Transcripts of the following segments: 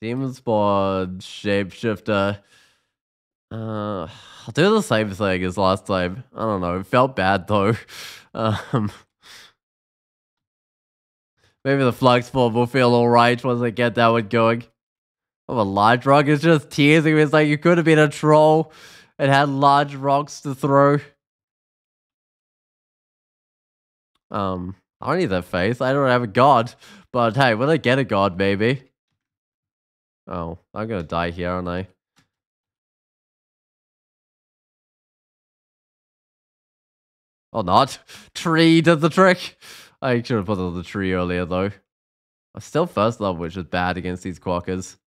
Demon Spawn, Shapeshifter. Uh, I'll do the same thing as last time. I don't know. It felt bad though. Um, maybe the Flux form will feel alright once I get that one going. Oh, a large rock is just teasing me. It's like you could have been a troll and had large rocks to throw. Um, I don't need that face. I don't have a god. But hey, when I get a god, maybe. Oh, I'm gonna die here, aren't I? Or not. Tree did the trick. I should have put on the tree earlier, though. I'm still first level, which is bad against these quackers.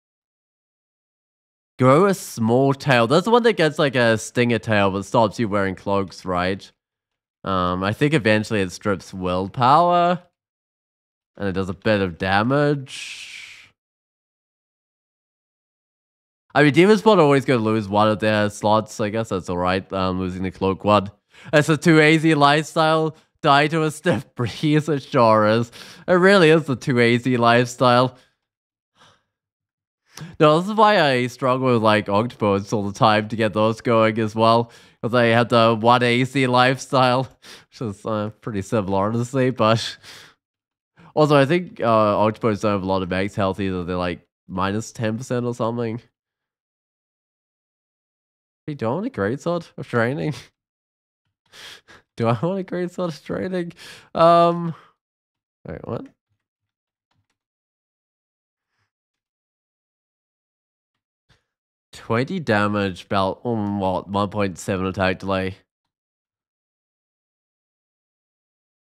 Grow a small tail. That's the one that gets like a stinger tail, but stops you wearing cloaks, right? Um, I think eventually it strips willpower. And it does a bit of damage. I mean, Demon are always going to lose one of their slots. I guess that's alright, um, losing the cloak one. It's a too easy lifestyle. Die to a stiff breeze, it sure is. It really is a too easy lifestyle. No, this is why I struggle with like octopus all the time to get those going as well. Because I have the one AC lifestyle, which is uh, pretty similar, honestly. But also, I think uh, octopus don't have a lot of max health either. They're like minus 10% or something. Hey, do I want a great sword of training? Do I want a great sword of training? Um, wait, what? Twenty damage, about um, what one point seven attack delay.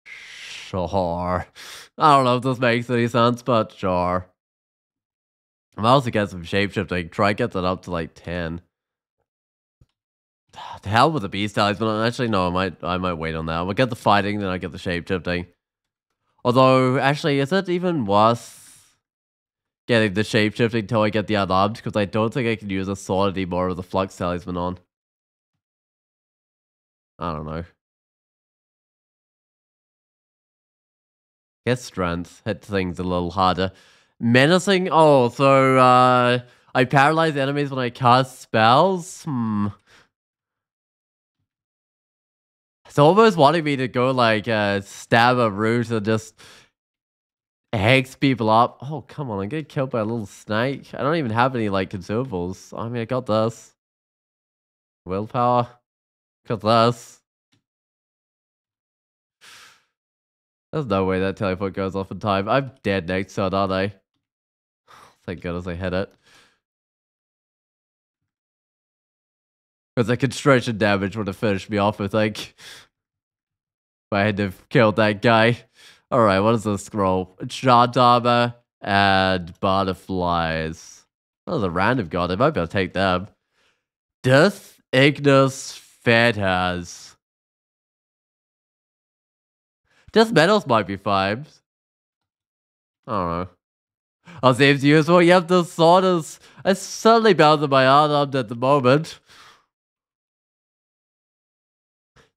Sure. I don't know if this makes any sense, but sure. I'm also get some shapeshifting. Try get that up to like ten. The hell with the beast talisman. Actually, no, I might I might wait on that. I'll get the fighting, then I get the shape shifting. Although, actually, is it even worth getting the shape shifting until I get the unarmed? Because I don't think I can use a sword anymore with the flux talisman on. I don't know. Get strength. Hit things a little harder. Menacing? Oh, so uh I paralyze enemies when I cast spells? Hmm. It's almost wanting me to go like uh, stab a root and just hex people up. Oh, come on. I'm getting killed by a little snake. I don't even have any like consumables. I mean, I got this. Willpower. Got this. There's no way that teleport goes off in time. I'm dead next turn, aren't I? Thank goodness I hit it. Because the constriction damage would have finished me off, I think. If I had to have killed that guy. Alright, what is this scroll? Gendarme and butterflies. Oh, the random god. I might be able to take them. Death Ignis Fetas. Death Metals might be fine. I don't know. I'll see if useful. You have the is it's certainly than my unarmed at the moment.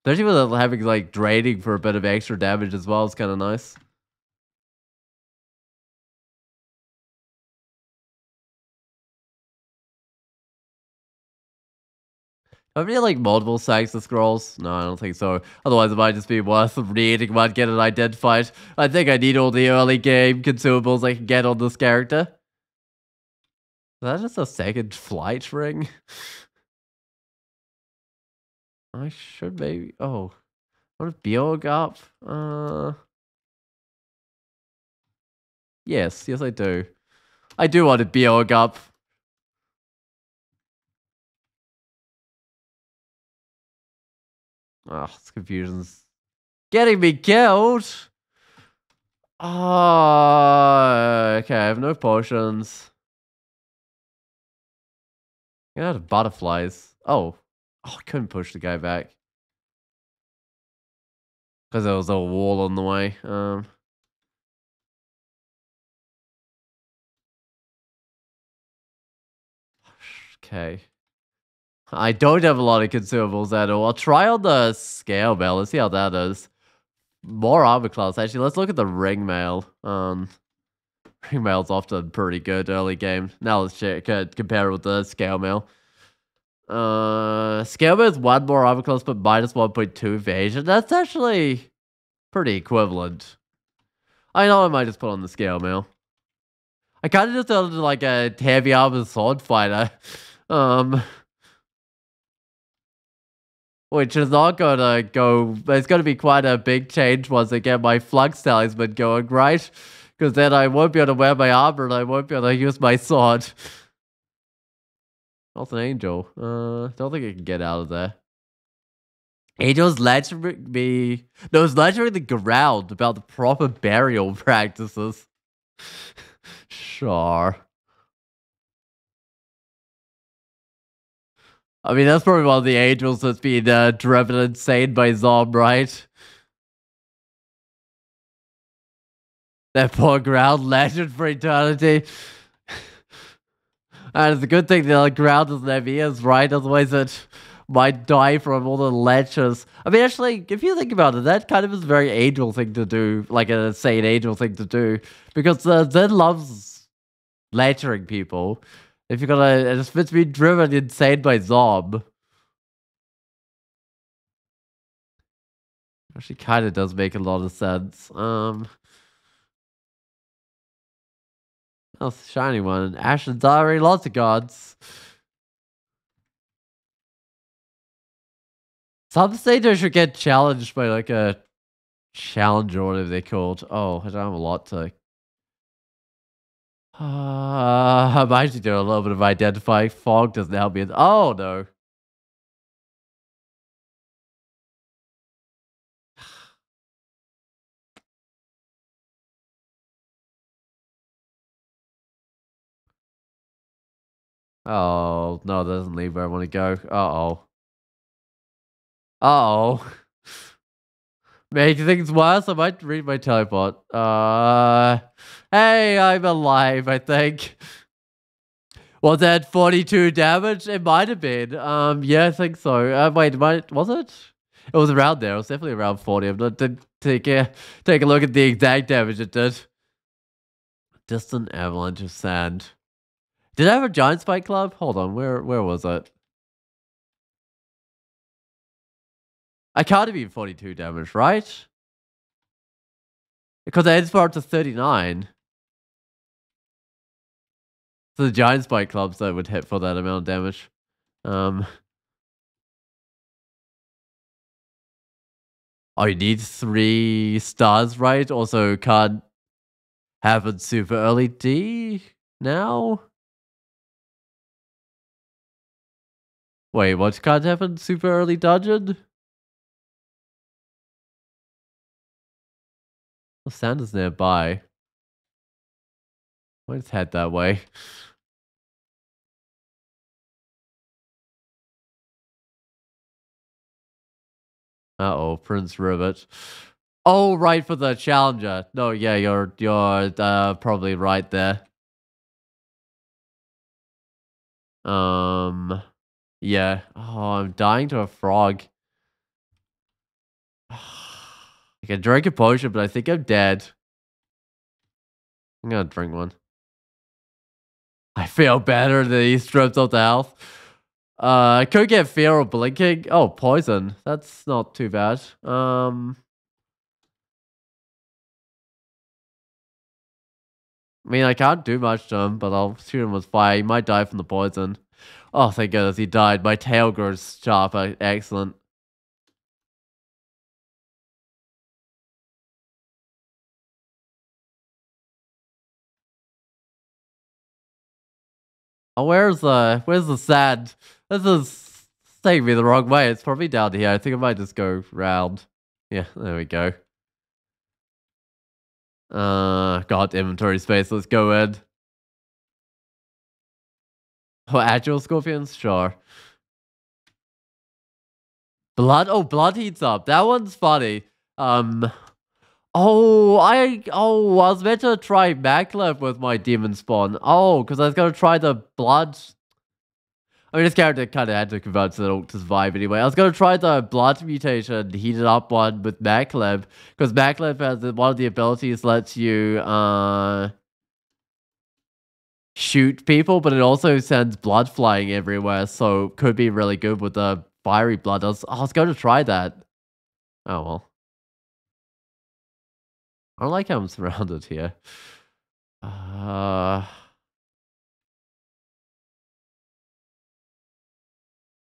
Especially with having like draining for a bit of extra damage as well, it's kind of nice. I really like multiple stacks of scrolls. No, I don't think so. Otherwise, it might just be worth reading one, get it identified. I think I need all the early game consumables I can get on this character. Is that just a second flight ring? I should maybe. Oh, what is Beogh up? Uh, yes, yes, I do. I do want to Beogh up. Oh, this confusion's getting me killed. Oh, okay, I have no potions. Get out of butterflies. Oh, Oh, I couldn't push the guy back. Because there was a wall on the way. Um, okay. I don't have a lot of consumables at all. I'll try on the scale mail. Let's see how that is. More armor class. Actually, let's look at the ring mail. Um, Ringmail's often pretty good early game. Now let's check uh, compare it with the scale mail. Uh, scale with one more armor class, but minus 1.2 evasion. That's actually pretty equivalent. I know I might just put on the scale mail. I kind of just wanted like a heavy armor sword fighter. Um, which is not gonna go. It's gonna be quite a big change once I get my flux talisman going, right? Because then I won't be able to wear my armor and I won't be able to use my sword. That's an angel. Uh, don't think I can get out of there. Angel's lecturing me. No, it's lecturing the ground about the proper burial practices. sure. I mean, that's probably one of the angels that's been uh, driven insane by Xom, right? That poor ground legend for eternity. And it's a good thing the ground doesn't have ears, right? Otherwise it might die from all the ledges. I mean, actually, if you think about it, that kind of is a very angel thing to do, like a insane angel thing to do, because uh, Zin loves lecturing people. If you're gonna, it's supposed to be driven insane by Xom. Actually, kind of does make a lot of sense. Um, oh, shiny one. Ashenzari, lots of gods. Some stages should get challenged by like a challenger or whatever they're called. Oh, I don't have a lot to uh, I'm actually doing a little bit of identifying. Fog doesn't help me. Oh, no. Oh, no, that doesn't leave where I want to go. Uh-oh. Uh-oh. Make things worse, I might read my teleport. Uh... Hey, I'm alive, I think. Was that 42 damage? It might have been. Um, yeah, I think so. Uh, wait, might, was it? It was around there. It was definitely around 40. I'm not to take a, take a look at the exact damage it did. Distant avalanche of sand. Did I have a giant spike club? Hold on, where where was it? I can't have been 42 damage, right? Because I had sparked to 39. So the giant spike clubs that would hit for that amount of damage. Um, oh, you need three stars, right? Also, can't have happen super early D now? Wait, what can't happen super early dungeon? The sand is nearby. Let's head that way. Uh-oh, Prince Ribbit. Oh, right for the challenger. No, yeah, you're you're uh, probably right there. Um, yeah. Oh, I'm dying to a frog. I can drink a potion, but I think I'm dead. I'm gonna drink one. I feel better than he stripped off the health. Uh, I could get fear of blinking. Oh, poison. That's not too bad. Um, I mean, I can't do much to him, but I'll shoot him with fire. He might die from the poison. Oh, thank goodness he died. My tail grows sharper. Excellent. Oh, where's the where's the sand? This is taking me the wrong way. It's probably down here. I think I might just go round. Yeah, there we go. Uh, got inventory space. Let's go in. Oh, agile scorpions? Sure. Blood? Oh, blood heats up. That one's funny. Um, Oh, I oh, I was meant to try Makhleb with my demon spawn. Oh, because I was gonna try the blood. I mean, this character kind of had to convert to the Octus vibe anyway. I was gonna try the blood mutation heated up one with Makhleb because Makhleb has one of the abilities lets you uh shoot people, but it also sends blood flying everywhere, so could be really good with the fiery blood. I was, I was going to try that. Oh well. I don't like how I'm surrounded here. Uh,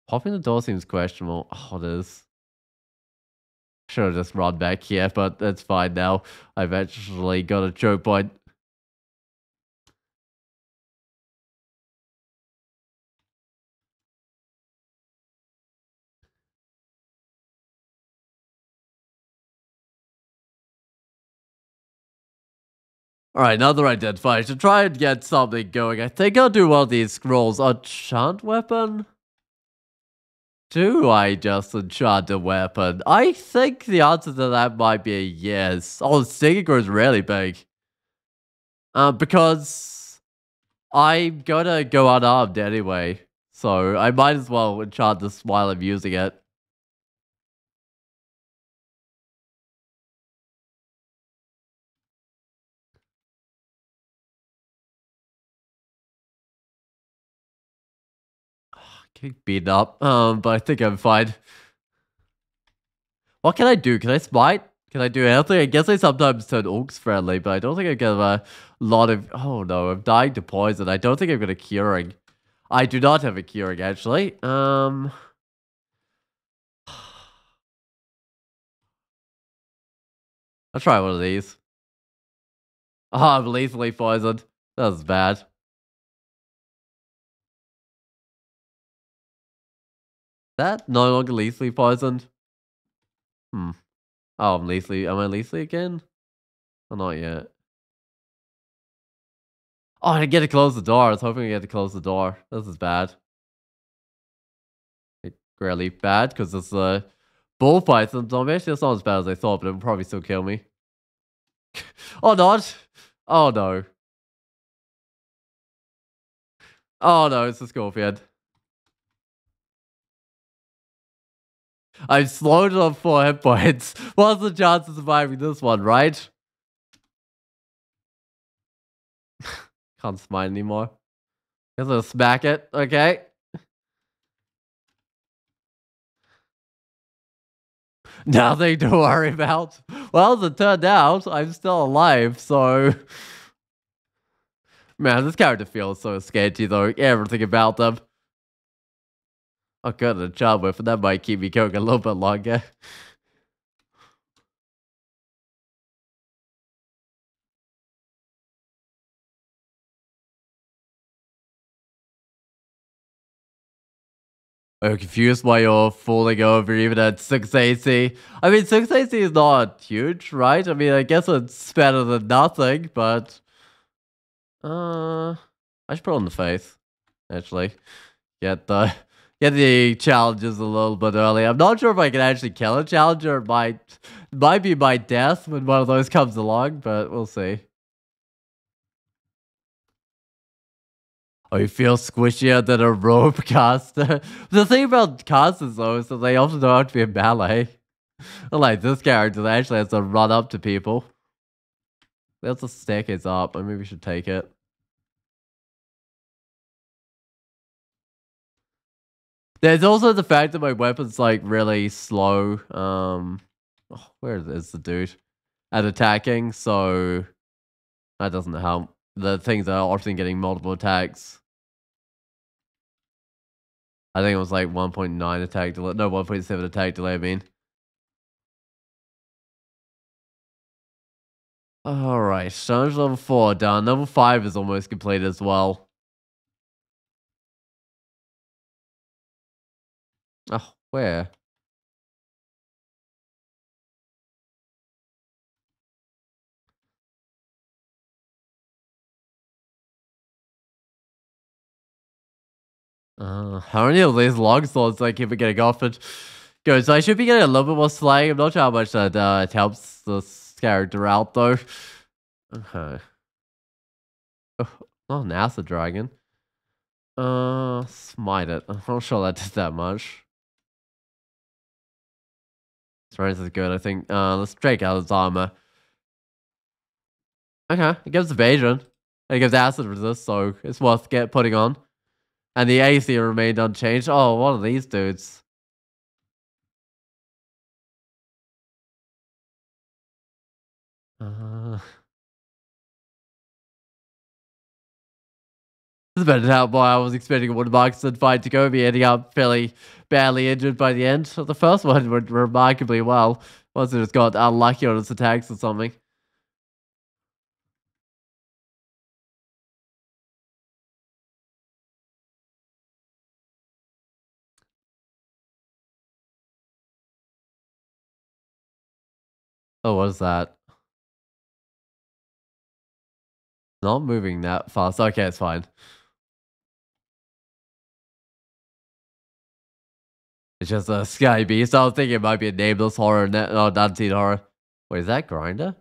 popping the door seems questionable. Oh, it is. Should have just run back here, but that's fine now. I've actually got a choke point. All right, another identifier. To try and get something going, I think I'll do one of these scrolls. Enchant weapon? Do I just enchant a weapon? I think the answer to that might be a yes. Oh, stinger grows really big. Uh, because I'm gonna go unarmed anyway. So I might as well enchant this while I'm using it. Get beaten up, um, but I think I'm fine. What can I do? Can I smite? Can I do anything? I guess I sometimes turn orcs friendly, but I don't think I get a lot of... Oh no, I'm dying to poison. I don't think I've got a curing. I do not have a curing, actually. Um... I'll try one of these. Oh, I'm lethally poisoned. That was bad. That no longer lethally poisoned? Hmm. Oh, I'm lethally. Am I lethally again? Or not yet? Oh, I get to close the door. I was hoping I get to close the door. This is bad. It really bad because it's a bullfight and zombie. Actually, it's not as bad as I thought, but it would probably still kill me. oh, not. Oh, no. Oh, no, it's a scorpion. I've slowed on four hit points. What's the chance of surviving this one, right? Can't smite anymore. Guess I'll smack it, okay? Nothing to worry about. Well, as it turned out, I'm still alive, so... Man, this character feels so sketchy, though. Everything about them. I'll cut the job with, and that might keep me going a little bit longer. I'm confused why you're falling over even at 680. I mean, 680 is not huge, right? I mean, I guess it's better than nothing, but... Uh, I should put on the face, actually. Get the get the challenges a little bit early. I'm not sure if I can actually kill a challenger. It might, it might be my death when one of those comes along, but we'll see. Oh, you feel squishier than a rope caster? the thing about casters, though, is that they often don't have to be in ballet. Unlike this character actually has to run up to people. There's a stick. staircase up. I maybe we should take it. There's also the fact that my weapon's like really slow. Um, oh, where is the dude at attacking? So that doesn't help. The things are often getting multiple attacks. I think it was like 1.9 attack delay. No, 1.7 attack delay. I mean. All right, challenge level four done. Level five is almost complete as well. Oh, where? Uh, how many of these log swords I keep getting offered? Good, so I should be getting a little bit more slaying. I'm not sure how much that uh, it helps this character out, though. Okay. Oh, oh NASA Dragon. Uh, smite it. I'm not sure that did that much. Strength is good, I think. Uh, let's break out his armor. Okay, it gives evasion. It gives acid resist, so it's worth get putting on. And the AC remained unchanged. Oh, one of these dudes. Uh, this better than how I was expecting Wood Markinson fight to go, be ending up fairly badly injured by the end. The first one went remarkably well. Once it just got unlucky on its attacks or something. Oh, what is that? Not moving that fast. Okay, it's fine. It's just a Sky Beast. I was thinking it might be a nameless horror, no, not teen horror. Wait, is that Grinder?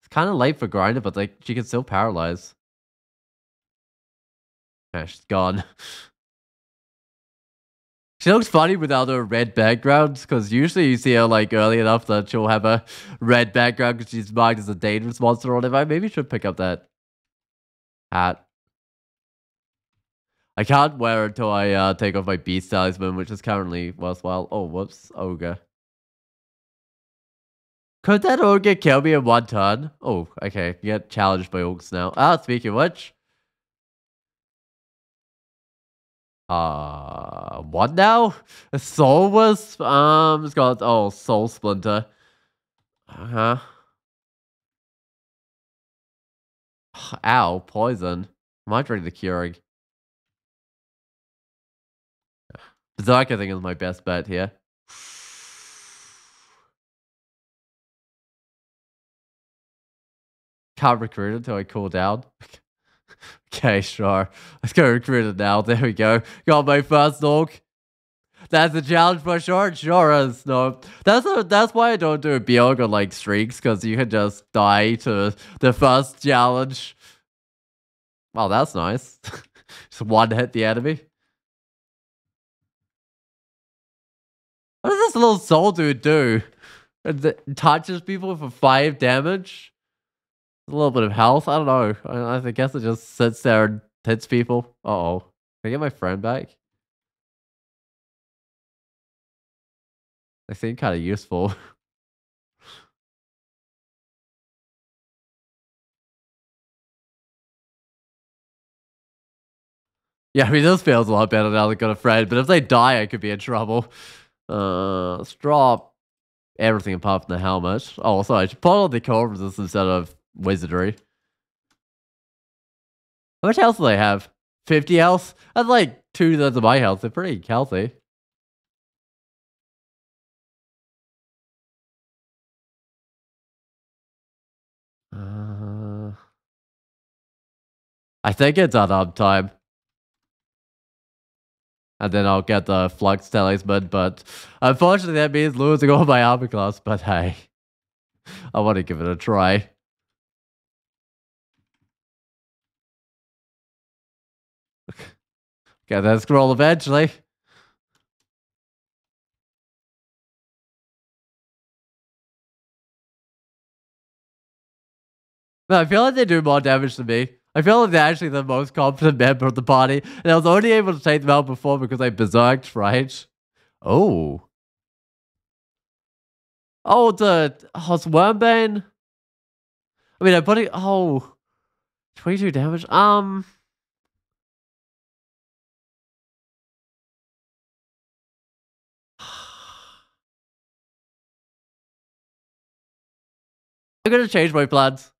It's kind of late for Grinder, but like she can still paralyze. Yeah, she's gone. She looks funny without a red background, because usually you see her like early enough that she'll have a red background because she's marked as a dangerous monster or whatever. Maybe should pick up that hat. I can't wear it until I uh, take off my beast talisman, which is currently worthwhile. Oh, whoops, ogre. Could that ogre kill me in one turn? Oh, okay. Get challenged by orcs now. Ah, speaking of which. Uh, what now? A soul was, um, it's got, oh, soul splinter. Uh-huh. Ow, poison. Am I drinking the curing? Berserk, I think, is my best bet here. Can't recruit until I cool down. okay, sure. Let's go recruit it now. There we go. Got my first dog. That's a challenge for sure. Sure is. No, that's a, that's why I don't do a Bjork on like streaks because you can just die to the first challenge. Wow, that's nice. just one hit the enemy. This little soul dude do? It touches people for five damage? A little bit of health? I don't know. I, I guess it just sits there and hits people. Uh oh. Can I get my friend back? They seem kind of useful. yeah, I mean, this feels a lot better now they've got a friend, but if they die, I could be in trouble. Uh, drop everything apart from the helmet. Oh, sorry, I should put on the cold resist instead of wizardry. How much health do they have? 50 health? That's like two thirds of my health. They're pretty healthy. Uh, I think it's at up time and then I'll get the Flux Talisman, but unfortunately that means losing all my armor class, but hey, I want to give it a try. Get that scroll eventually. No, I feel like they do more damage to me. I feel like they're actually the most competent member of the party, and I was only able to take them out before because I berserked, right? Oh. Oh, the oh, Wyrmbane. I mean, I'm putting oh, 22 damage. Um. I'm gonna change my plans.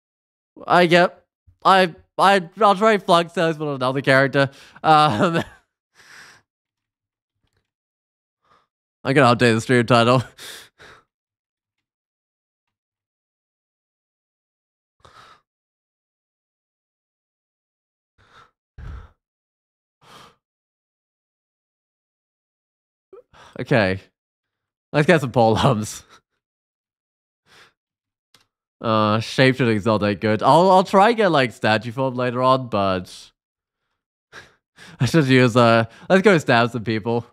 I get I I, I'll try Flux Talisman with another character. Um, I'm gonna update the stream title. okay. Let's get some pole hums. Uh, shapeshifting's not that good. I'll I'll try get like statue form later on, but I should use uh. Let's go stab some people.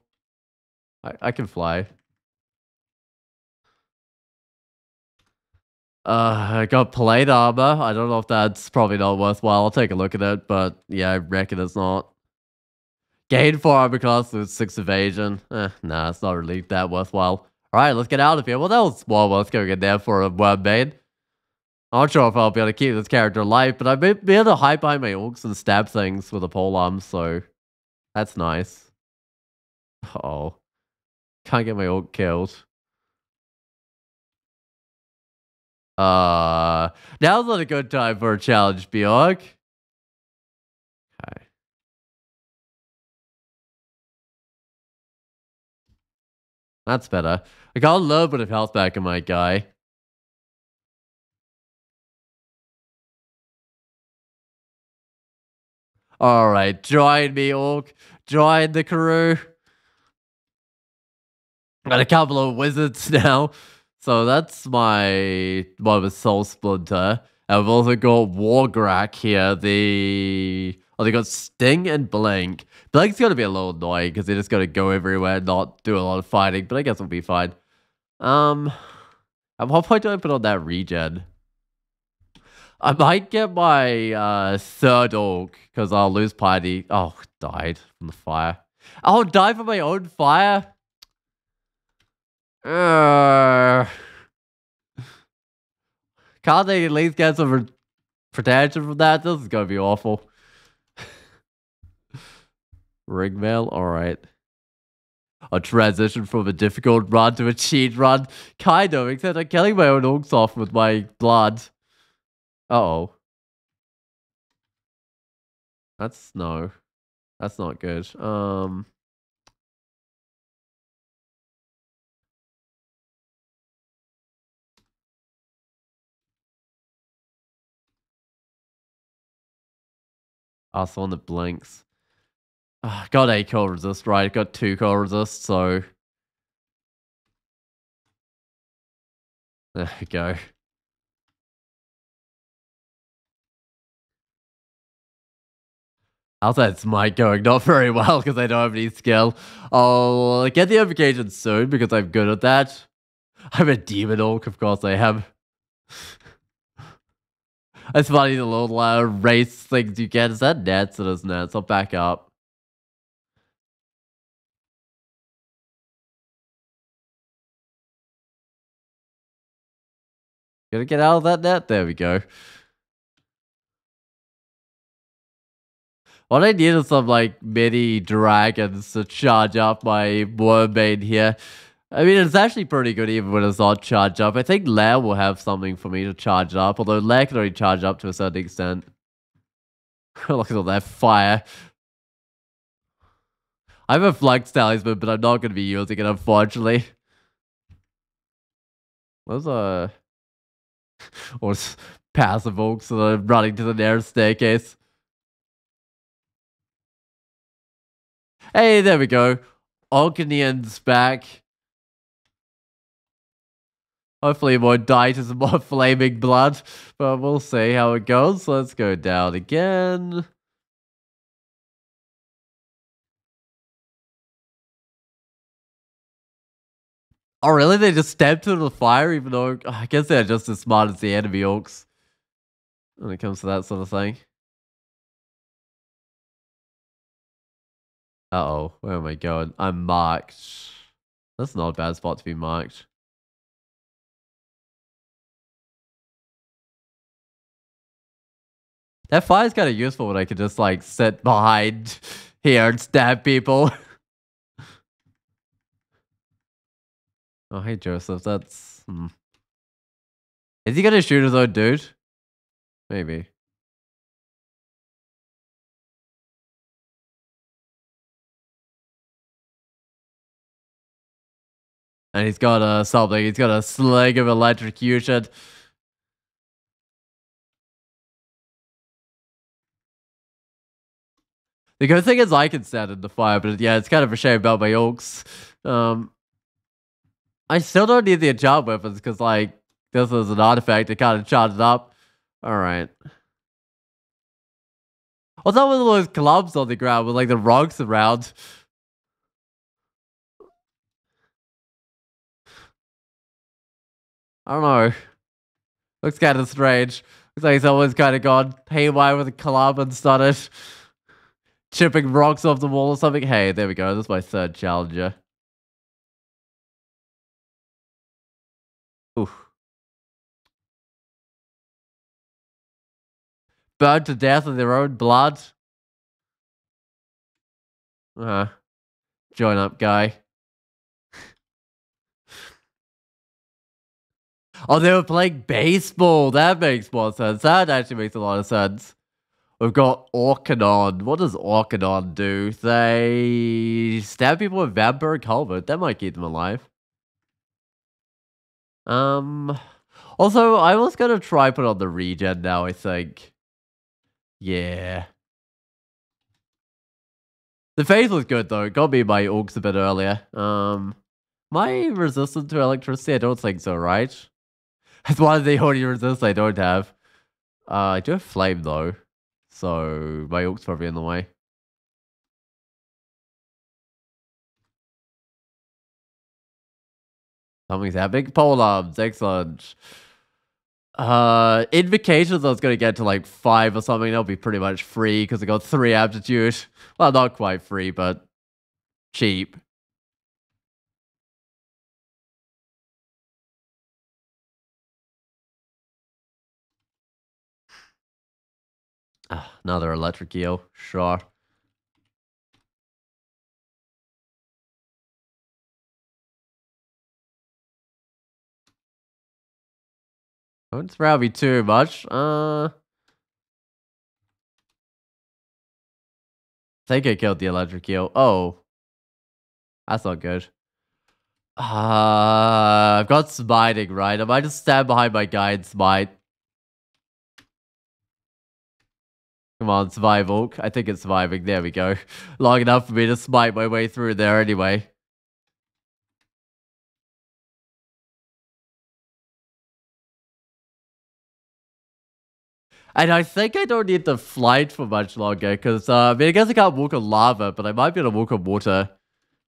I I can fly. Uh, I got plate armor. I don't know if that's probably not worthwhile. I'll take a look at it, but yeah, I reckon it's not. Gain 4 armor class with 6 evasion. Eh, nah, it's not really that worthwhile. Alright, let's get out of here. Well, that was well worth going in there for a Wyrmbane. I'm not sure if I'll be able to keep this character alive, but I've been able to hide behind my orcs and stab things with a pole arm, so that's nice. Oh. Can't get my orc killed. Uh, now's not a good time for a challenge, Bjork. Okay. That's better. I got a little bit of health back in my guy. Alright, join me, Orc. Join the crew. Got a couple of wizards now. So that's my one with Soul Splinter. And we've also got Wargrak here. The oh, they got Sting and Blink. Blink's gonna be a little annoying because they're just gonna go everywhere not do a lot of fighting. But I guess we'll be fine. Um, at what point do I put on that regen? I might get my uh, third orc because I'll lose party. Oh, died from the fire. I'll die from my own fire. Uh, can't they at least get some protection from that? This is gonna be awful. Ringmail, alright. A transition from a difficult run to a cheat run. Kind of, except I'm killing my own orcs off with my blood. Oh. That's no. That's not good. Um Also on the blinks. Oh, got a cold resist, right? Got two cold resist, so. There we go. That smite going? Not very well because I don't have any skill. I'll get the invocation soon because I'm good at that. I'm a demon orc, of course I am. It's funny the little uh, race things you get. Is that nets? It is nets. I'll back up. Gotta get out of that net. There we go. What I need is some like mini dragons to charge up my Wyrmbane here. I mean, it's actually pretty good even when it's not charged up. I think Lair will have something for me to charge up, although Lair can only charge up to a certain extent. Look at all that fire. I have a Flux Talisman, but I'm not going to be using it, unfortunately. Those are... or passive oaks that running to the nearest staircase. Hey, there we go. Ognian's back. Hopefully it won't die to some more flaming blood, but we'll see how it goes. Let's go down again. Oh, really? They just stepped into the fire, even though I guess they're just as smart as the enemy orcs when it comes to that sort of thing. Uh oh, where am I going? I'm marked. That's not a bad spot to be marked. That fire is kind of useful when I can just like sit behind here and stab people. oh, hey Joseph, that's... Hmm. Is he gonna shoot his own dude? Maybe. And he's got a something. He's got a slag of electrocution. The good thing is I can stand in the fire, but yeah, it's kind of a shame about my orcs. Um, I still don't need the enchant weapons because, like, this is an artifact to kind of charge it up. All right. What's up with all those clubs on the ground with, like, the rocks around? I don't know. Looks kind of strange. Looks like someone's kind of gone haywire with a club and started chipping rocks off the wall or something. Hey, there we go. This is my third challenger. Oof. Burned to death in their own blood. Uh. Join up, guy. Oh, they were playing baseball. That makes more sense. That actually makes a lot of sense. We've got Orcanon. What does Orcanon do? They stab people with Vampire Culvert. That might keep them alive. Um. Also, I was gonna try put on the regen now. I think. Yeah. The faith was good though. Got me my orcs a bit earlier. Um, my resistance to electricity, I don't think so, right? That's one of the only resists I don't have. Uh, I do have flame though, so my orcs probably in the way. Something's happening. Pole arms, excellent. Uh, invocations I was gonna get to like five or something. That'll be pretty much free because I got three aptitude. Well, not quite free, but cheap. Another electric eel, sure. Don't throw me too much. Uh, I think I killed the electric eel. Oh, that's not good. Uh, I've got smiting, right? I might just stand behind my guy and smite. Come on, survival. I think it's surviving. There we go. Long enough for me to smite my way through there anyway. And I think I don't need the flight for much longer, because, uh, I mean, I guess I can't walk on lava, but I might be able to walk on water.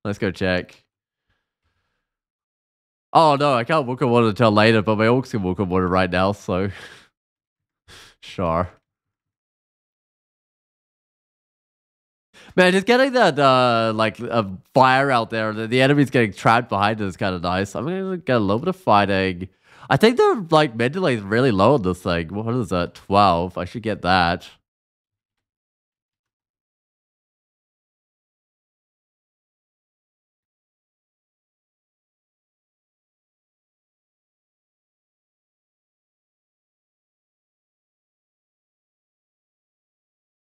Let's go check. Oh, no, I can't walk on water until later, but my orcs can walk on water right now, so... sure. Man, just getting that, uh, like, a fire out there, and the enemy's getting trapped behind it is kind of nice. I'm gonna get a little bit of fighting. I think they're like mentally really low on this thing. What is that? 12. I should get that.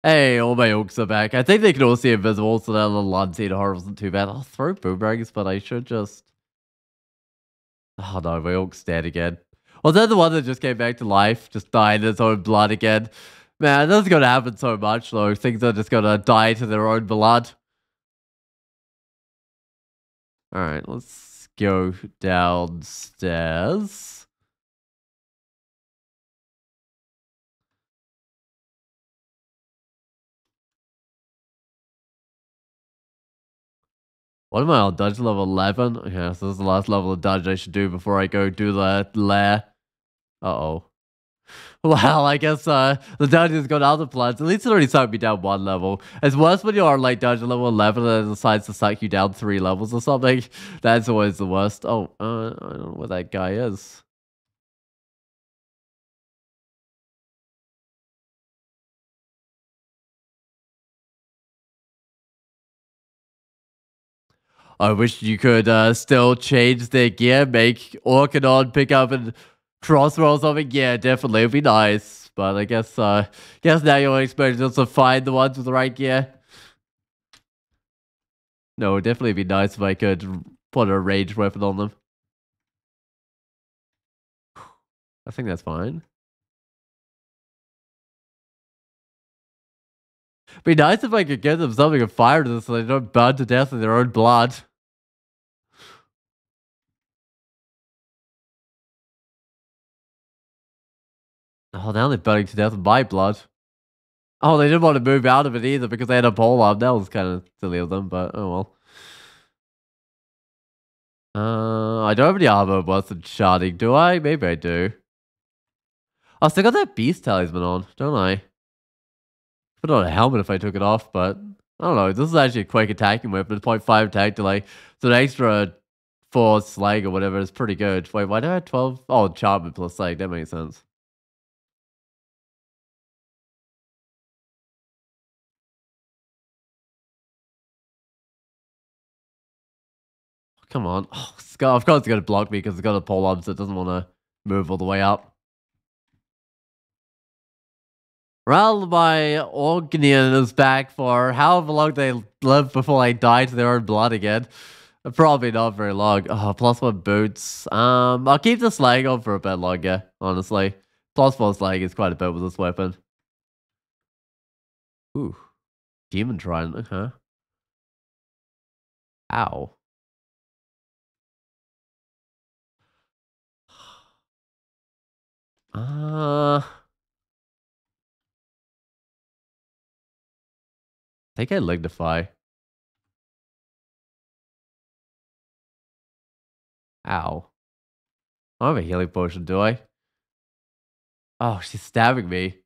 Hey, all my orcs are back. I think they can all see invisible, so that little unseen horror wasn't too bad. I'll throw boomerangs, but I should just Oh no, my orc's dead again. Was that the one that just came back to life? Just died in its own blood again? Man, that's gonna happen so much though. Things are just gonna die to their own blood. Alright, let's go downstairs. What am I on? Dungeon level 11? Okay, so this is the last level of dungeon I should do before I go do the lair. Uh-oh. Well, I guess uh, the dungeon's gone out of plans. At least it already sucked me down one level. It's worse when you're on like dungeon level 11 and it decides to suck you down three levels or something. That's always the worst. Oh, uh, I don't know where that guy is. I wish you could uh, still change their gear, make Orcanon pick up and crossroll something. Yeah, definitely, it'd be nice. But I guess, uh, guess now you're expecting us to find the ones with the right gear. No, it'd definitely be nice if I could put a ranged weapon on them. I think that's fine. Be nice if I could get them something to fire to so they don't burn to death in their own blood. Oh, now they're burning to death in my blood. Oh, they didn't want to move out of it either because they had a pole arm. That was kind of silly of them, but oh well. Uh, I don't have any armor worth sharding, do I? Maybe I do. I still got that beast talisman on, don't I? Put on a helmet if I took it off, but I don't know. This is actually a quick attacking weapon. It's 0.5 attack delay. So the extra 4 slag or whatever is pretty good. Wait, why do I have 12? Oh, enchantment plus slag. That makes sense. Come on. Oh, Scott, of course it's going to block me because it's got a pole arm, so it doesn't want to move all the way up. Well, my Orgnian is back for however long they live before they die to their own blood again. Probably not very long. Oh, plus one boots. Um, I'll keep this leg on for a bit longer, honestly. Plus one slag is quite a bit with this weapon. Ooh. Demon Trident, huh? Ow. Uh, think I Lignify. Ow. I don't have a healing potion, do I? Oh, she's stabbing me.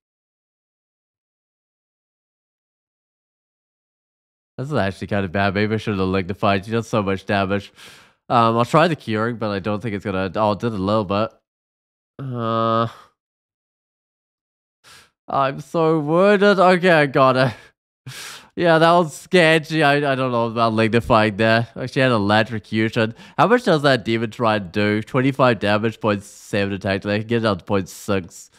This is actually kind of bad. Maybe I should have lignified. She does so much damage. Um, I'll try the curing, but I don't think it's gonna. Oh, it did a little bit. Uh, I'm so wounded. Okay, I got it. Yeah, that was sketchy. I, I don't know about lignifying there. Actually had electrocution. How much does that demon try and do? 25 damage, 0.7 attack. I can get it down to 0.6.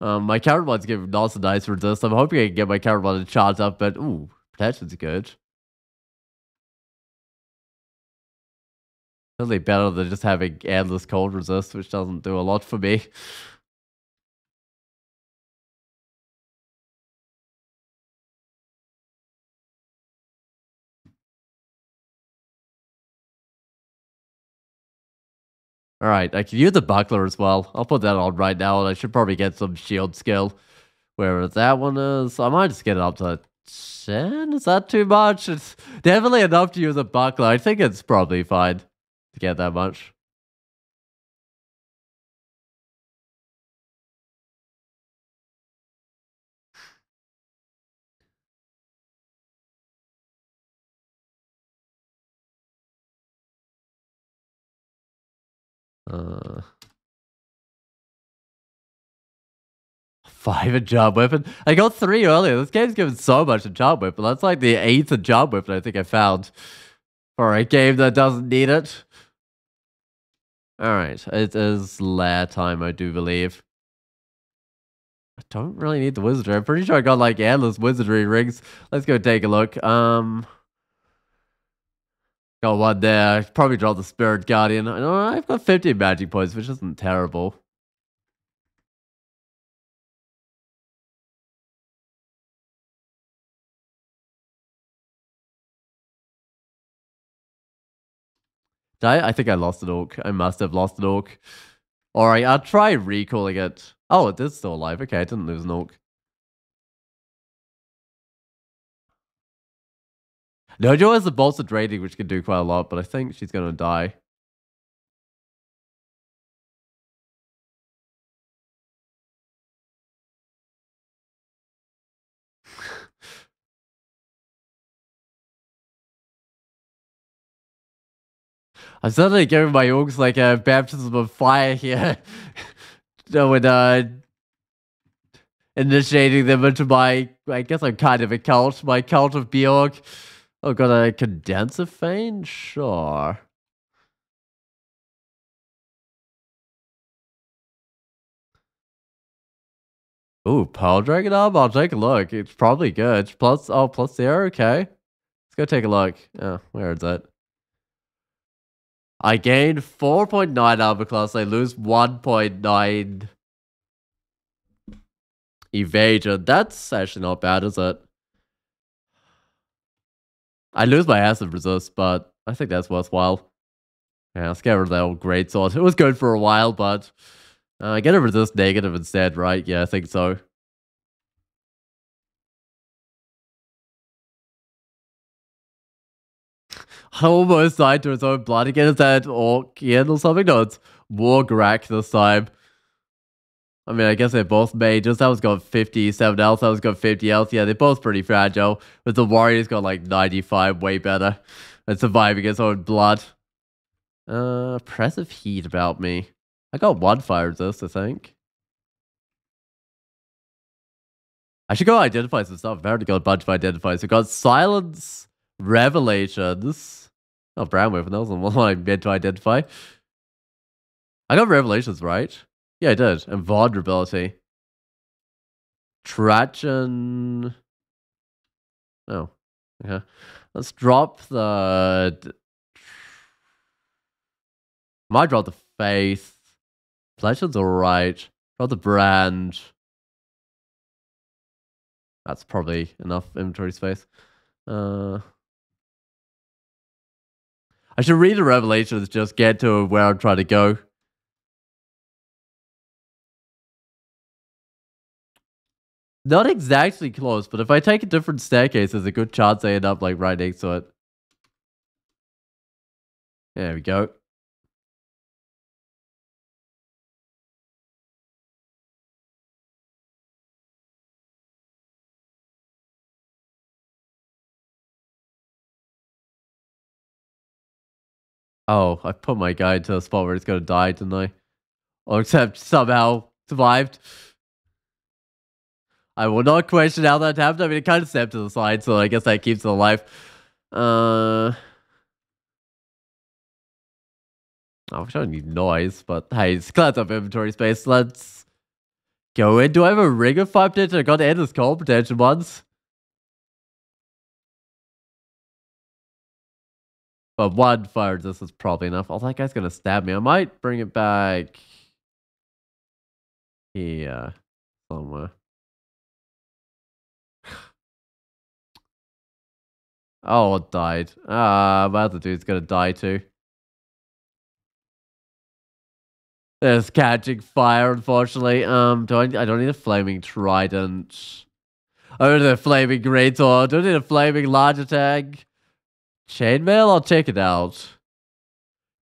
Um, my counter one's giving lots of nice resist. I'm hoping I can get my counter one to charge up, but ooh, protection's good. Really better than just having endless cold resist, which doesn't do a lot for me. Alright, I can use the buckler as well. I'll put that on right now, and I should probably get some shield skill. Where that one is, I might just get it up to 10? Is that too much? It's definitely enough to use a buckler. I think it's probably fine to get that much. Uh, five enchant weapon. I got three earlier. This game's given so much enchant weapon. That's like the eighth enchant weapon I think I found for a game that doesn't need it. Alright, it is lair time, I do believe. I don't really need the wizardry. I'm pretty sure I got like endless wizardry rings. Let's go take a look. Um... Got one there. I probably draw the Spirit Guardian. I know uh, I've got 50 magic points, which isn't terrible. Did I? I think I lost an orc. I must have lost an orc. Alright, I'll try recalling it. Oh, it is still alive. Okay, I didn't lose an orc. Nojo has the bolstered rating, which can do quite a lot, but I think she's going to die. I'm suddenly giving my orcs like a baptism of fire here. when uh, initiating them into my, I guess I'm kind of a cult, my cult of Beogh. Oh, got a condenser vane? Sure. Ooh, Pearl Dragon oh, Arm? I'll take a look. It's probably good. Plus, oh, plus zero? Okay. Let's go take a look. Oh, where is it? I gain 4.9 armor class. I lose 1.9 evasion. That's actually not bad, is it? I lose my acid resist, but I think that's worthwhile. Yeah, let's get rid of that old great sword. It was good for a while, but uh, get a resist negative instead, right? Yeah, I think so. I almost died to his own blood again. Is that Orcian or something? No, it's Wargrak this time. I mean, I guess they're both mages. That was got 57 else. That was got 50 else. Yeah, they're both pretty fragile. But the warrior's got like 95, way better. And surviving his own blood. Uh, oppressive heat about me. I got one fire resist, I think. I should go identify some stuff. I've already got a bunch of identifiers. We got silence, revelations. Oh, Brownwave, that was the one I meant to identify. I got revelations right. Yeah, I did. And vulnerability. Trajan. Oh, okay. Let's drop the. Might drop the faith. Pleasure's alright. Drop the brand. That's probably enough inventory space. Uh, I should read the revelations, just get to where I'm trying to go. Not exactly close, but if I take a different staircase, there's a good chance I end up like right next to it. There we go. Oh, I put my guy into a spot where he's gonna die, didn't I? Or except somehow survived. I will not question how that happened. I mean, it kind of stepped to the side, so I guess that keeps it alive. Uh... I wish I need noise, but hey, it's cleared up inventory space. Let's go in. Do I have a ring of five potential? I got to end this cold potential once. But one fire this is probably enough. Oh, that guy's gonna stab me. I might bring it back here somewhere. Oh, it died. Ah, my other dude's gonna die too. There's catching fire, unfortunately. Um, do I? I don't need a flaming trident. I don't need a flaming great sword. I don't need a flaming large attack. Chainmail. I'll check it out.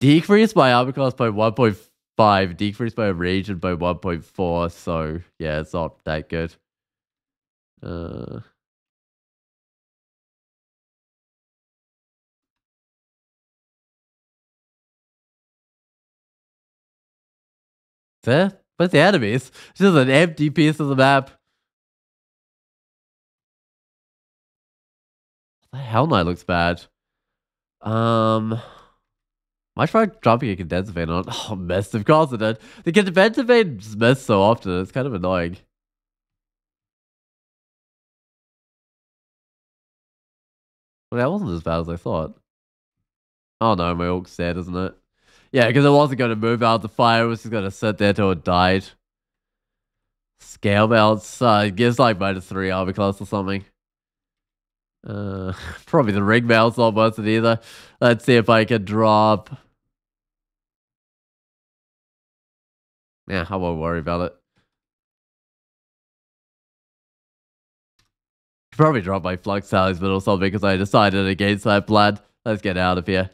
Decrease my armor class by 1.5. Decrease my region by 1.4. So yeah, it's not that good. Uh. There? Where's the enemies? It's just an empty piece of the map. The Hell Knight looks bad. Um, I tried dropping a condenser vane on. Oh, missed. Of course it. The condenser vane missed so often. It's kind of annoying. Well, that wasn't as bad as I thought. Oh no, my orc's dead, isn't it? Yeah, because it wasn't going to move out the fire. It was just going to sit there till it died. Scale belts. Uh, gives like minus three armor class or something. Uh, probably the ring belt's not worth it either. Let's see if I can drop. Yeah, I won't worry about it. Probably drop my flux talisman or something because I decided against that plan. Let's get out of here.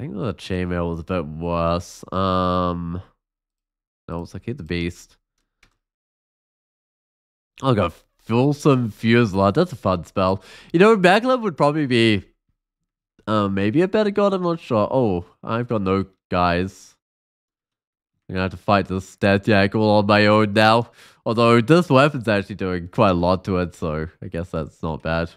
I think the chainmail was a bit worse. Um, no, it's like hit the beast. Oh god, Fulsome Fusillade. That's a fun spell. You know, Makhleb would probably be uh, maybe a better god. I'm not sure. Oh, I've got no guys. I'm gonna have to fight this death jackal on my own now. Although this weapon's actually doing quite a lot to it, so I guess that's not bad.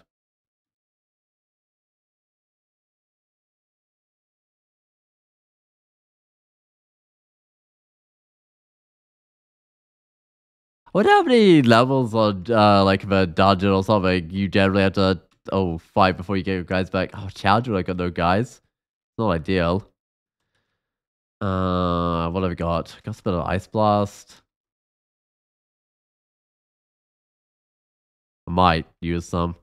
What how many levels on uh, like a dungeon or something you generally have to oh fight before you get your guys back? Oh, Challenger, I got no guys. Not ideal. Uh, what have we got? Got a bit of Ice Blast. I might use some.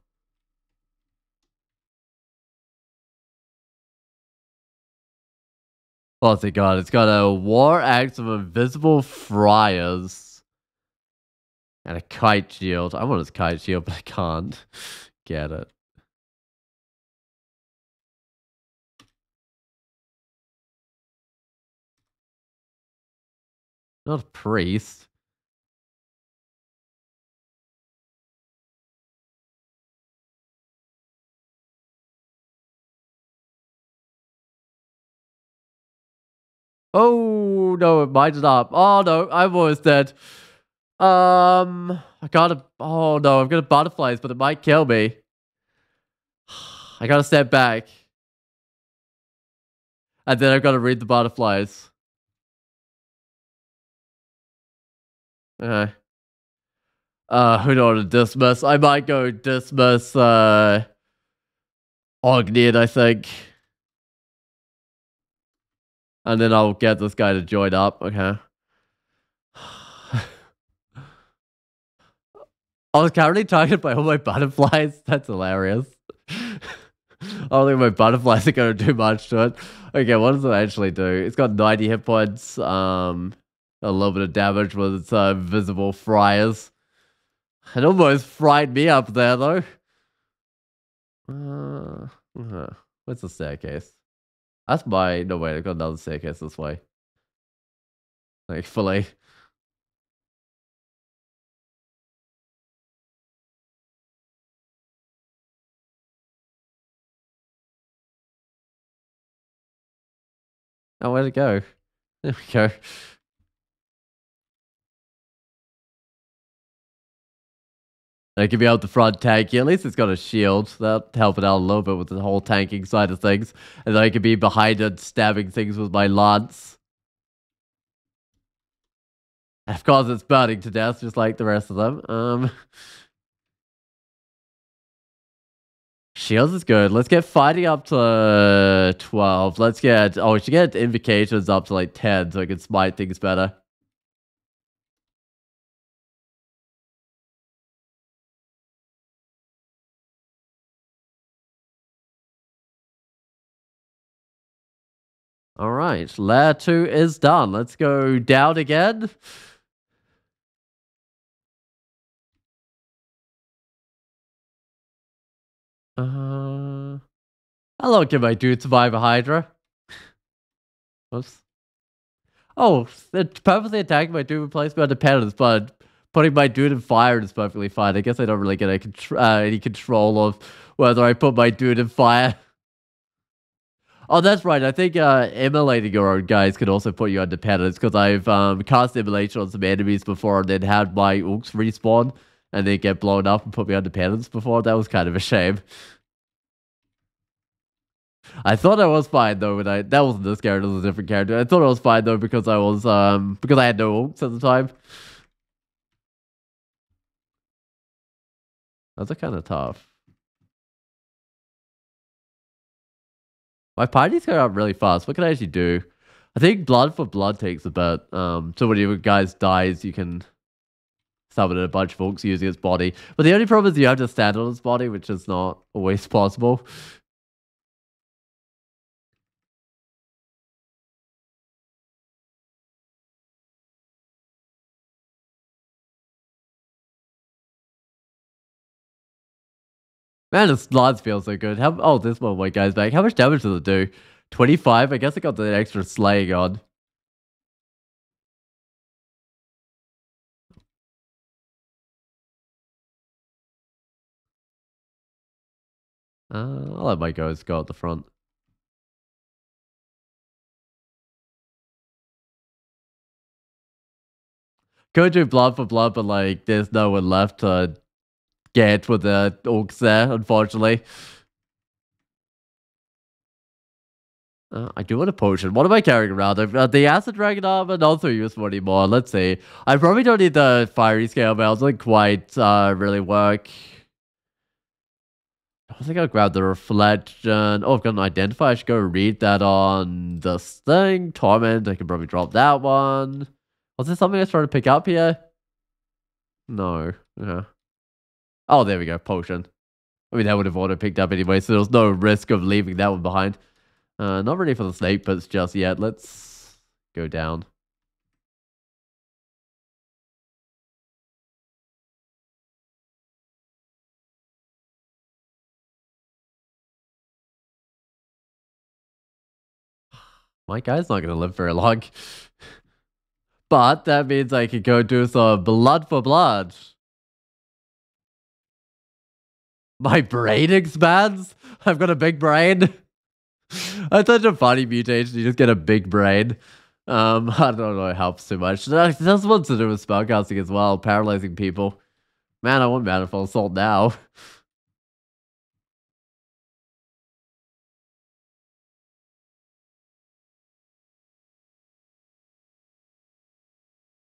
What's it got? It's got a War Axe of Invisible Friars. And a kite shield. I want his kite shield, but I can't get it. Not a priest. Oh no, it mine's up. Oh no, I'm almost dead. Um, I gotta. Oh no, I've got butterflies, but it might kill me. I gotta step back, and then I've got to read the butterflies. Okay. Uh, who know to dismiss? I might go dismiss. Uh, Ognian, I think. And then I'll get this guy to join up. Okay. I was currently targeted by all my butterflies. That's hilarious. I don't think my butterflies are going to do much to it. Okay, what does it actually do? It's got 90 hit points, um, a little bit of damage with its uh, visible fryers. It almost fried me up there, though. Uh, uh, what's the staircase? That's my... No, wait, I've got another staircase this way. Like, fully. Oh, where'd it go? There we go. I can be able to front tank. Yeah, at least it's got a shield. That'll help it out a little bit with the whole tanking side of things. And then I can be behind it, stabbing things with my lance. Of course, it's burning to death, just like the rest of them. Um, Shields is good. Let's get fighting up to uh, 12. Let's get... Oh, we should get invocations up to like 10 so I can smite things better. All right, layer 2 is done. Let's go down again. Uh, hello, can my dude survive a Hydra? Whoops. Oh, they're perfectly attacking my dude replace me on dependence, but putting my dude in fire is perfectly fine. I guess I don't really get a uh, any control of whether I put my dude in fire. Oh, that's right. I think uh, immolating your own guys can also put you on dependence because I've um, cast immolation on some enemies before and then had my ooks respawn and then get blown up and put me on dependence before. That was kind of a shame. I thought I was fine though when I that wasn't this character, it was a different character. I thought I was fine though because I was um because I had no ooks at the time. That's kind of tough. My party's going up really fast. What can I actually do? I think blood for blood takes a bit. Um, so when you guys dies, you can summon a bunch of folks using its body. But the only problem is you have to stand on its body, which is not always possible. Man, this lance feels so good. How, oh, this one white guy's back. How much damage does it do? 25? I guess I got the extra slaying on. Uh, I'll let my guys go at the front. Could do blood for blood, but like, there's no one left to get with the orcs there, unfortunately. Uh, I do want a potion. What am I carrying around? Uh, the acid dragon armor, not so useful anymore. Let's see. I probably don't need the fiery scale but it Doesn't quite uh, really work. I think I'll grab the reflection. Oh, I've got an identifier. I should go read that on this thing. Torment. I can probably drop that one. Was there something I was trying to pick up here? No. Yeah. Oh, there we go. Potion. I mean, that would have auto picked up anyway, so there was no risk of leaving that one behind. Uh, not ready for the snake pits just yet. Let's go down. My guy's not going to live very long. But that means I could go do some blood for blood. My brain expands? I've got a big brain. That's such a funny mutation. You just get a big brain. Um, I don't know. It helps too much. That's what's to do with spellcasting as well. Paralyzing people. Man, I want Manifold Assault now.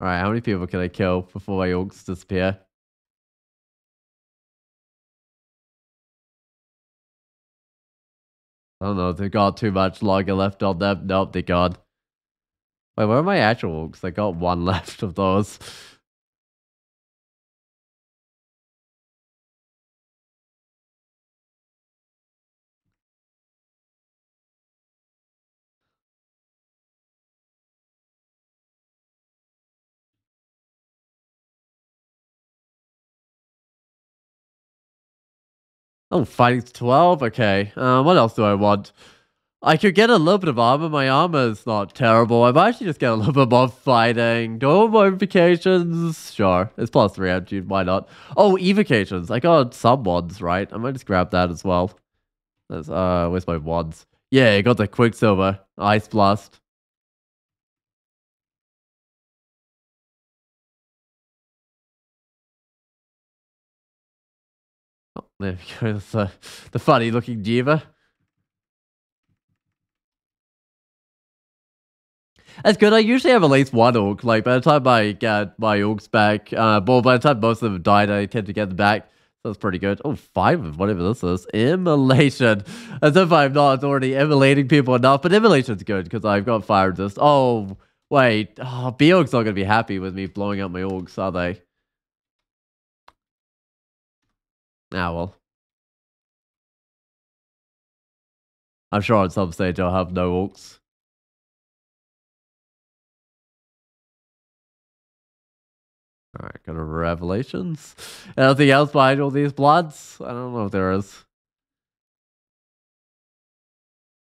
Alright, how many people can I kill before my orcs disappear? I don't know, they've got too much longer left on them. Nope, they're gone. Wait, where are my actual orcs? I got one left of those. Oh, fighting 12? Okay. Uh, what else do I want? I could get a little bit of armor. My armor is not terrible. I might actually just get a little bit more fighting. Do modifications? Sure. It's plus 3 attitude. Why not? Oh, evocations. I got some wands, right? I might just grab that as well. That's, uh, where's my wands? Yeah, I got the Quicksilver. Ice Blast. There we go. Uh, the funny looking diva. That's good. I usually have at least one orc. Like by the time I get my orcs back, uh, well, by the time most of them died, I tend to get them back. That's pretty good. Oh, five of whatever this is. Immolation. As if I'm not already immolating people enough, but immolation's good because I've got fire resist. Oh, wait. Oh, Beogh's not going to be happy with me blowing up my orcs, are they? Ah, well. I'm sure at some stage I'll have no orcs. Alright, got a revelations. Anything else behind all these bloods? I don't know if there is.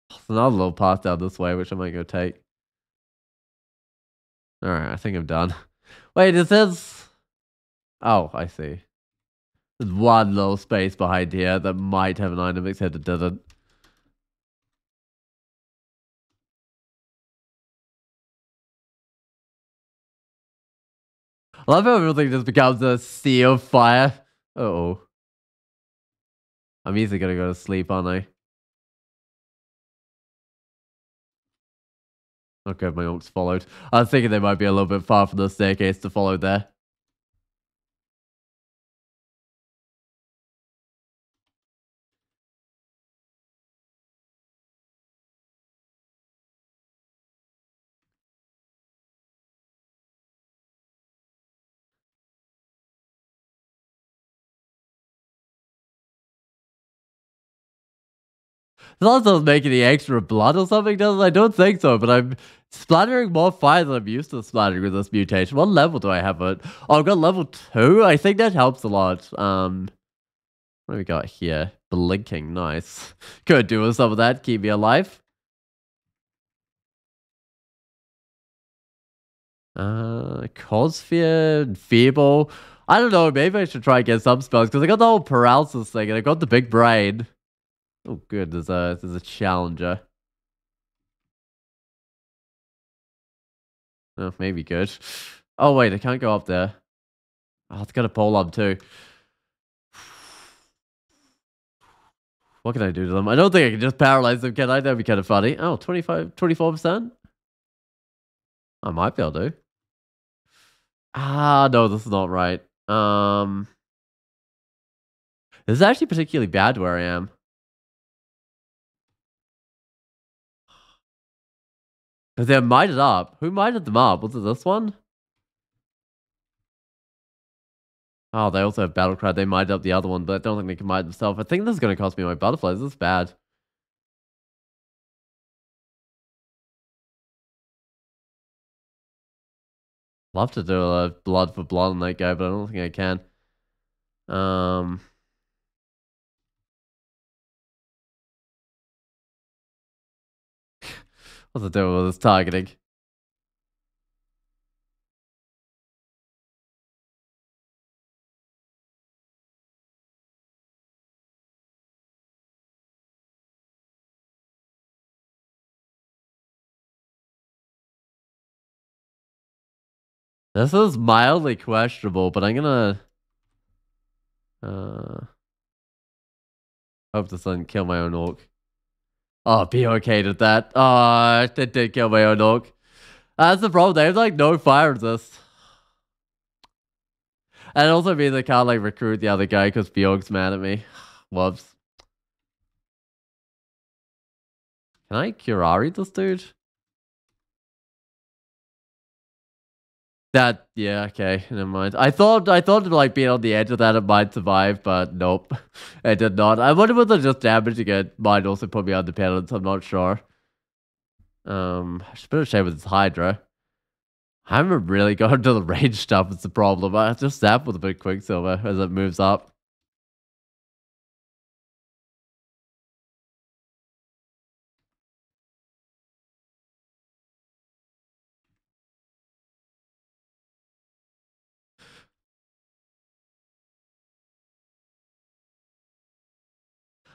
There's another little path down this way, which I might go take. Alright, I think I'm done. Wait, is this... Oh, I see. There's one little space behind here that might have an item, except it doesn't. I love how everything just becomes a sea of fire. Uh oh. I'm easily gonna go to sleep, aren't I? Okay, my orcs followed. I was thinking they might be a little bit far from the staircase to follow there. Also making the extra blood or something, does I don't think so, but I'm splattering more fire than I'm used to splattering with this mutation. What level do I have it? Oh, I've got level 2? I think that helps a lot. Um, What do we got here? Blinking, nice. Could do with some of that, keep me alive. Uh, Cossphere, Feeble. I don't know, maybe I should try and get some spells, because I got the whole paralysis thing, and I got the big brain. Oh, good. There's a there's a challenger. Oh, maybe good. Oh wait, I can't go up there. Oh, it's got a pole up too. What can I do to them? I don't think I can just paralyze them, can I? That'd be kind of funny. Oh, 25, 24%? I might be able to. Ah, no, this is not right. Um, This is actually particularly bad where I am. They're mited up. Who mited them up? Was it this one? Oh, they also have battle cry. They mited up the other one, but I don't think they can mite themselves. I think this is going to cost me my butterflies. This is bad. Love to do a blood for blood on that guy, but I don't think I can. Um... What's the devil is targeting? This is mildly questionable, but I'm gonna... Uh, hope this doesn't kill my own orc. Oh, be okay with that. Oh, it did kill my own orc. That's the problem. They have like no fire resist. And also means I can't like recruit the other guy because Beogh's mad at me. Whoops. Can I Curari this dude? That yeah okay never mind. I thought I thought like being on the edge of that it might survive, but nope, it did not. I wonder whether just damaging it might also put me on dependence. I'm not sure. Um, I should put a shame with this Hydra. I haven't really gone to the range stuff. It's the problem. I just zap with a bit Quicksilver as it moves up.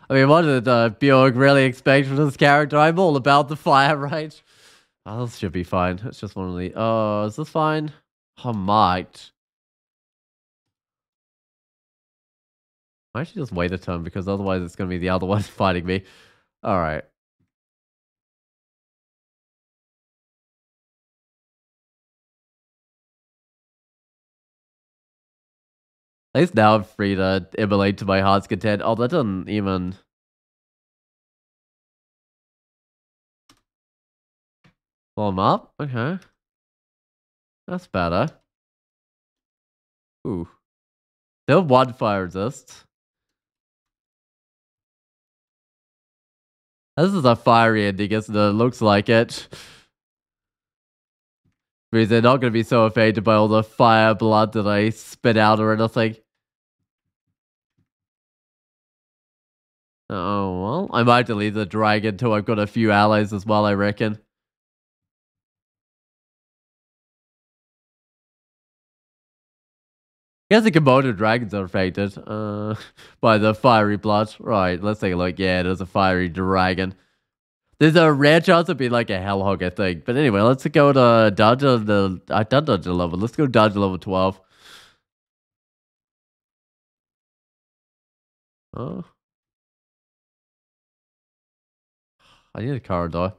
I mean, what did uh, really expect from this character? I'm all about the fire, right? Oh, this should be fine. It's just one of the... Oh, is this fine? I might. I should just wait a turn because otherwise it's going to be the other one fighting me. Alright. At least now I'm free to immolate to my heart's content. Oh, that doesn't even... Blow him up? Okay. That's better. Ooh. Still one fire resist. This is a fiery ending, isn't it? looks like it. Because they're not going to be so affected by all the fire blood that I spit out or anything. Oh, well, I might delete the dragon until I've got a few allies as well, I reckon. I guess the Komodo dragons are affected uh, by the fiery blood. Right, let's take a look. Yeah, there's a fiery dragon. There's a rare chance of being like a hellhog, I think. But anyway, let's go to dungeon. The done dungeon level. Let's go dungeon level twelve. Oh. I need a car corridor.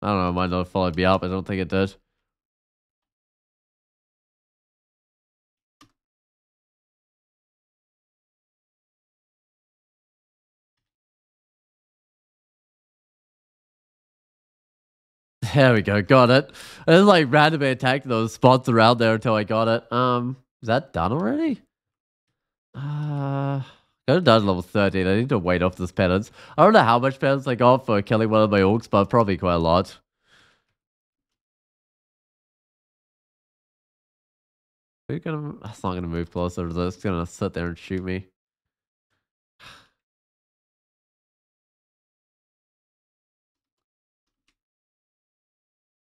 I don't know, it might not have followed me up. I don't think it did. There we go, got it. I just like randomly attacked those spots around there until I got it. Um, is that done already? Uh, go to dungeon level 13. I need to wait off this penance. I don't know how much penance I got for killing one of my orcs, but probably quite a lot. Are gonna, that's not gonna move closer. It's gonna sit there and shoot me.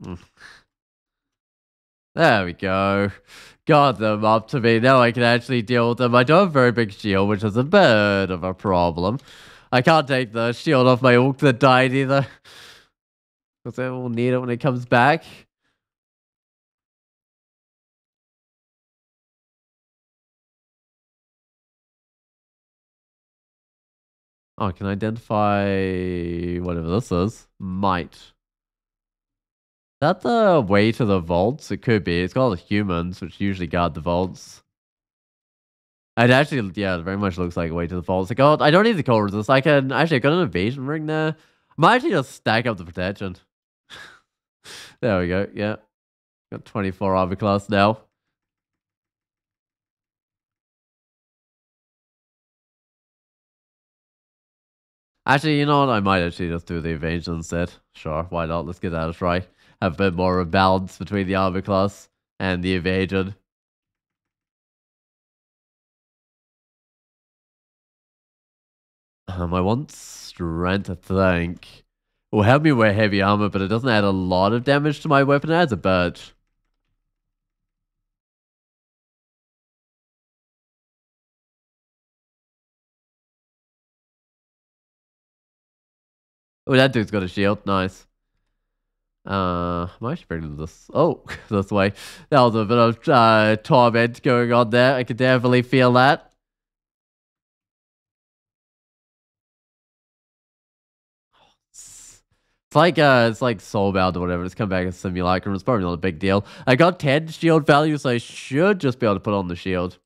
Hmm. There we go. Got them up to me. Now I can actually deal with them. I don't have a very big shield, which is a bit of a problem. I can't take the shield off my orc that died either. Because I will need it when it comes back. Oh, can I identify whatever this is? Might that the way to the vaults? It could be. It's got all the humans, which usually guard the vaults. It actually, yeah, it very much looks like a way to the vaults. Like, oh, I don't need the cold resist. I can actually I got an evasion ring there. I might actually just stack up the protection. there we go. Yeah, got 24 armor class now. Actually, you know what? I might actually just do the evasion instead. Sure, why not? Let's get that a try a bit more of a balance between the armor class and the evasion. Um, I want strength, I think. Will help me wear heavy armor, but it doesn't add a lot of damage to my weapon. It adds a bit. Oh, that dude's got a shield. Nice. Uh, I should bring this. Oh, this way. That was a bit of uh, torment going on there. I could definitely feel that. It's like uh, it's like Soulbound or whatever. It's come back as Simulacrum. It's probably not a big deal. I got 10 shield value, so I should just be able to put on the shield.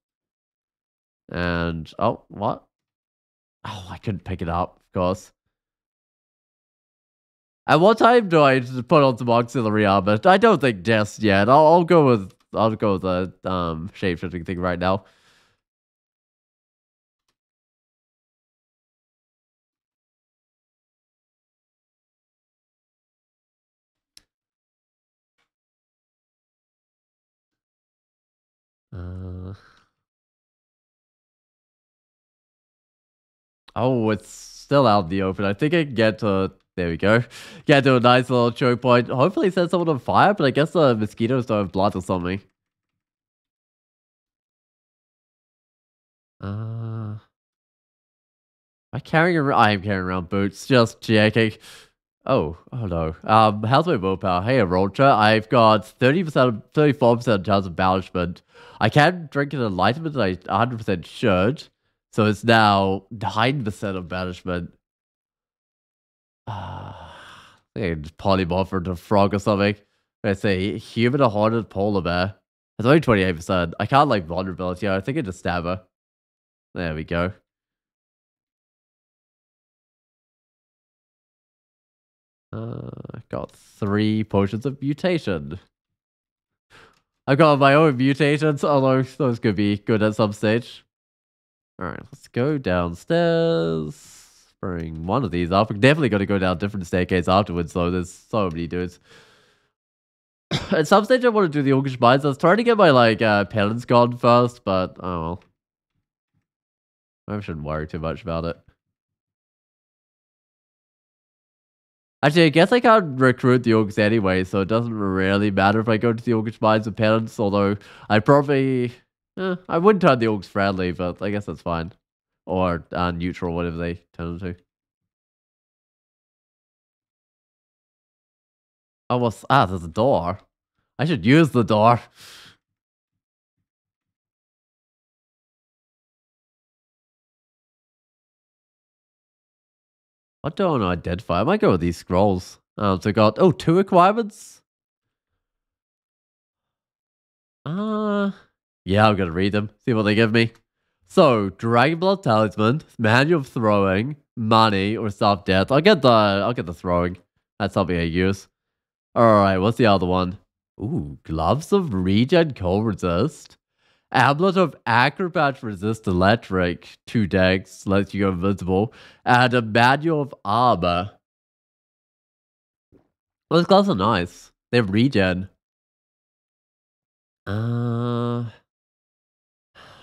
And oh, what? Oh, I couldn't pick it up, of course. At what time do I put on some auxiliary armor? I don't think just yet. I'll, I'll go with I'll go with the um shapeshifting thing right now. Uh, oh, it's still out in the open. I think I can get to there we go. Get to a nice little choke point. Hopefully set someone on fire, but I guess the mosquitoes don't have blood or something. Uh, I carrying around. I am carrying around boots. Just checking. Oh, oh. Um, how's my willpower? Hey, Arocha, I've got 30%, 34% chance of banishment. I can drink an enlightenment, I 100% should. So it's now 9% of banishment. Just polymorph into a frog or something. Let's say human or haunted polar bear. It's only 28%. I can't like vulnerability. I think I just stab her. There we go. Uh, got three potions of mutation. I've got my own mutations, although those could be good at some stage. Alright, let's go downstairs bring one of these up. We're definitely going to go down different staircase afterwards, though. There's so many dudes. At some stage, I want to do the Orcish Mines. I was trying to get my, like, uh, penance gone first, but, oh well. I shouldn't worry too much about it. Actually, I guess I can't recruit the orcs anyway, so it doesn't really matter if I go to the Orcish Mines with penance, although I'd probably... Eh, I wouldn't turn the orcs friendly, but I guess that's fine or uh, neutral, whatever they turn into. Oh, what's ah? There's a door. I should use the door. I don't identify. I might go with these scrolls. Um, so got oh two requirements. Uh yeah, I'm gonna read them. See what they give me. So, Dragon Blood Talisman, Manual of Throwing, Money, or Soft Death. I'll get the I'll get the throwing. That's something I use. Alright, what's the other one? Ooh, Gloves of Regen Cold Resist. Amulet of Acrobat Resist Electric. Two decks, lets you go invisible. And a Manual of Armor. Those gloves are nice. They have regen. Uh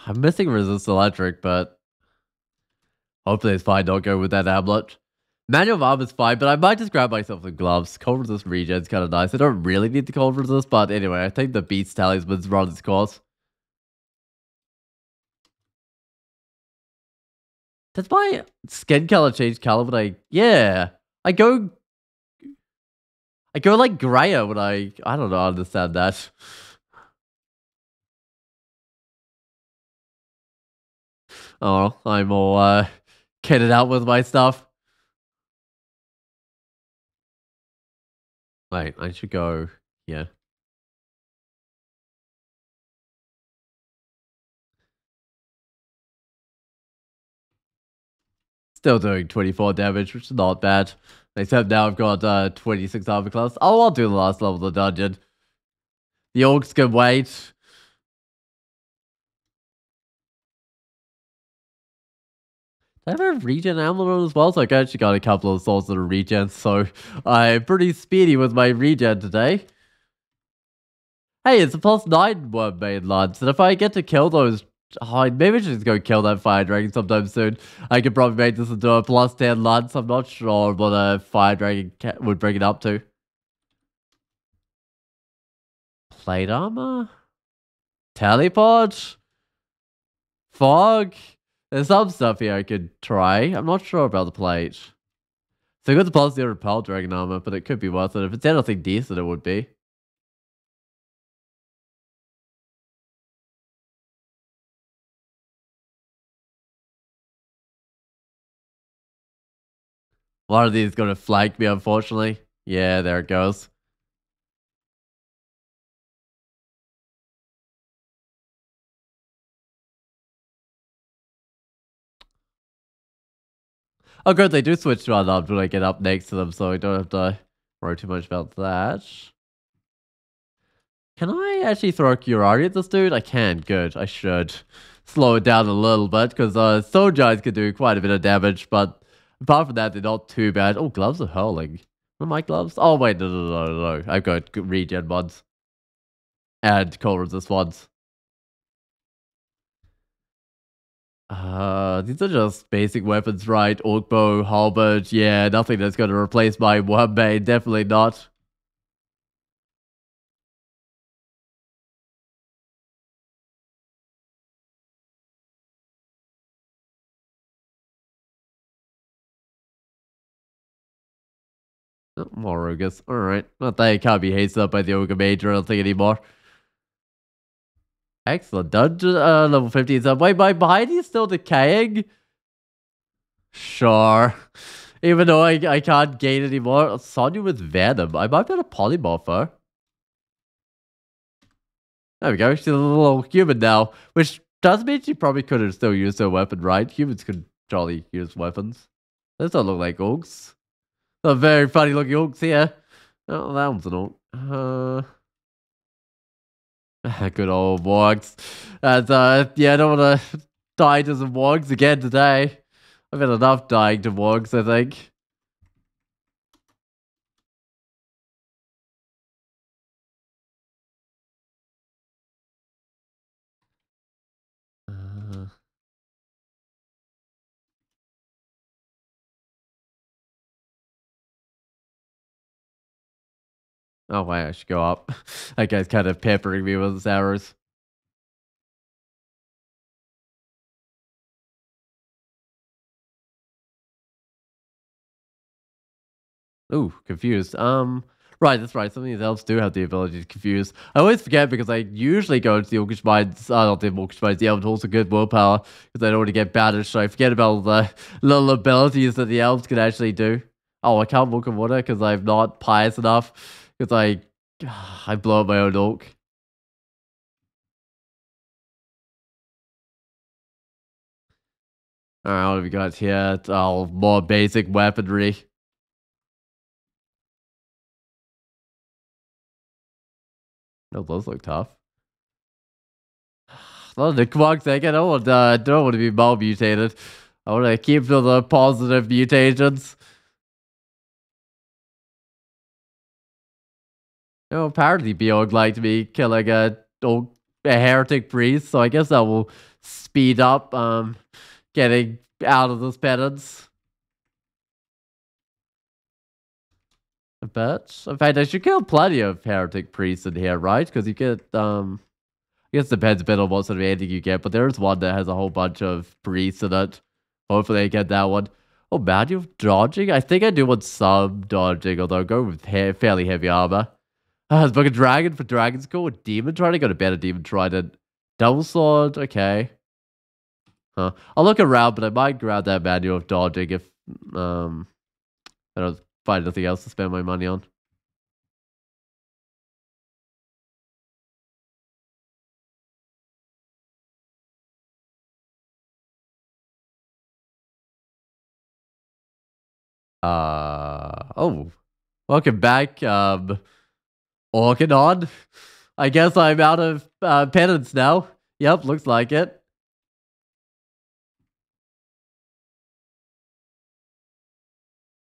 I'm missing resist electric, but hopefully it's fine. Don't go with that amulet. Manual armor is fine, but I might just grab myself some gloves. Cold resist regen is kind of nice. I don't really need the cold resist, but anyway, I think the beast talisman's run its course. Does my skin color change color when I... Yeah. I go... I go like grayer when I... I don't know, understand that. Oh, I'm all uh, kitted out with my stuff. Wait, I should go here. Still doing 24 damage, which is not bad. Except now I've got uh, 26 armor class. Oh, I'll do the last level of the dungeon. The orcs can wait. I have a regen amulet as well, so I actually got a couple of souls that are regen, so I'm pretty speedy with my regen today. Hey, it's a plus 9 one main lance, and if I get to kill those... Oh, maybe I should just go kill that fire dragon sometime soon. I could probably make this into a plus 10 lance. I'm not sure what a fire dragon would bring it up to. Plate armor? Teleport? Fog? There's some stuff here I could try. I'm not sure about the plate. So I got the zero repel dragon armor, but it could be worth it. If it's anything decent, it would be. One of these is going to flank me, unfortunately. Yeah, there it goes. Oh, good, they do switch to unarmed when I get up next to them, so I don't have to worry too much about that. Can I actually throw a curare at this dude? I can, good. I should slow it down a little bit, because uh, Giants can do quite a bit of damage, but apart from that, they're not too bad. Oh, gloves are hurling. Are my gloves? Oh, wait, no, no, no, no, no. I've got regen mods. And cold resist mods. Uh, these are just basic weapons, right? Orc bow, halberd, yeah, nothing that's going to replace my Wyrmbane, definitely not. More Rugas. Alright. That it can't be hasted up by the Ogre Major, I don't think anymore. Excellent. Dungeon uh, level 15 up. Wait, my behind is still decaying? Sure. Even though I, I can't gain anymore. Sonya with Venom. I might be able to polymorph her. There we go. She's a little human now. Which does mean she probably could have still used her weapon, right? Humans could jolly use weapons. Those don't look like orcs. A very funny looking orcs here. Oh, that one's an orc. Uh... Good old wargs. And uh, yeah, I don't want to die to some wargs again today. I've had enough dying to wargs, I think. Oh, wait, I should go up. that guy's kind of peppering me with his arrows. Ooh, confused. Um, right, that's right. Some of these elves do have the ability to confuse. I always forget because I usually go into the Orcish Mines, not the Orcish Mines, the elves also good willpower because I don't want to get banished, so I forget about the little abilities that the elves can actually do. Oh, I can't walk in water because I'm not pious enough because I, I blow up my own orc. Alright, what have we got here? Oh, more basic weaponry. No, those look tough. Well, the Quag thing, I don't want, uh, don't want to be mal mutated. I want to keep to the positive mutations. You know, apparently Beogh liked me killing a, a heretic priest, so I guess that will speed up um getting out of this penance. A bit. In fact, I should kill plenty of heretic priests in here, right? Because you get um I guess it depends a bit on what sort of ending you get, but there's one that has a whole bunch of priests in it. Hopefully I get that one. Oh, manual dodging? I think I do want some dodging, although go with he fairly heavy armor. Uh, it's like a dragon for Dragon's Core. Demon Trident. I got a better Demon Trident. Double Sword. Okay. Huh. I'll look around, but I might grab that manual of dodging if um I don't find nothing else to spend my money on. Uh oh. Welcome back. Um Orcanon. I guess I'm out of uh, penance now. Yep, looks like it.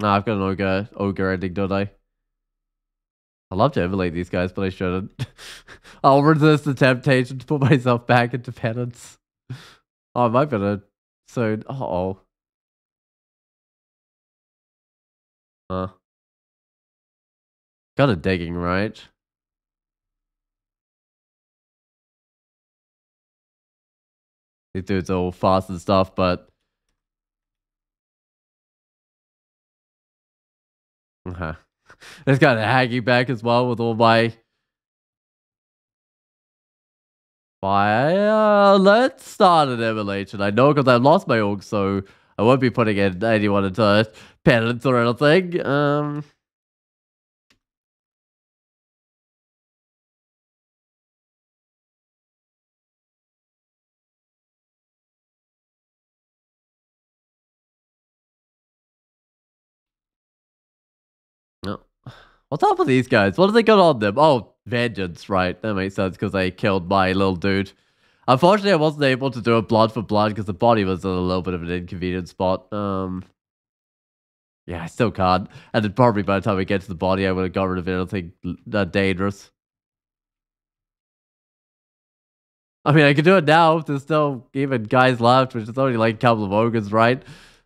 Nah, I've got an ogre, ogre ending, don't I? I love to immolate these guys, but I shouldn't. I'll resist the temptation to put myself back into penance. Oh, I might be able to soon. Uh oh. Huh. Got a digging, right? These dudes are all fast and stuff, but Uh-huh. It's kind of hanging back as well with all my. Fire. Let's start an immolation. I know because I lost my org, so I won't be putting in anyone into penance or anything. Um. What's up with these guys? What have they got on them? Oh, vengeance, right. That makes sense because they killed my little dude. Unfortunately, I wasn't able to do a blood for blood because the body was in a little bit of an inconvenient spot. Um, yeah, I still can't. And then probably by the time I get to the body, I would have got rid of anything uh, dangerous. I mean, I could do it now if there's still even guys left, which is only like a couple of ogres, right?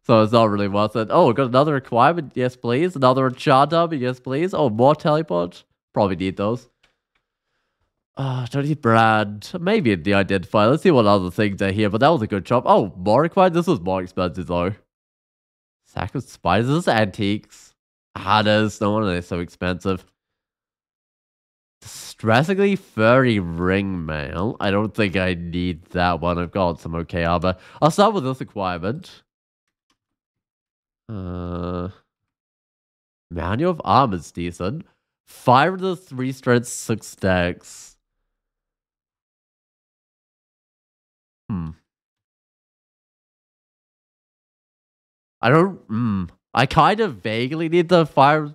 So it's not really worth it. Oh, got another requirement? Yes, please. Another charm Yes, please. Oh, more teleport. Probably need those. Uh, don't need brand. Maybe the identifier. Let's see what other things are here. But that was a good job. Oh, more required? This was more expensive though. Sack of is antiques. Hatters. No wonder they're so expensive. Distressingly furry ring mail. I don't think I need that one. I've got some okay armor. I'll start with this requirement. Uh, Manual of Armor's decent. Five of the three strength, six stacks. Hmm. I don't. Hmm. I kind of vaguely need the fire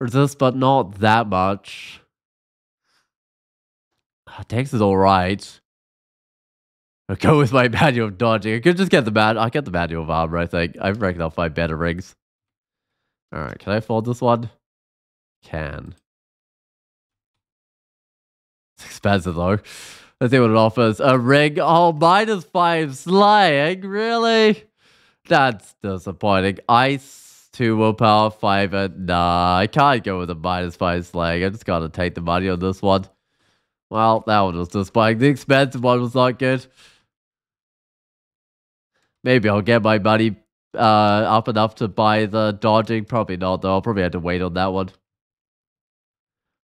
resist, but not that much. Dex is alright. I'll go with my manual of dodging. I could just get the man. I'll get the manual of armor, I think. I reckon I'll find better rings. Alright, can I fold this one? Can. It's expensive though. Let's see what it offers. A ring. Oh, minus five slaying. Really? That's disappointing. Ice, two willpower, five. And nah, I can't go with a minus five slaying. I just gotta take the money on this one. Well, that one was disappointing. The expensive one was not good. Maybe I'll get my money uh, up enough to buy the dodging. Probably not, though. I'll probably have to wait on that one.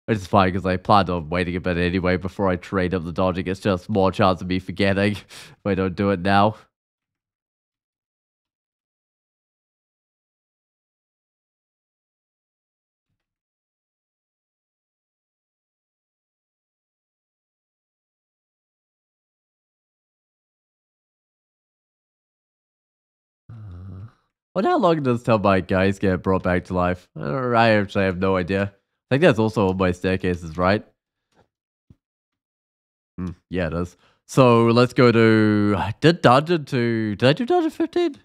Is fine because I planned on waiting a bit anyway before I trade up the dodging. It's just more chance of me forgetting if I don't do it now. What how long does tell my guys get brought back to life? I, I actually have no idea. I think that's also on my staircases, right? Mm, yeah, it is. So let's go to. I did dungeon to. Did I do dungeon 15?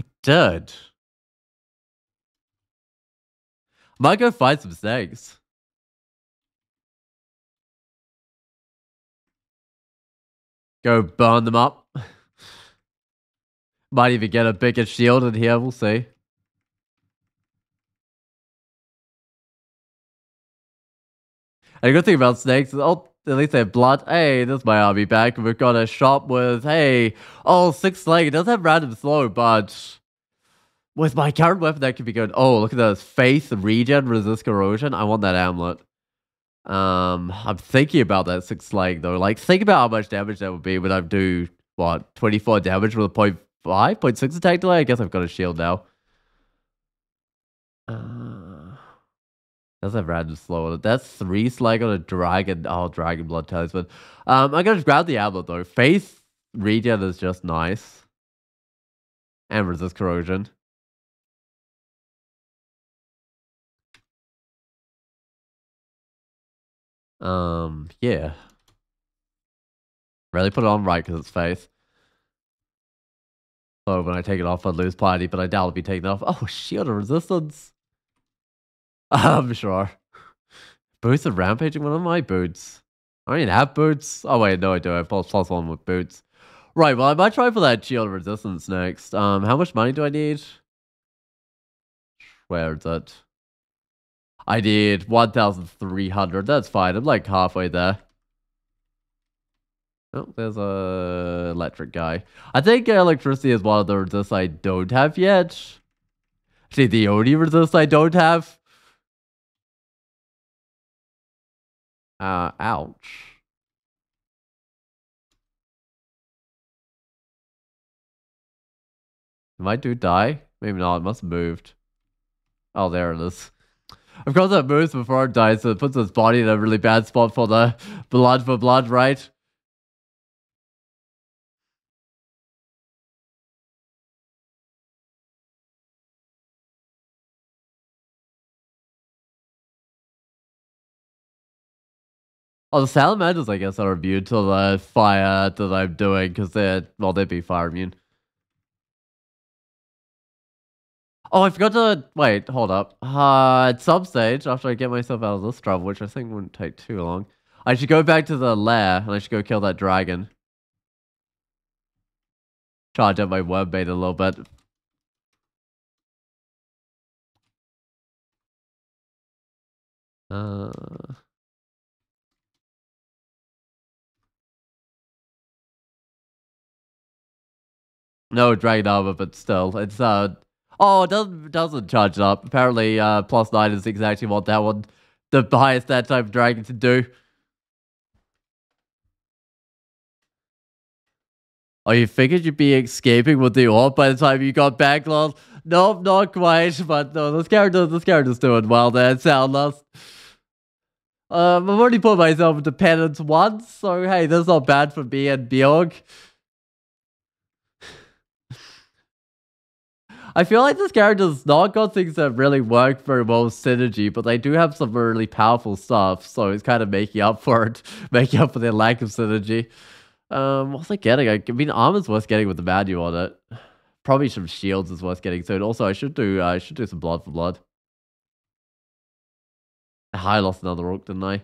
I did. Might go find some snakes. Go burn them up. Might even get a bigger shield in here, we'll see. And the good thing about snakes is, oh, at least they have blood. Hey, this my army back. We've got a shop with, hey, oh, six leg. It does have random slow, but with my current weapon, that could be good. Oh, look at this. Faith, regen, resist corrosion. I want that amulet. Um, I'm thinking about that six leg, though. Like, think about how much damage that would be when I do, what, 24 damage with a point 5.6 attack delay? I guess I've got a shield now. Uh, does have random slow on it. That's three slag on a dragon. Oh, dragon blood talisman. Um, I'm gonna grab the amulet though. Faith regen is just nice. And resist corrosion. Um, yeah. Really put it on right because it's faith. So when I take it off, I'd lose party, but I doubt I'll be taken off. Oh, shield of resistance. I'm sure. Boots of rampaging? One of my boots. I don't even have boots. Oh wait, no I do. I have plus, plus one with boots. Right, well I might try for that shield of resistance next. Um, how much money do I need? Where is it? I need 1,300. That's fine. I'm like halfway there. Oh, there's a electric guy. I think electricity is one of the resists I don't have yet. See, the only resist I don't have. Uh, ouch. Did my dude die? Maybe not. It must have moved. Oh, there it is. Of course, it moves before it dies, so it puts its body in a really bad spot for the blood for blood, right? Oh, the salamanders, I guess, are immune to the fire that I'm doing because they're, well, they'd be fire immune. Oh, I forgot to, wait, hold up. Uh, at some stage, after I get myself out of this trouble, which I think wouldn't take too long, I should go back to the lair and I should go kill that dragon. Charge up my web bait a little bit. Uh... No dragon armor, but still, it's uh Oh, it doesn't doesn't charge it up. Apparently, uh, plus nine is exactly what that one, the highest that type of dragon to do. Oh, you figured you'd be escaping with the orb by the time you got back, lol? Nope, not quite. But no, this character, this character's doing well there. Soundless. Um, I've already put myself into penance once, so hey, that's not bad for me and Beogh. I feel like this character's not got things that really work very well with synergy, but they do have some really powerful stuff, so it's kind of making up for it, making up for their lack of synergy. Um, what's I getting? I mean, armor's worth getting with the manual on it. Probably some shields is worth getting soon. Also, I should do uh, I should do some blood for blood. I lost another orc, didn't I?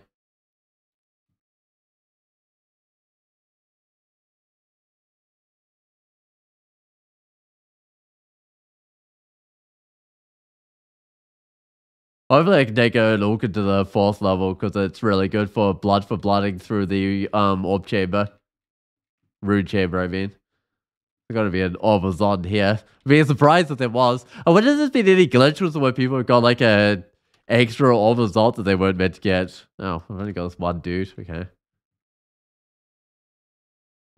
Hopefully I can take a look into the fourth level because it's really good for blood for blooding through the um orb chamber. Rune chamber, I mean. There's gotta be an orb on here. I'd be surprised if there was. I wonder if there's been any glitches where people have got like a extra orb that they weren't meant to get. Oh, I've only got this one dude. Okay.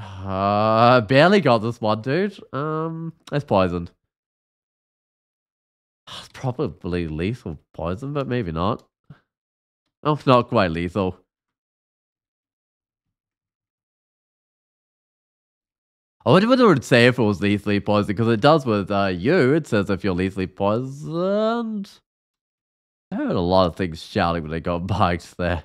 Uh, barely got this one dude. Um, that's poisoned. It's probably lethal poison, but maybe not. Oh, not quite lethal. I wonder what it would say if it was lethally poisoned, because it does with uh, you. It says if you're lethally poisoned. I heard a lot of things shouting when they got biked there.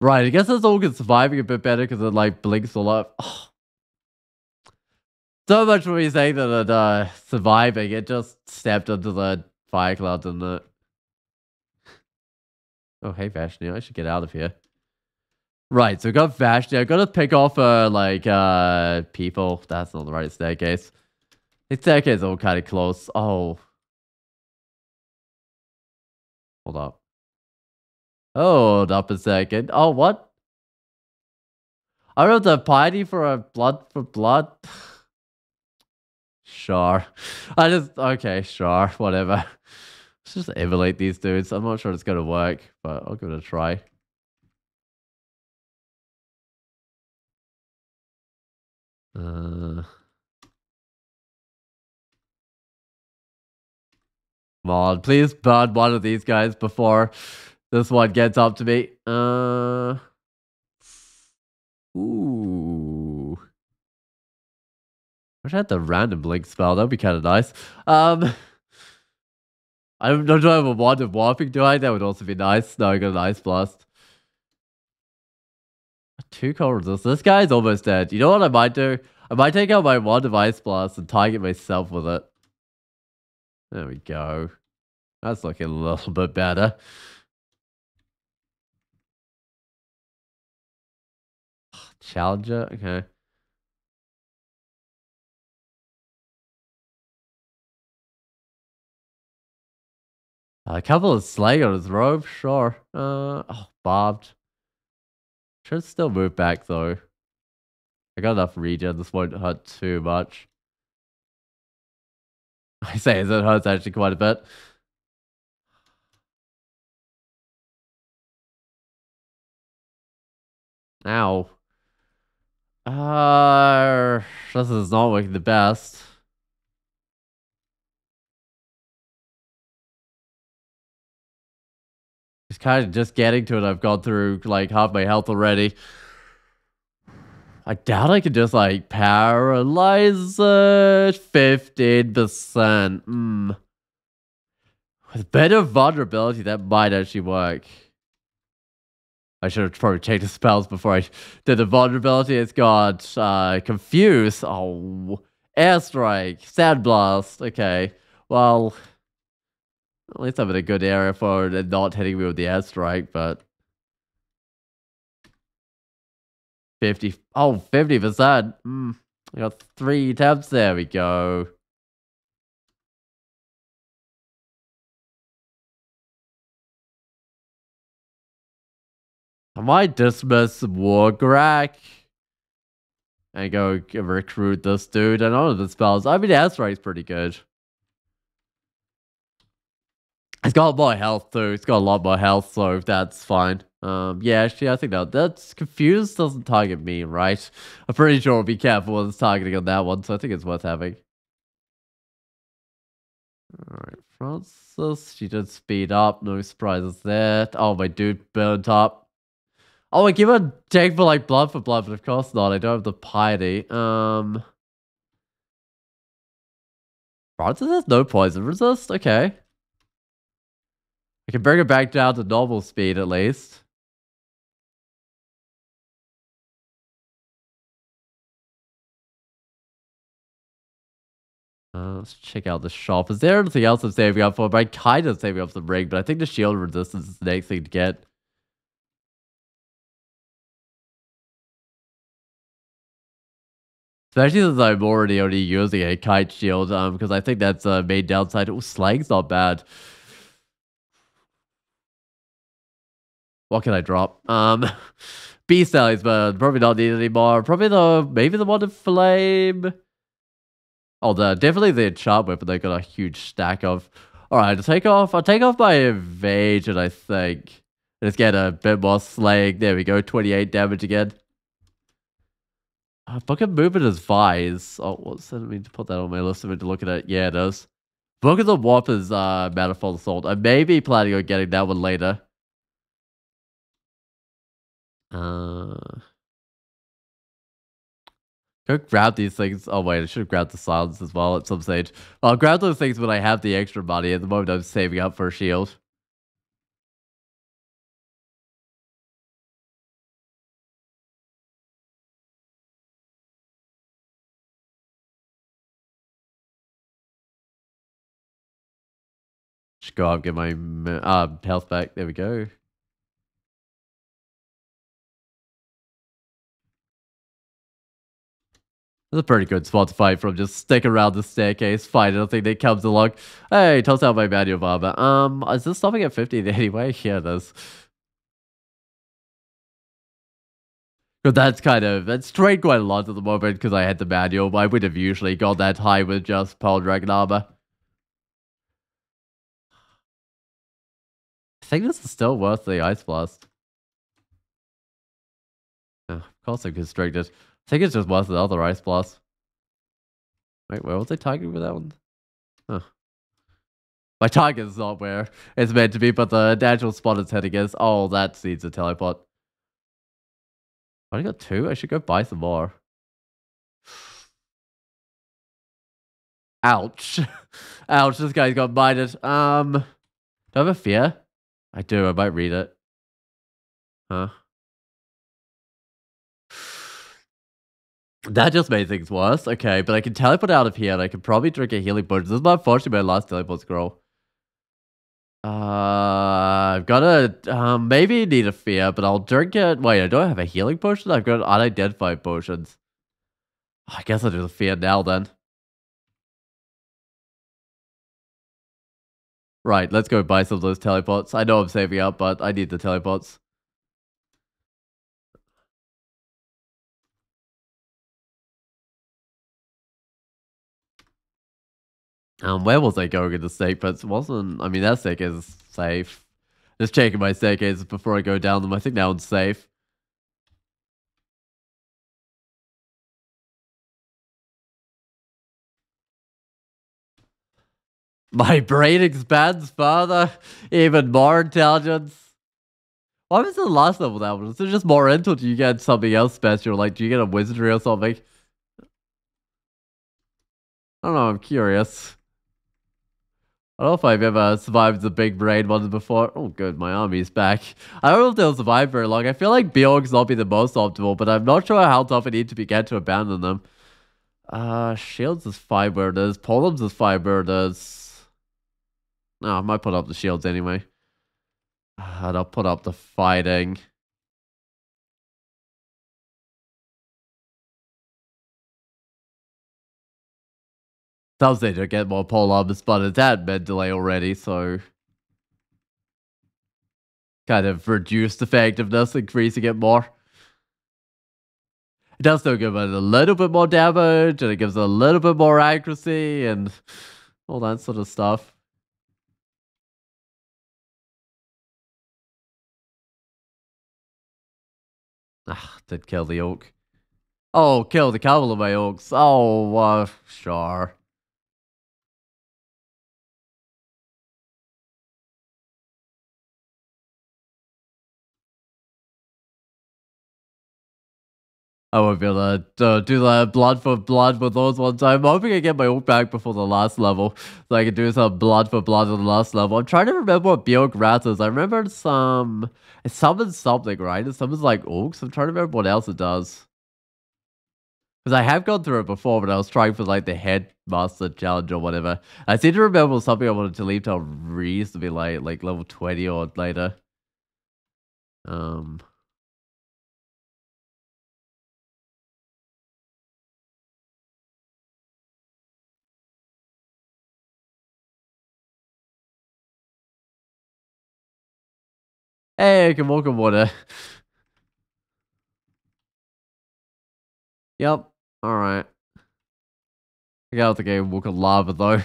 Right, I guess this orc surviving a bit better because it like blinks a lot. Oh. So much for me saying that it uh, surviving, it just stepped into the fire cloud, didn't it? Oh, hey, Vashnia, I should get out of here. Right, so we got Vashnia. I gotta pick off, uh, like, uh, people. That's not the right staircase. The staircase is all kind of close. Oh. Hold up. Hold up a second. Oh, what? I wrote the piety for a blood for blood. sure. I just okay, sure, whatever. Let's just immolate these dudes. I'm not sure it's gonna work, but I'll give it a try. Uh Come on, please burn one of these guys before this one gets up to me. Uh. Ooh. Wish I had the random blink spell. That'd be kind of nice. Um. I don't know if I have a wand of warping, do I? That would also be nice. No, I got an ice blast. Two cold resist. This guy's almost dead. You know what I might do? I might take out my wand of ice blast and target myself with it. There we go. That's looking a little bit better. Challenger? Okay. A couple of slang on his robe, sure. Uh, oh, barbed. Should still move back though. I got enough regen. This won't hurt too much. I say it hurts actually quite a bit. Ow. Uh, this is not working the best. It's kind of just getting to it. I've gone through like half my health already. I doubt I could just like paralyze it. 15%. Mm. With better vulnerability, that might actually work. I should have probably checked the spells before I did the vulnerability. It's got uh, Confuse. Oh, Airstrike. Sandblast. Okay. Well, at least I'm in a good area for not hitting me with the airstrike, but... 50. Oh, 50%. Mm, I got three tabs. There we go. I might dismiss Wargrak and go recruit this dude. And all of the spells. I mean, Airstrike's pretty good. It's got more health too. It's got a lot more health, so that's fine. Um, yeah, actually, I think that that's confused doesn't target me, right? I'm pretty sure. Be careful when it's targeting on that one, so I think it's worth having. All right, Frances, she did speed up. No surprises there. Oh, my dude burnt up. Oh, I give a take for like blood for blood, but of course not. I don't have the piety. Um, Frances has no poison resist. Okay. I can bring it back down to normal speed at least. Uh, let's check out the shop. Is there anything else I'm saving up for? But I kind of saving up the ring, but I think the shield resistance is the next thing to get. Especially since I'm already only using a kite shield, um, because I think that's a uh, main downside. Oh, slang's not bad. What can I drop? Um, Beast but probably not needed anymore. Probably the maybe the one of flame. Oh, the definitely the chart weapon. They got a huge stack of. All right, I'll take off. I'll take off my evasion. I think. Let's get a bit more slaying. There we go. Twenty-eight damage again. Uh, Book of Movement is Vise. Oh, what's that? I mean to put that on my list of it to look at it. Yeah, it does. Book of the Warp is uh, Manifold Assault. I may be planning on getting that one later. Uh, go grab these things. Oh wait, I should have grabbed the silence as well at some stage. I'll grab those things when I have the extra money. At the moment, I'm saving up for a shield. Go up, get my uh, health back. There we go. It's a pretty good spot to fight from. Just stick around the staircase, fight anything that comes along. Hey, toss out my manual armor. Um, is this stopping at 50 anyway? Yeah, it is. But that's kind of, that's trained quite a lot at the moment because I had the manual, I would have usually gone that high with just Pearl Dragon armor. Think this is still worth the Ice Blast. Of course I'm constricted. I think it's just worth the other Ice Blast. Wait, where was I targeting with that one? Huh. My target is not where it's meant to be, but the natural spot it's heading is. Oh, that needs a teleport. I only got two? I should go buy some more. Ouch. Ouch, this guy's got minded. Um, do I have a fear? I do, I might read it. Huh? That just made things worse. Okay, but I can teleport out of here and I can probably drink a healing potion. This is my, unfortunately my last teleport scroll. Uh, I've got a, um, maybe need a fear, but I'll drink it. Wait, I don't have a healing potion? I've got unidentified potions. I guess I'll do the fear now then. Right, let's go buy some of those teleports. I know I'm saving up, but I need the teleports. Um, where was I going in the snake pits? Wasn't I mean that snake is safe. Just checking my staircases before I go down them. I think that one's safe. My brain expands further, even more intelligence. What was the last level that was? Is it just more intel? Do you get something else special? Like, do you get a wizardry or something? I don't know, I'm curious. I don't know if I've ever survived the big brain ones before. Oh, good, my army's back. I don't know if they'll survive very long. I feel like Beogh's not be the most optimal, but I'm not sure how tough it need to be get to abandon them. Uh, Shields is five burners. Polems is five burners. No, I might put up the shields anyway. And I'll put up the fighting. Sounds they to get more pole arms, but it's at med delay already, so kind of reduced effectiveness, increasing it more. It does still give it a little bit more damage, and it gives a little bit more accuracy, and all that sort of stuff. Ah, did kill the oak. Oh, kill the my oaks. Oh, uh, sure. I won't be able to uh, do the blood for blood with those ones. I'm hoping I get my oak back before the last level. So I can do some blood for blood on the last level. I'm trying to remember what Beogh is. I remember some... It summons something, right? It summons like oaks. I'm trying to remember what else it does. Because I have gone through it before, but I was trying for like the headmaster challenge or whatever. I seem to remember something I wanted to leave till reasonably late, like level 20 or later. Um... Hey, I can walk on water. Yep. Alright. I got the game walk on lava though.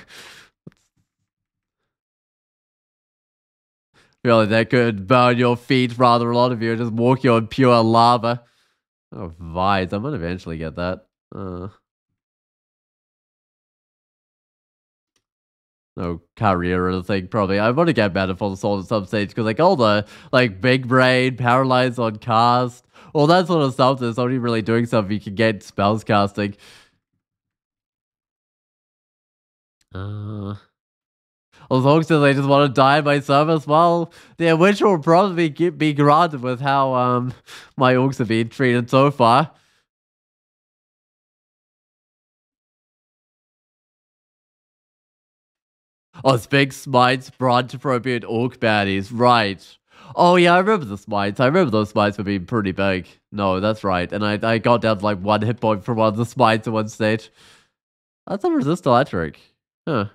Really, that could burn your feet rather a lot of you're just walking on pure lava. Oh, vines. I'm gonna eventually get that. Uh. No career or anything, probably. I want to get Manifold Assault at some stage because, like, all the, like, big brain, paralyzed on cast, all that sort of stuff that's only really doing stuff you can get spells casting. Uh. As long as I just want to die in my service, well, the wish will probably be granted with how um my orcs have been treated so far. Oh, big smites brought appropriate orc baddies. Right. Oh, yeah, I remember the smites. I remember those smites were being pretty big. No, that's right. And I, I got down to like one hit point from one of the smites at one stage. That's a resist electric. Huh.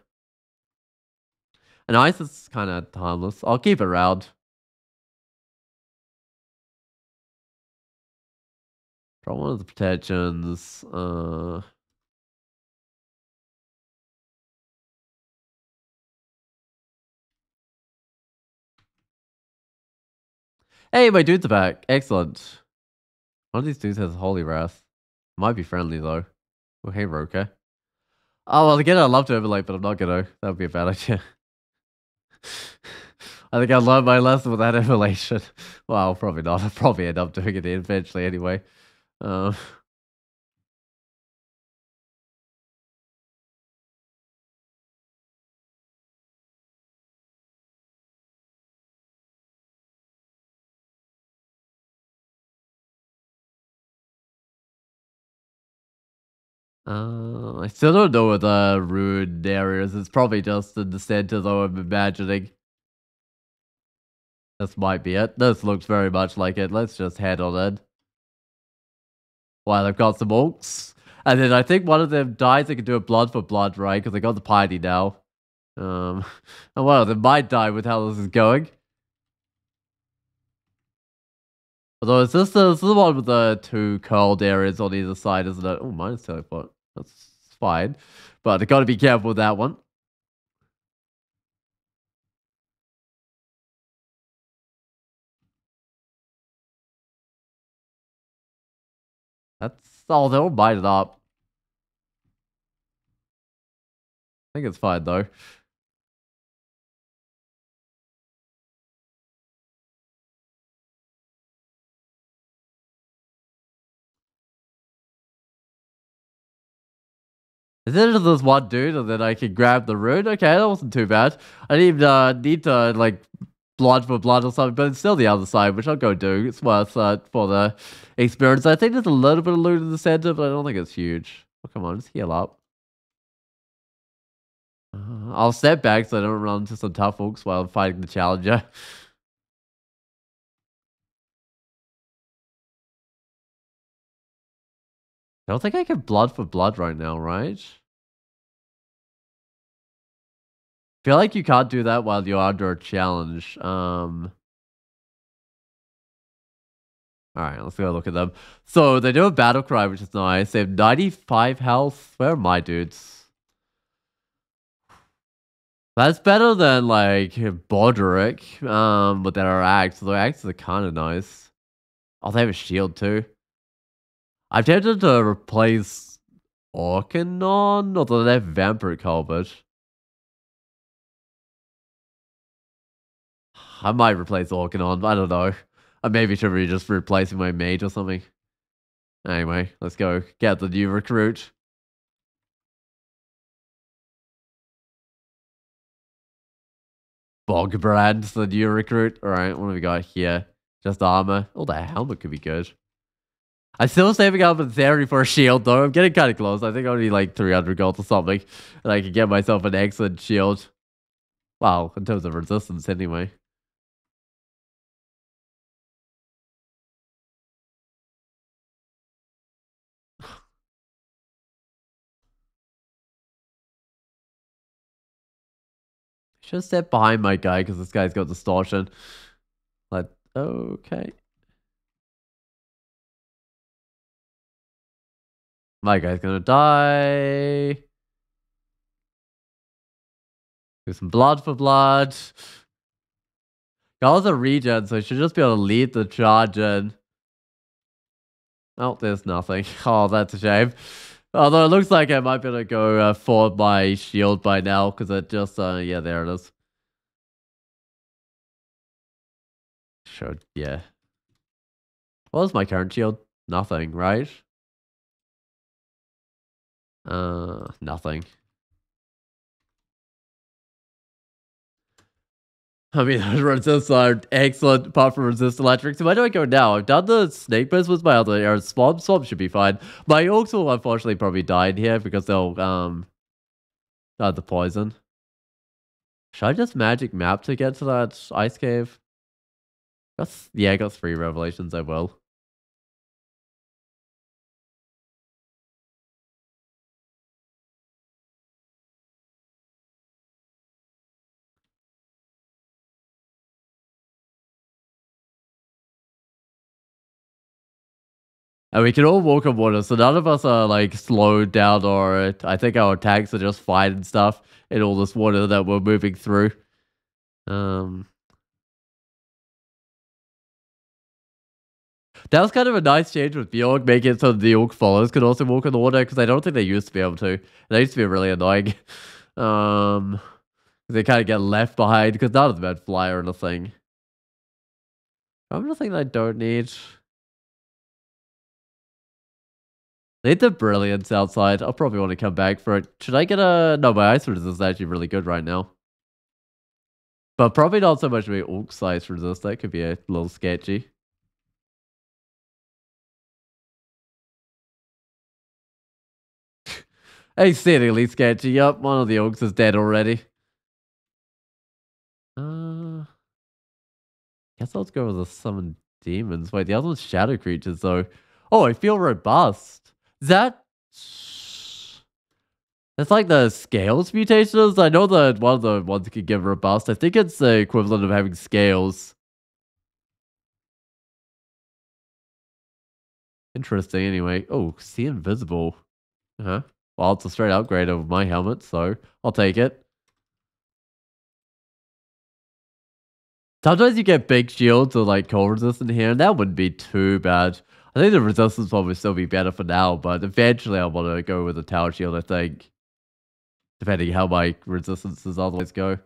And ice is kind of harmless. I'll keep it around. One of the protections. Uh... Hey, my dude's are back. Excellent. One of these dudes has Holy Wrath. Might be friendly, though. Oh, hey, Roka. Oh, well, again, I'd love to overlay, but I'm not gonna. That would be a bad idea. I think I learned my lesson with that immolation. Well, probably not. I'll probably end up doing it eventually anyway. Uh, Uh, I still don't know what the ruined areas. It's probably just in the center, though. I'm imagining. This might be it. This looks very much like it. Let's just head on in. While I've got some orcs. And then I think one of them dies, they can do a blood for blood, right? Because I got the piety now. Um, and well, they might die with how this is going. Although is this the, this is the one with the two curled areas on either side, isn't it? Oh, minus teleport. That's fine. But I gotta be careful with that one. That's oh, they'll bite it up. I think it's fine though. It just this one dude and then I can grab the rune? Okay, that wasn't too bad. I didn't even uh, need to like blood for blood or something, but it's still the other side, which I'll go do. It's worth uh, for the experience. I think there's a little bit of loot in the center, but I don't think it's huge. Oh, come on, just heal up. Uh, I'll step back so I don't run into some tough hooks while I'm fighting the challenger. I don't think I can blood for blood right now, right? Feel like you can't do that while you're under a challenge. Um. Alright, let's go look at them. So they do a battle cry, which is nice. They have 95 health. Where are my dudes? That's better than like Bodrick, um, but their axe. Their axes are kind of nice. Oh, they have a shield too. I've tempted to replace Orcanon, although they have Vampire Colbert. I might replace Orcanon, I don't know. I maybe should be just replacing my mage or something. Anyway, let's go get the new recruit. Bogbrand, the new recruit. Alright, what have we got here? Just armor. Oh, that helmet could be good. I'm still saving up in theory for a shield, though. I'm getting kind of close. I think I need like 300 gold or something. And I can get myself an excellent shield. Wow, in terms of resistance, anyway. Should step behind my guy because this guy's got distortion. Like, okay. My guy's gonna die. Do some blood for blood. Gall's a regen, so he should just be able to lead the charge in. Oh, there's nothing. Oh, that's a shame. Although it looks like I might be able to go uh, for my shield by now, because it just, uh, yeah, there it is. Sure, yeah. What is my current shield? Nothing, right? Uh, nothing. I mean, resists are excellent apart from resist electric. So where do I go now? I've done the snake burst with my other air swamp. Swamp should be fine. My orcs will unfortunately probably die in here because they'll um die the poison. Should I just magic map to get to that ice cave? That's yeah, I got three revelations, I will. And we can all walk on water, so none of us are like slowed down or I think our tanks are just fine and stuff in all this water that we're moving through. Um That was kind of a nice change with Beogh, making it so the Orc followers could also walk on the water, because I don't think they used to be able to. They used to be really annoying. um, they kind of get left behind, because none of them had fly or anything. I'm just thinking I don't need. Need the brilliance outside. I'll probably want to come back for it. Should I get a... No, my ice resist is actually really good right now. But probably not so much my Orc's ice resist. That could be a little sketchy. Exceedingly sketchy. Yup, one of the Orcs is dead already. Uh, guess I'll go with the summon demons. Wait, the other one's shadow creatures though. Oh, I feel robust. That It's like the scales mutations. I know that one of the ones could give her a robust. I think it's the equivalent of having scales. Interesting, anyway. Oh, see invisible. Uh huh. Well, it's a straight upgrade of my helmet, so I'll take it. Sometimes you get big shields or like cold resistant here, and that wouldn't be too bad. I think the resistance one would still be better for now, but eventually I want to go with the tower shield, I think. Depending how my resistances otherwise go.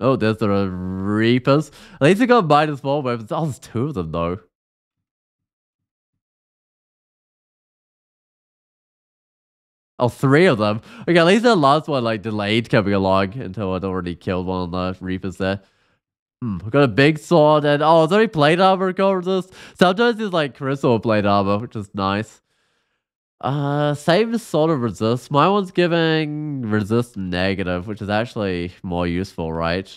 Oh, there's the Reapers. At least I got minus four weapons. Oh, there's two of them though. Oh, three of them. Okay, at least the last one like delayed coming along until I'd already killed one of the Reapers there. Hmm, got a big sword and oh, it's only plate armor covers this. Sometimes it's like crystal plate armor, which is nice. Uh, same sort of resist. My one's giving resist negative, which is actually more useful, right?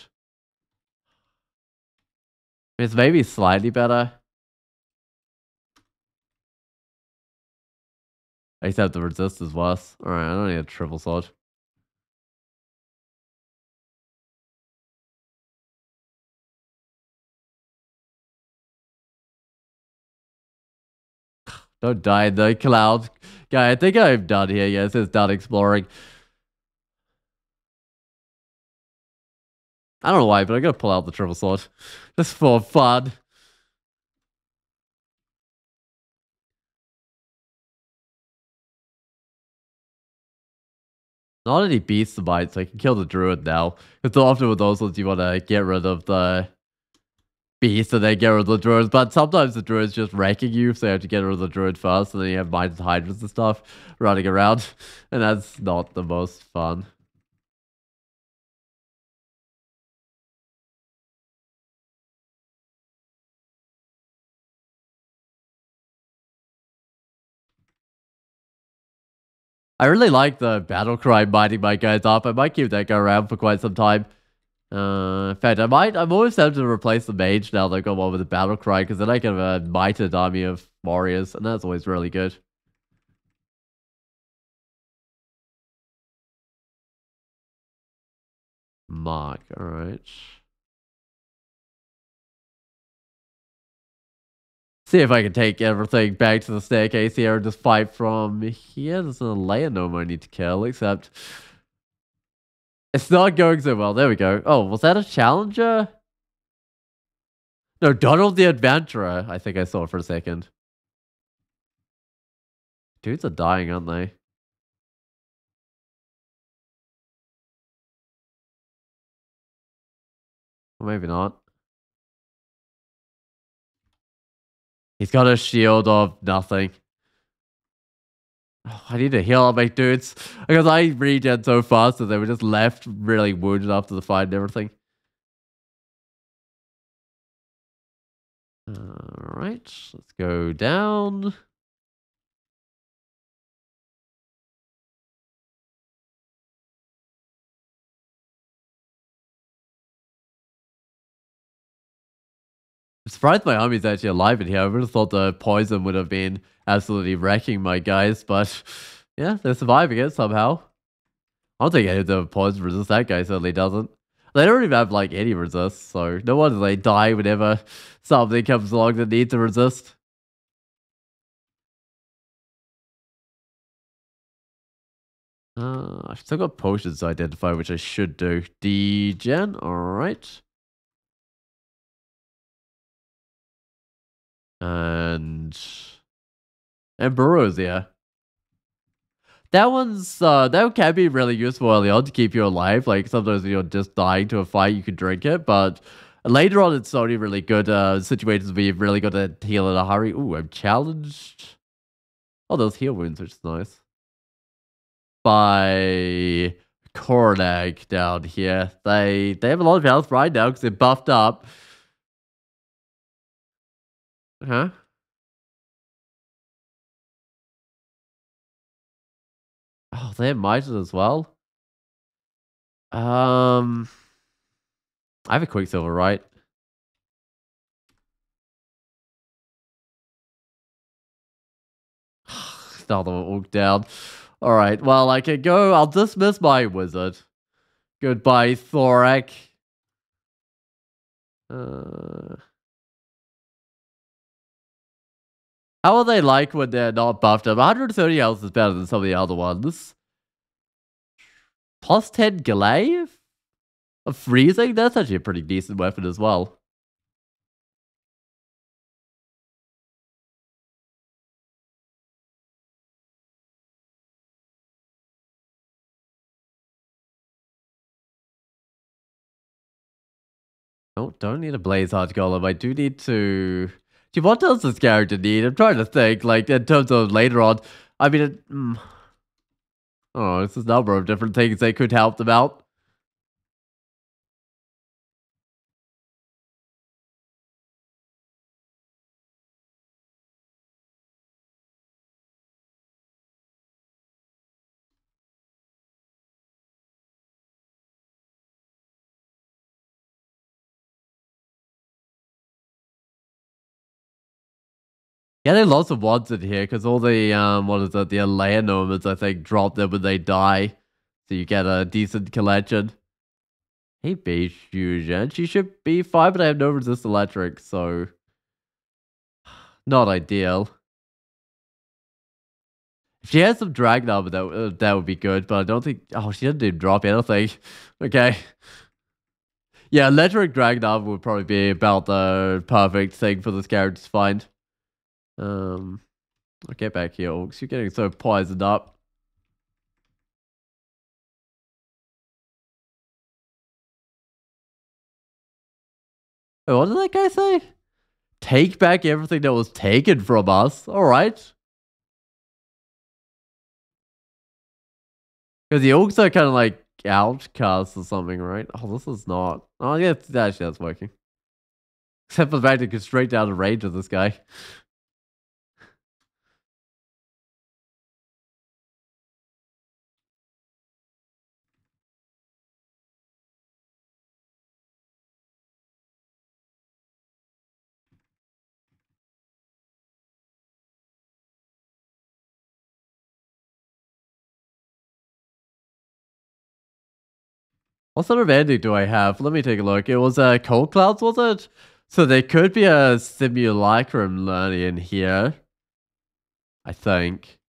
It's maybe slightly better. Except the resist is worse. Alright, I don't need a triple sword. Don't die the cloud. Guy, I think I'm done here. Yes, it's done exploring. I don't know why, but I'm gonna pull out the triple sword. Just for fun. Not any beasts to bite, so I can kill the druid now. It's often with those ones you want to get rid of the beast and then get rid of the druids. But sometimes the druid's just wrecking you, so you have to get rid of the druid first, and then you have mines and hydras and stuff running around. And that's not the most fun. I really like the battle cry mighting my guys up. I might keep that guy around for quite some time. Uh, in fact, I might. I'm always tempted to replace the mage now that I got one with the battle cry because then I can have a mighted army of warriors, and that's always really good. Mark, all right. See if I can take everything back to the staircase here and just fight from here. There's a layer gnome I need to kill, except it's not going so well. There we go. Oh, was that a challenger? No, Donald the Adventurer. I think I saw for a second. Dudes are dying, aren't they? Or maybe not. He's got a shield of nothing. Oh, I need to heal up my dudes. Because I regen so fast that they were just left really wounded after the fight and everything. Alright, let's go down. Surprised my army's actually alive in here. I would have thought the poison would have been absolutely wrecking my guys, but yeah, they're surviving it somehow. I don't think any of the poison resist. That guy certainly doesn't. They don't even have like any resist, so no wonder they die whenever something comes along that needs to resist. Uh, I've still got potions to identify, which I should do. Degen, alright. And Ambrosia. That one's uh that can be really useful early on to keep you alive. Like sometimes you're just dying to a fight, you can drink it, but later on it's only really good uh situations where you've really got to heal in a hurry. Ooh, I'm challenged. Oh, those heal wounds, which is nice. By Kornag down here. They they have a lot of health right now because they're buffed up. Huh? Oh, they're miters as well. Um, I have a Quicksilver, right? Another one walked down. All right, well, I can go. I'll dismiss my wizard. Goodbye, Thorak. Uh... how are they like when they're not buffed up? 130 health is better than some of the other ones. Plus 10 glaive? Of freezing? That's actually a pretty decent weapon as well. Oh, don't need a Blaze Heart Golem. I do need to... Gee, what does this character need? I'm trying to think, like, in terms of later on. I mean, it, mm, oh, it's a number of different things that could help them out. Yeah, there are lots of wads in here because all the um, what is it? The Alea nomads, I think, drop them when they die, so you get a decent collection. Hey, base fusion. She should be fine, but I have no resist electric, so not ideal. If she has some dragon armor, that uh, that would be good. But I don't think. Oh, she didn't even drop anything. Okay. Yeah, electric dragon armor would probably be about the perfect thing for this character to find. Um, I'll get back here, Orcs. You're getting so poisoned up. What did that guy say? Take back everything that was taken from us. All right. Because the orcs are kind of like outcasts or something, right? Oh, this is not. Oh, yeah, actually, that's working. Except for the fact it goes straight down the range of this guy. What sort of ending do I have? Let me take a look. It was uh, Cold Clouds, was it? So there could be a simulacrum learning in here. I think.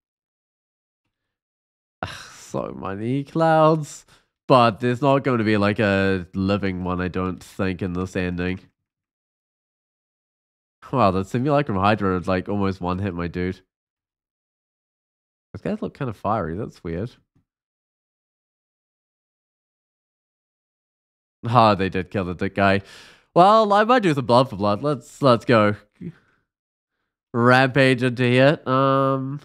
So many clouds. But there's not going to be like a living one, I don't think, in this ending. Wow, the simulacrum Hydra like almost one hit my dude. Those guys look kind of fiery. That's weird. Ah, oh, they did kill the dick guy. Well, I might do some blood for blood. Let's let's go. Rampage into here. Um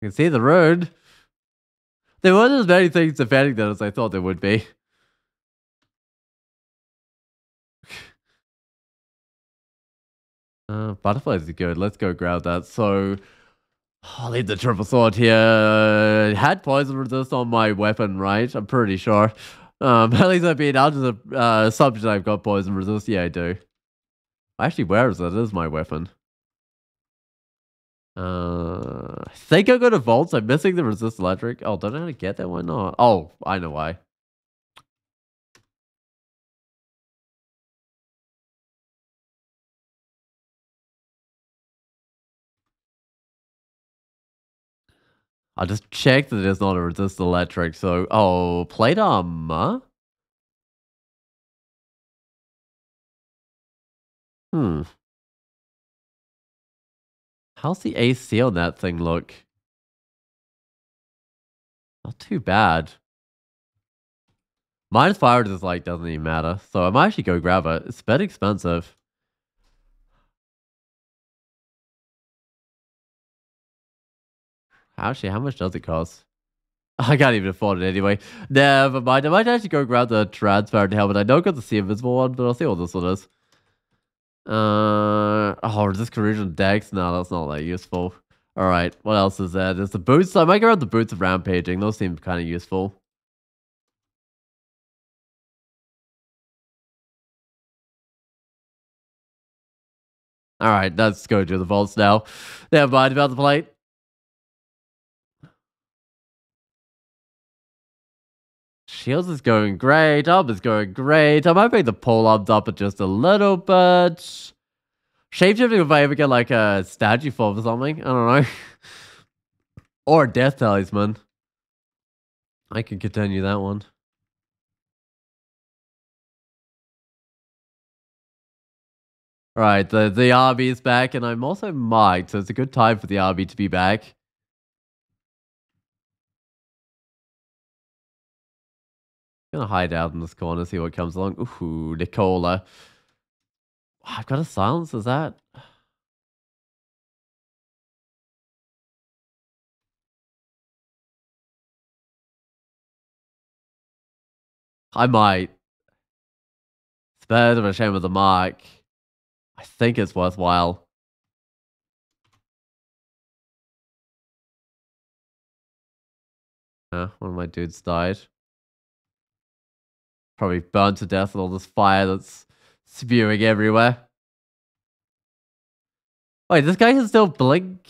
You can see the road. There weren't as many things defending that as I thought there would be. uh, butterflies is good. Let's go grab that. So I'll leave the triple sword here. Had poison resist on my weapon, right? I'm pretty sure. Um, at least I've been out of the uh, subject I've got poison resist. Yeah, I do. Actually, where is it? It is my weapon. Uh, I think I go to vaults. I'm missing the resist electric. Oh, don't know how to get that one. No. Oh, I know why. I just checked that it's not a resist electric. So, oh, plate armor. Hmm. How's the AC on that thing look? Not too bad. Minus fire just like doesn't even matter. So I might actually go grab it. It's a bit expensive. Actually, how much does it cost? I can't even afford it anyway. Never mind. I might actually go grab the transparent helmet. I I got the see invisible one, but I'll see what this one is. Uh, oh, this corrosion dex? No, that's not that useful. Alright, what else is there? There's the boots. I might grab the boots of rampaging. Those seem kind of useful. All right, let's go to the vaults now. Never mind about the plate. Shields is going great. Up is going great. I might hoping the pole arms up just a little bit. Shapeshifting if I ever get like a statue form or something. I don't know. or a death talisman. I can continue that one. Right, the, the RB is back, and I'm also mic'd, so it's a good time for the RB to be back. Gonna hide out in this corner, see what comes along. Ooh, Nikola. I've got a silence, is that? I might. Better of a shame of the mic. I think it's worthwhile. Uh, one of my dudes died. Probably burned to death with all this fire that's spewing everywhere. Wait, this guy can still blink?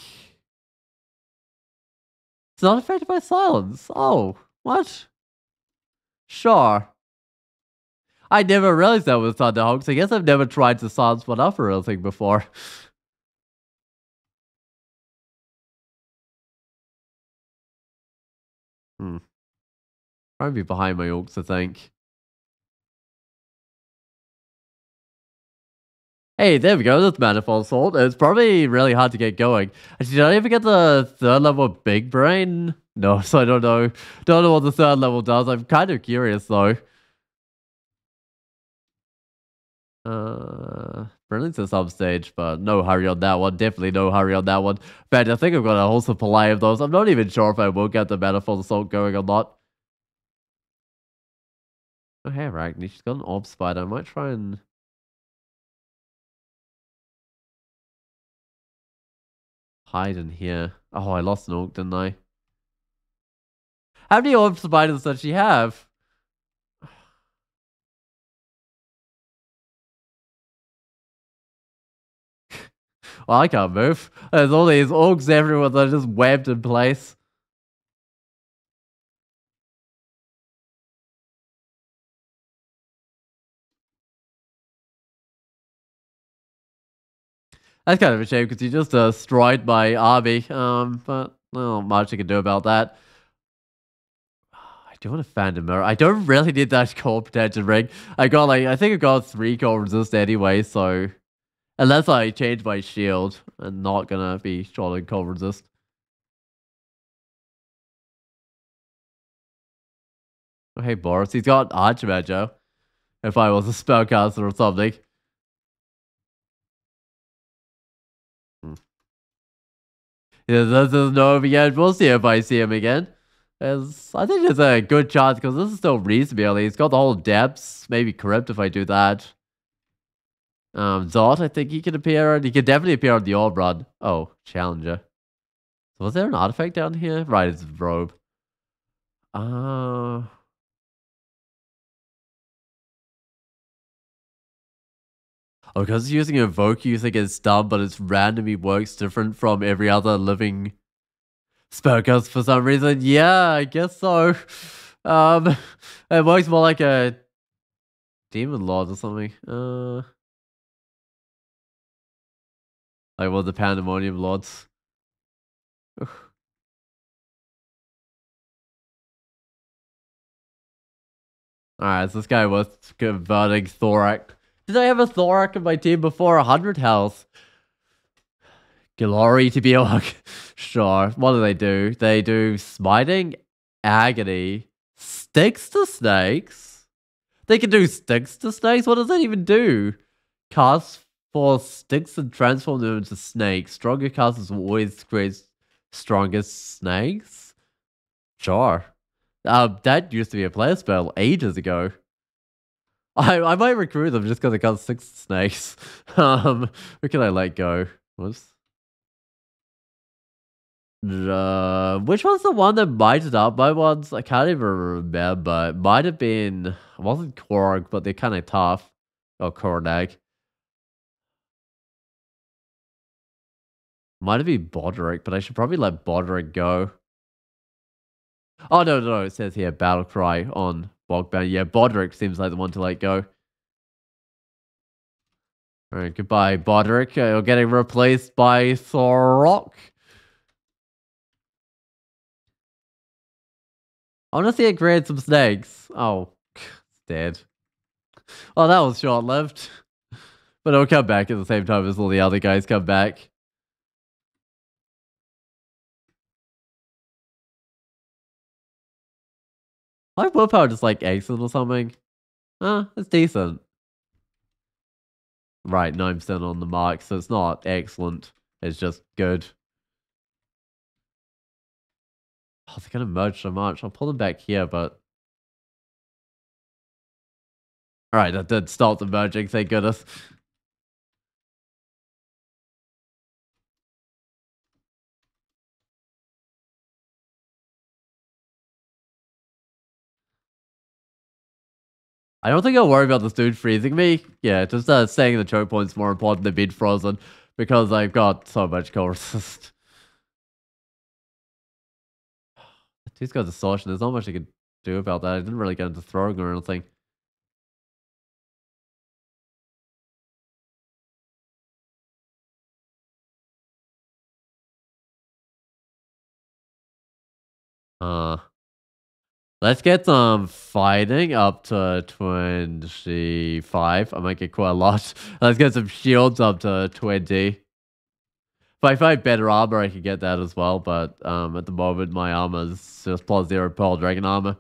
It's not affected by silence. Oh, what? Sure. I never realized that was Thunderhawks. I guess I've never tried to silence one up or anything before. hmm. Probably behind my orcs, I think. Hey, there we go. That's the Manifold Assault. It's probably really hard to get going. Actually, did I even get the third level Big Brain? No, so I don't know. Don't know what the third level does. I'm kind of curious, though. Uh, Brilliant's a some stage, but no hurry on that one. Definitely no hurry on that one. But I think I've got a whole supply of those. I'm not even sure if I will get the Manifold Assault going or not. Oh, hey, Ragni. She's got an Orb Spider. I might try and... hide in here. Oh, I lost an orc, didn't I? How many orb spiders does she have? well, I can't move. There's all these orcs everywhere that are just webbed in place. That's kind of a shame because he just uh, destroyed my army. Um, but not much I can do about that. I do want a Phantom Mirror. I don't really need that cold protection ring. I got like I think I got three cold resist anyway, so unless I change my shield, I'm not gonna be short on cold resist. Oh, hey Boris, he's got Archmage. If I was a spellcaster or something. Yeah, this is no yet. We'll see if I see him again. As I think there's a good chance because this is still reasonably. He's got the whole depths. Maybe Crypt if I do that. Um, Zot, I think he can appear. He can definitely appear on the Orb Run. Oh, Challenger. Was there an artifact down here? Right, it's Robe. Uh... Oh, because using Evoke, you think it's dumb, but it's randomly works different from every other living spellcast for some reason. Yeah, I guess so. Um, it works more like a Demon Lord or something. Uh, like one of the Pandemonium Lords. Alright, so this guy was converting Thorak did I have a Thorak in my team before? 100 health. Glory to be like, sure. What do they do? They do smiting, agony, sticks to snakes. They can do sticks to snakes? What does that even do? Cast for sticks and transform them into snakes. Stronger casters will always create strongest snakes? Sure. Um, that used to be a player spell ages ago. I, I might recruit them just because I got six snakes. Um, where can I let go? Whoops. Uh, which one's the one that mited up my ones? I can't even remember. It might have been, it wasn't Korg, but they're kind of tough. Or oh, Kornag. Might have been Bodrick, but I should probably let Bodrick go. Oh, no, no, no. It says here Battle Cry on Bogban. Yeah, Bodrick seems like the one to let go. All right, goodbye, Bodrick. Uh, you're getting replaced by Thorok. I want to see it create some snakes. Oh, dead. Well, that was short-lived. But it'll come back at the same time as all the other guys come back. My willpower just like excellent or something. Huh, it's decent. Right, 9% on the mark, so it's not excellent. It's just good. Oh, they're gonna merge so much. I'll pull them back here, but... Alright, that did stop the merging, thank goodness. I don't think I'll worry about this dude freezing me. Yeah, just uh, staying in the choke point is more important than being frozen because I've got so much cold resist. He's got distortion. There's not much I can do about that. I didn't really get into throwing or anything. Uh, let's get some fighting up to 25. I might get quite a lot. Let's get some shields up to 20. If I find better armor, I can get that as well. But um, at the moment, my armor is just plus zero Pearl Dragon armor.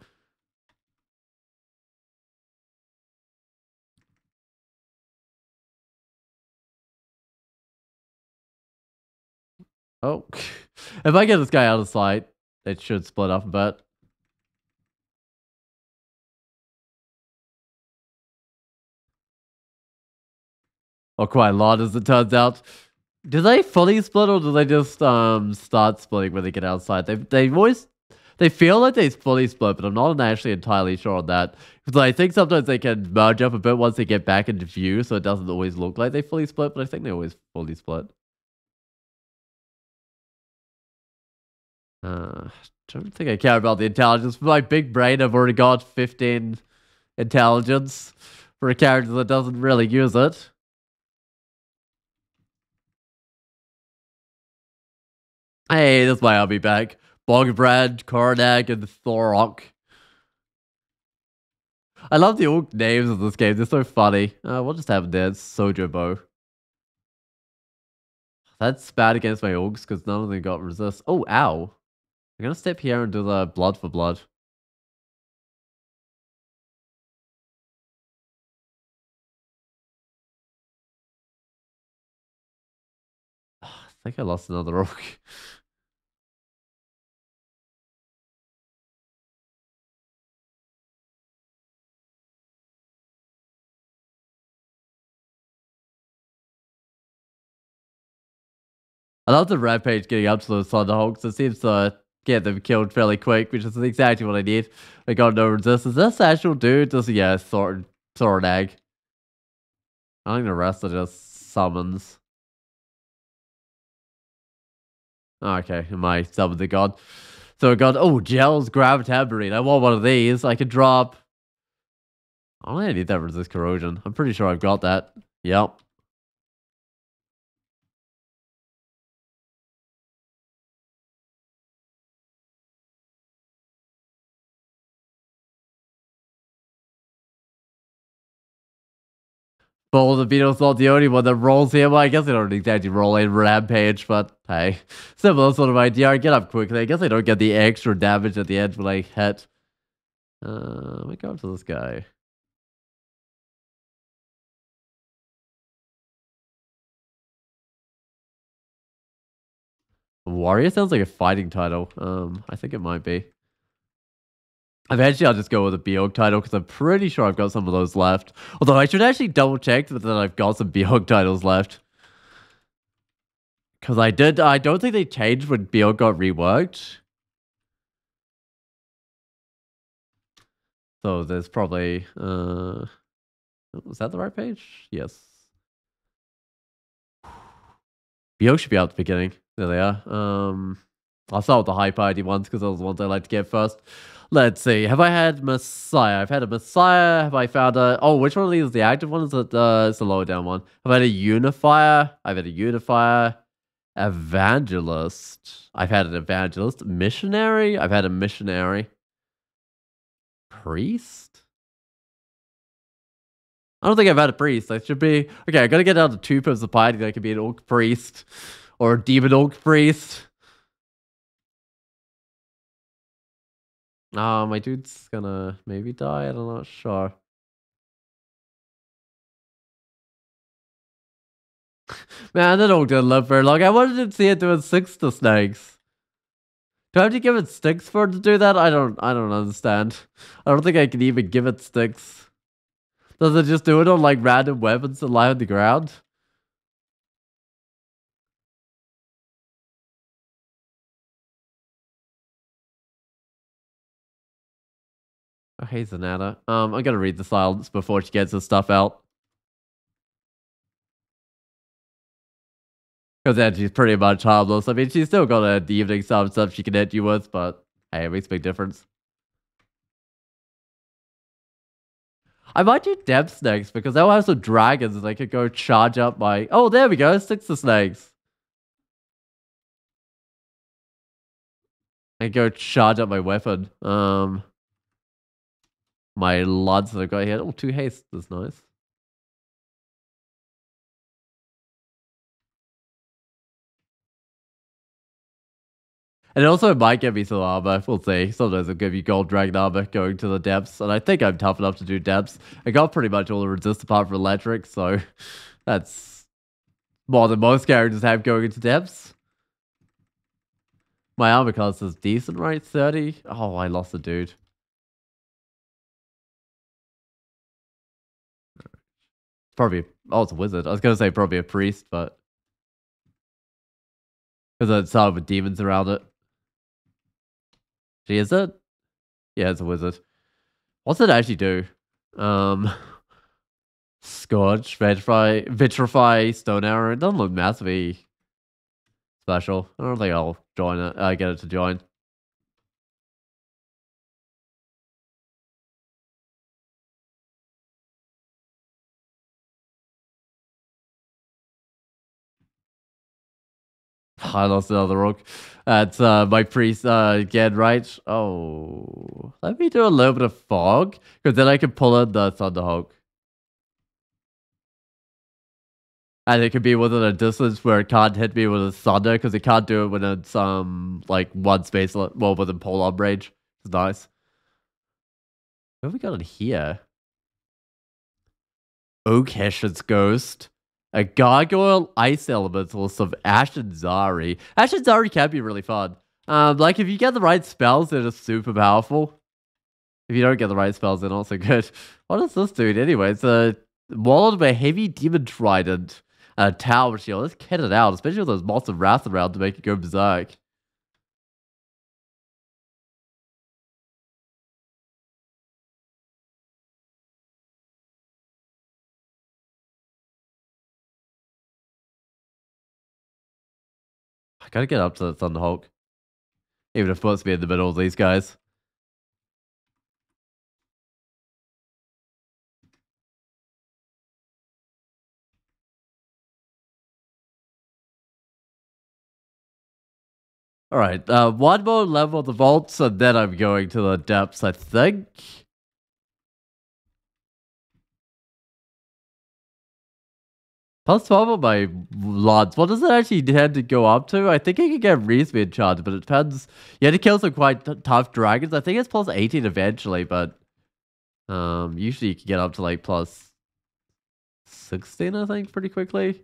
Oh, if I get this guy out of sight, it should split up a bit. Or quite a lot, as it turns out. Do they fully split, or do they just um start splitting when they get outside? They they always they feel like they fully split, but I'm not actually entirely sure on that. Because I think sometimes they can merge up a bit once they get back into view, so it doesn't always look like they fully split. But I think they always fully split. Uh, don't think I care about the intelligence. For my big brain, I've already got 15 intelligence for a character that doesn't really use it. Hey, that's why I'll be back. Bogbrad, Karnak, and Thorok. I love the old names of this game. They're so funny. Uh, we'll just have there. Sojobo. That's bad against my Orcs because none of them got resist. Oh, ow. I'm gonna step here and do the blood for blood. I think I lost another orc. I love the rampage getting up to those Thunderhawks. It seems to get them killed fairly quick, which is exactly what I need. I got no resistance. This actual dude does yeah, sword egg. I think the rest are just summons. Ah, okay, my summon the god. So I got oh Gell's gravitambourine. I want one of these. I can drop. I only need that resist corrosion. I'm pretty sure I've got that. Yep. Boulder beetles not the only one that rolls here. Well, I guess they don't exactly roll in Rampage, but hey, similar sort of idea. Get up quickly. I guess I don't get the extra damage at the end when I hit. Uh, let me go up to this guy. Warrior sounds like a fighting title. Um, I think it might be. Eventually, I'll just go with a Beogh title because I'm pretty sure I've got some of those left. Although I should actually double check that I've got some Beogh titles left. Because I did, I don't think they changed when Beogh got reworked. So there's probably, uh, was that the right page? Yes. Beogh should be out at the beginning. There they are. Um, I'll start with the high priority ones because those are the ones I like to get first. Let's see. Have I had Messiah? I've had a Messiah. Have I found a... Oh, which one of these is the active one? Is it uh, it's the lower down one? Have I had a Unifier? I've had a Unifier. Evangelist. I've had an Evangelist. Missionary? I've had a Missionary. Priest? I don't think I've had a priest. I should be... Okay, I gotta get down to two pimps of piety. I could be an Orc Priest. Or a Demon Orc Priest. Oh, my dude's gonna maybe die. I'm not sure. Man, dog didn't live very long. I wanted to see it doing sticks to snakes. Do I have to give it sticks for it to do that? I don't I don't understand. I don't think I can even give it sticks. Does it just do it on like random weapons that lie on the ground? Hey, Zanata. Um, I'm gonna read the silence before she gets her stuff out. Because then she's pretty much harmless. I mean, she's still got a evening some stuff she can hit you with, but hey, it makes a big difference. I might do depth snakes because they'll have some dragons and they could go charge up my... Oh, there we go. Six of snakes. I go charge up my weapon. Um my lance that I got here. Oh, two haste. That's nice. And it also might give me some armor. We'll see. Sometimes it'll give you gold dragon armor going to the depths. And I think I'm tough enough to do depths. I got pretty much all the resist apart from electric. So that's more than most characters have going into depths. My armor class is decent, right? 30? Oh, I lost a dude. Probably, oh, it's a wizard. I was gonna say probably a priest, but because it started with demons around it. She is it? Yeah, it's a wizard. What's it actually do? Um, Scorch, Vitrify, Vitrify, Stone Arrow. It doesn't look massively special. I don't think I'll join it. I uh, get it to join. I lost another rook. That's uh, my priest uh, again, right? Oh, let me do a little bit of fog, because then I can pull in the Thunderhawk. And it can be within a distance where it can't hit me with a thunder, because it can't do it when it's um like one space, well, within polar range. It's nice. What have we got in here? Okesh's Ghost a gargoyle ice elementals of Ashenzari. Ashen Zari can be really fun. Um, like if you get the right spells, they're just super powerful. If you don't get the right spells, they're not so good. What is this dude anyway? It's a walled of a heavy demon trident a tower shield. Let's get it out, especially with those moths of wrath around to make it go berserk. I gotta get up to the Thunderhawk. Even if it's supposed to be in the middle of these guys. Alright, uh, one more level of the vaults, and then I'm going to the depths, I think. Plus 12 on my lance. What does it actually tend to go up to? I think I can get reasonably enchanted, but it depends. You had to kill some quite tough dragons. I think it's plus 18 eventually, but um, usually you can get up to like plus 16, I think, pretty quickly.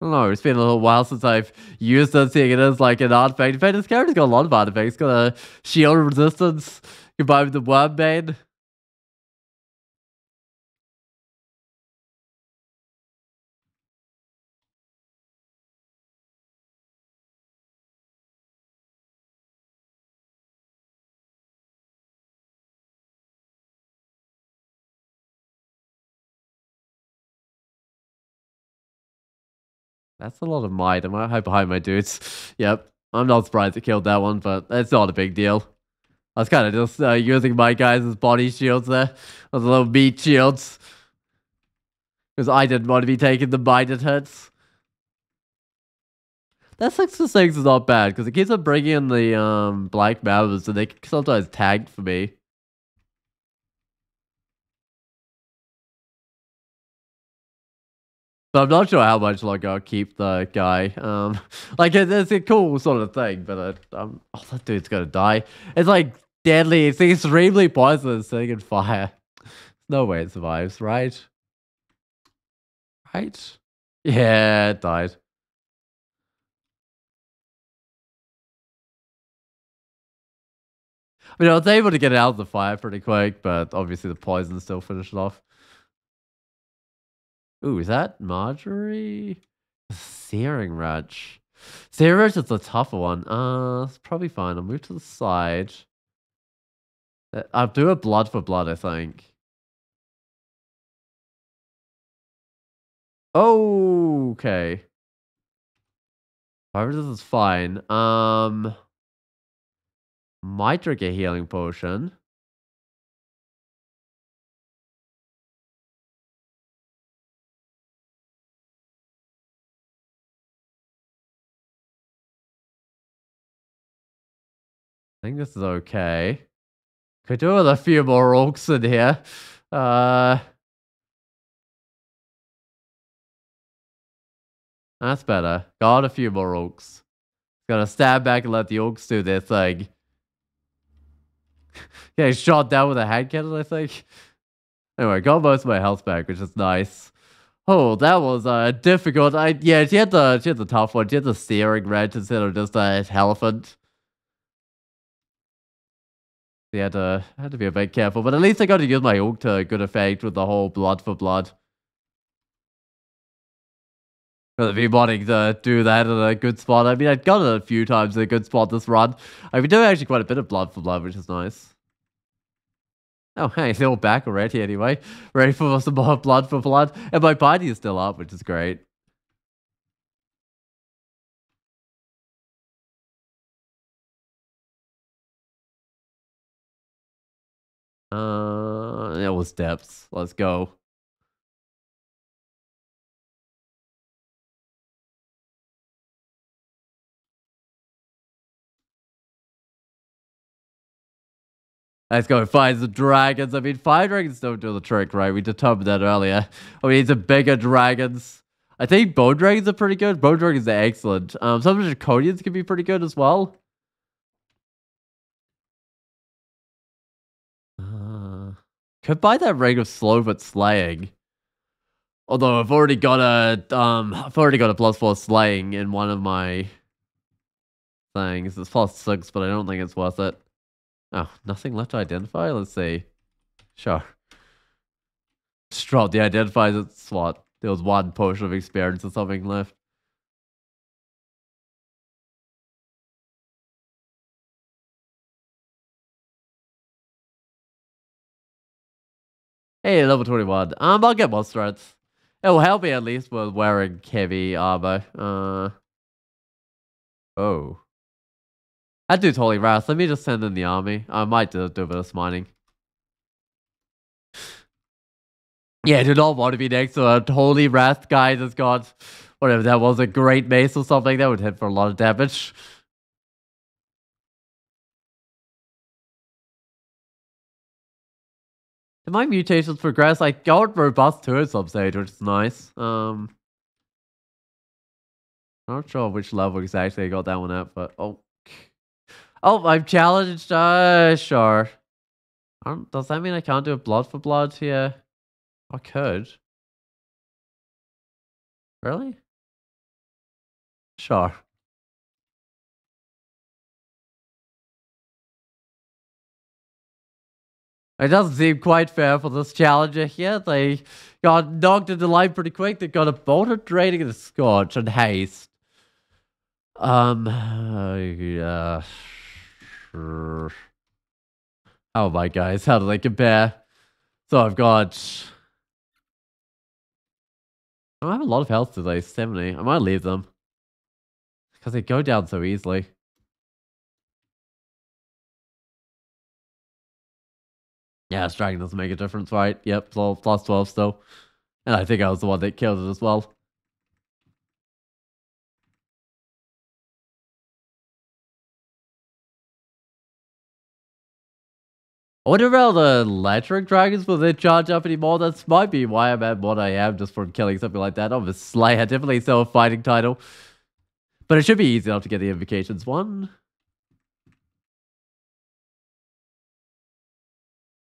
I don't know. It's been a little while since I've used it, thing. It is like an artifact. In fact, this character's got a lot of artifacts. It's got a shield resistance combined with the Wyrmbane. That's a lot of might. Am I hide behind my dudes? Yep. I'm not surprised it killed that one, but it's not a big deal. I was kind of just uh, using my guys as body shields there. Those little meat shields. Because I didn't want to be taking the minded hits. That 6 to 6 is not bad, because it keeps on bringing in the um, black members, and they sometimes tag for me. But I'm not sure how much longer I'll keep the guy. Um, like it, it's a cool sort of thing, but it, um, oh, that dude's gonna die. It's like deadly. It's extremely poisonous. So he can fire. There's no way it survives, right? Right? Yeah, it died. I mean, I was able to get it out of the fire pretty quick, but obviously the poison still finished it off. Ooh, is that Margery? Searing Wretch. Searing Wretch is the tougher one. Uh, it's probably fine. I'll move to the side. Uh, I'll do a blood for blood, I think. Oh, okay. However, this is fine. Um, might drink a healing potion. I think this is okay. Could do with a few more orcs in here. Uh, that's better. Got a few more orcs. Gonna stand back and let the orcs do their thing. yeah, shot down with a hand cannon, I think. Anyway, got most of my health back, which is nice. Oh, that was uh, difficult. I yeah, she had the she had the tough one. She had the searing wretch instead of just a hellephant. They had to had to be a bit careful, but at least I got to use my ult to good effect with the whole blood for blood. Rather be wanting to uh, do that in a good spot. I mean, I'd got it a few times in a good spot this run. I've been doing actually quite a bit of blood for blood, which is nice. Oh, hey, they're all back already anyway. Ready for some more blood for blood. And my party is still up, which is great. Uh, it was depths. Let's go. Let's go find the dragons. I mean, fire dragons don't do the trick, right? We determined that earlier. I mean, the bigger dragons. I think bone dragons are pretty good. Bone dragons are excellent. Um, some of the draconians can be pretty good as well. Could buy that ring of slow but slaying. Although I've already got a um I've already got a plus four slaying in one of my things. It's plus six, but I don't think it's worth it. Oh, nothing left to identify? Let's see. Sure. Just the identifies at SWAT. There was one potion of experience or something left. Hey, level 21. Um, I'll get strength. It will help me at least with wearing heavy armor. Uh. Oh. I do totally wrath. Let me just send in the army. I might do, do a bit of mining. Yeah, I do not want to be next to a holy wrath guy that's got whatever that was, a great mace or something. That would hit for a lot of damage. Did my mutations progress? I got robust too at some stage, which is nice. Um, not sure which level exactly I got that one at, but oh, oh, I'm challenged. Uh, sure. Um, does that mean I can't do a blood for blood here? I could. Really? Sure. It doesn't seem quite fair for this challenger here. They got knocked into line pretty quick. They got a bolted rating and a scorch and haste. Um, yeah. How am guys? How do they compare? So I've got. I don't have a lot of health today, 70. I might leave them. Because they go down so easily. Yeah, Dragon doesn't make a difference, right? Yep, 12, plus 12 still. And I think I was the one that killed it as well. I wonder about the electric dragons, will they charge up anymore? That might be why I'm at what I am, just from killing something like that. Obviously, Slayer, definitely still a fighting title. But it should be easy enough to get the invocations. One.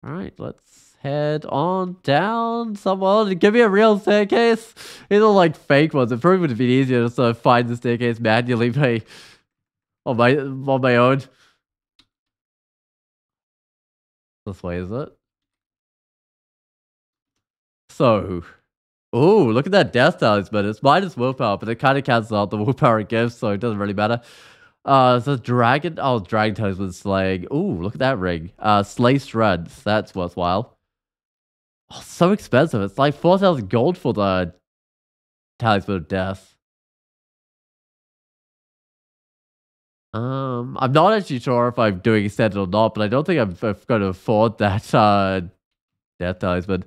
Alright, let's head on down somewhere. Give me a real staircase. These are like fake ones. It probably would have been easier to find the staircase manually by, on my, on my own. This way, is it? So, oh, look at that death talisman. It's minus willpower, but it kind of cancels out the willpower it gives, so it doesn't really matter. Uh, so dragon, oh, dragon talisman slaying. Ooh, look at that ring. Uh, slay shreds. That's worthwhile. Oh, so expensive. It's like 4,000 gold for the talisman of death. Um, I'm not actually sure if I'm doing extended or not, but I don't think I'm, I'm going to afford that uh, death talisman.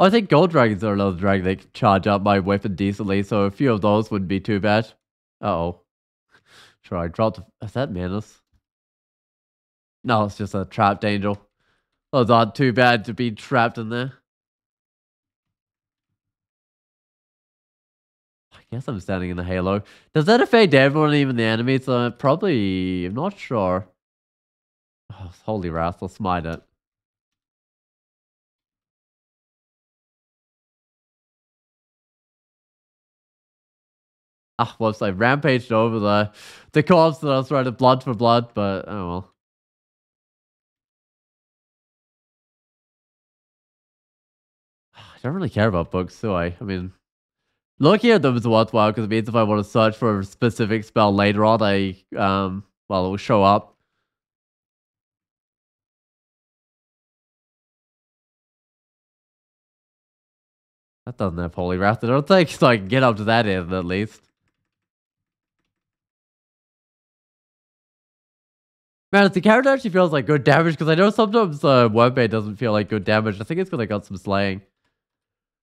I think gold dragons are another dragon that charge up my weapon decently, so a few of those wouldn't be too bad. Uh oh Sure, I dropped. Is that Mennas? No, it's just a trapped angel. It's not too bad to be trapped in there. I guess I'm standing in the halo. Does that affect everyone, even the enemies? Uh, probably. I'm not sure. Oh, holy wrath! I'll smite it. Ah, whoops, I rampaged over the, the corpse that I was trying blood for blood, but oh well. I don't really care about books, do I? I mean, looking at them is worthwhile because it means if I want to search for a specific spell later on, I, um, well, it will show up. That doesn't have Holy Wrath, I don't think, so I can get up to that end at least. Man, the character actually feels like good damage because I know sometimes uh, Wordbait doesn't feel like good damage. I think it's because I got some slaying.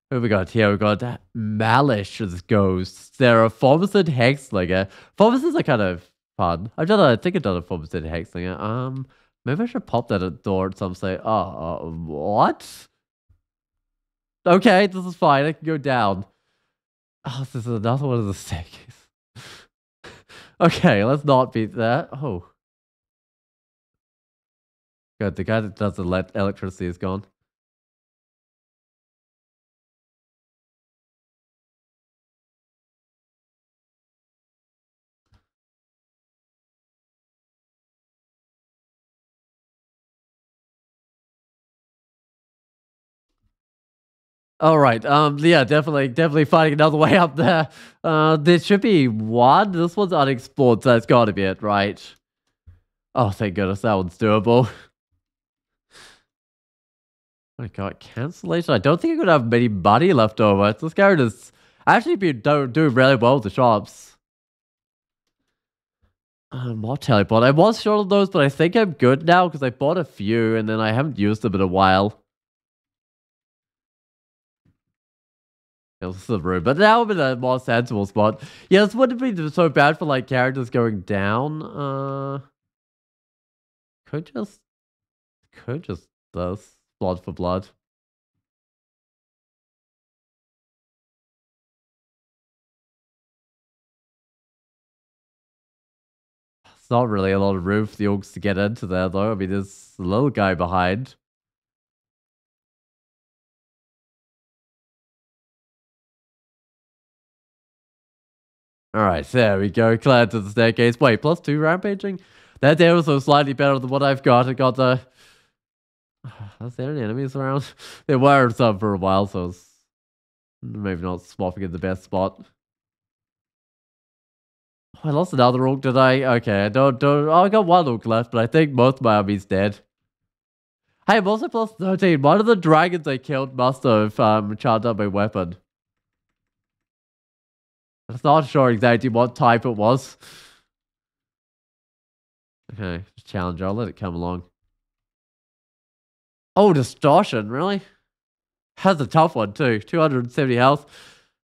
Who we got here? We got Malicious Ghost. There are a Formicid Hexslinger. Formicids are kind of fun. I've done I think I've done a Formicid Hexslinger. Um, maybe I should pop that at door at some say, oh, uh, what? Okay, this is fine. I can go down. Oh, this is another one of the staircase. okay, let's not beat that. Oh. Good, the guy that does the electricity is gone. All right. Um. Yeah. Definitely. Definitely finding another way up there. Uh. There should be one. This one's unexplored, so that's got to be it, right? Oh, thank goodness that one's doable. my god, cancellation. I don't think I'm gonna have many money left over. This character's actually been do doing really well with the shops. Uh, more teleport. I was short of those, but I think I'm good now because I bought a few and then I haven't used them in a while. this is a room, but now I'm in a more sensible spot. Yeah, this wouldn't be so bad for like characters going down. Uh, could just, could just this blood for blood. It's not really a lot of room for the orcs to get into there, though. I mean, there's a little guy behind. Alright, there we go. Clear to the staircase. Wait, plus two rampaging? That there was slightly better than what I've got. I got the Are there any enemies around? there were some for a while, so it's Maybe not swapping in the best spot. Oh, I lost another orc, did I? Okay, I don't, don't. Oh, I got one orc left, but I think most of my army's dead. Hey, I'm also plus 13. One of the dragons I killed must have um, charged up my weapon. I'm not sure exactly what type it was. Okay, challenge. I'll let it come along. Oh, distortion, really? Has a tough one too. 270 health.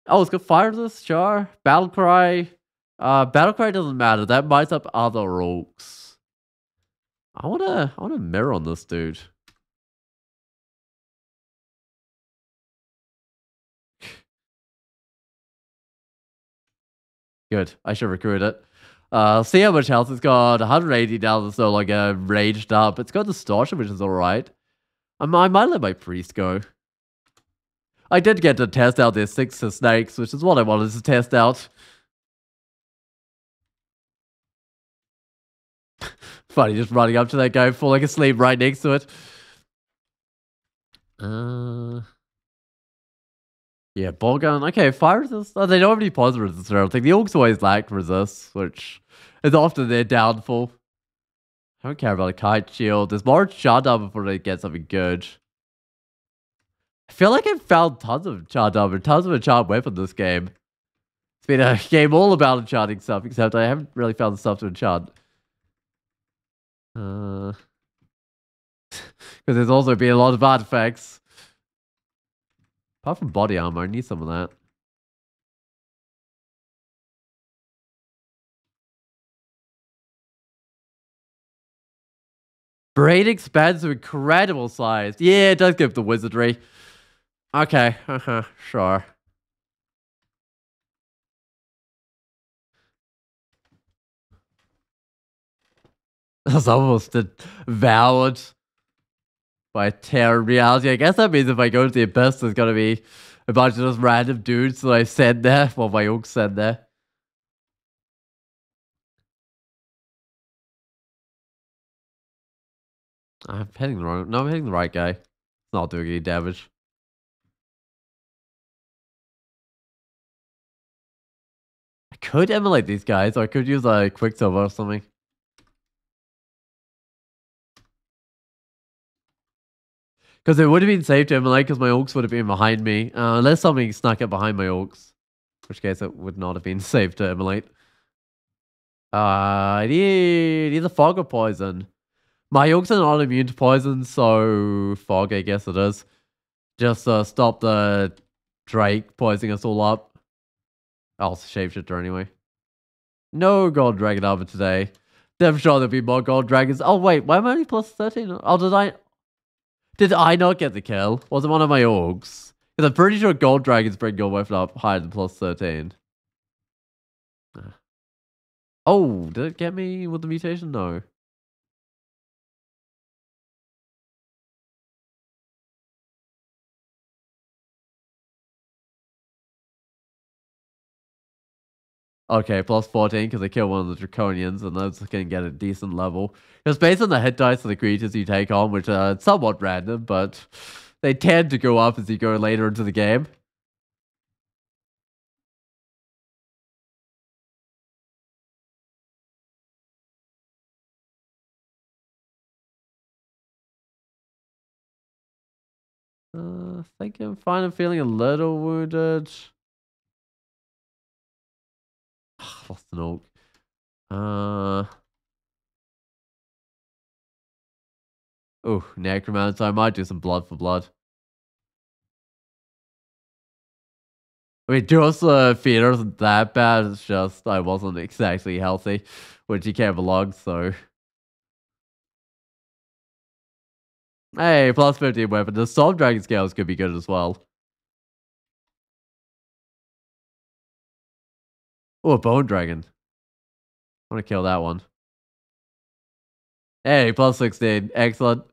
Oh, it's got fire this, sure. Battle cry. Uh battle cry doesn't matter. That might up other orcs. I wanna I wanna mirror on this dude. Good. I should recruit it. Uh, see how much health it's got. 180 now that's no longer raged up. It's got distortion, which is alright. I, I might let my priest go. I did get to test out their six snakes, which is what I wanted to test out. Funny, just running up to that guy, falling asleep right next to it. Uh... Yeah, ball gun. Okay, fire resist. Oh, they don't have any poison resist or anything. The orcs always lack resist, which is often their downfall. I don't care about a kite shield. There's more charge before they get something good. I feel like I've found tons of charge armor, tons of enchant weapon this game. It's been a game all about enchanting stuff, except I haven't really found the stuff to enchant. Uh, because there's also been a lot of artifacts. Apart from body armor, I need some of that. Brain expands to incredible size. Yeah, it does give the wizardry. Okay, uh-huh, sure. That's almost devoured by terror reality. I guess that means if I go to the abyss, there's gonna be a bunch of those random dudes that I sent there. Well, my own sent there. I'm hitting the wrong. No, I'm hitting the right guy. It's not doing any damage. I could immolate these guys, or I could use a quicksilver or something. Because it would have been safe to immolate because my orcs would have been behind me. Uh, unless something snuck up behind my orcs. Which case it would not have been safe to immolate. Uh, I need, a fog or poison. My orcs are not immune to poison, so fog, I guess it is. Just uh, stop the Drake poisoning us all up. I'll shapeshifter anyway. No gold dragon armor today. Never sure there'll be more gold dragons. Oh wait, why am I only plus 13? Oh, did I? Did I not get the kill? Was it one of my orcs? Because I'm pretty sure gold dragons bring your weapon up higher than plus 13. Oh, did it get me with the mutation? No. Okay, plus 14 because I killed one of the Draconians and those can get a decent level. It's based on the hit dice of the creatures you take on, which are somewhat random, but they tend to go up as you go later into the game. Uh, I think I'm fine. I'm feeling a little wounded. Lost an orc. Uh. Oh, necromancer. I might do some blood for blood. I mean, uh, fear isn't that bad. It's just I wasn't exactly healthy, which you can't belong, so. Hey, plus 15 weapon. The Storm Dragon scales could be good as well. Oh, a bone dragon. I want to kill that one. Hey, plus 16. Excellent.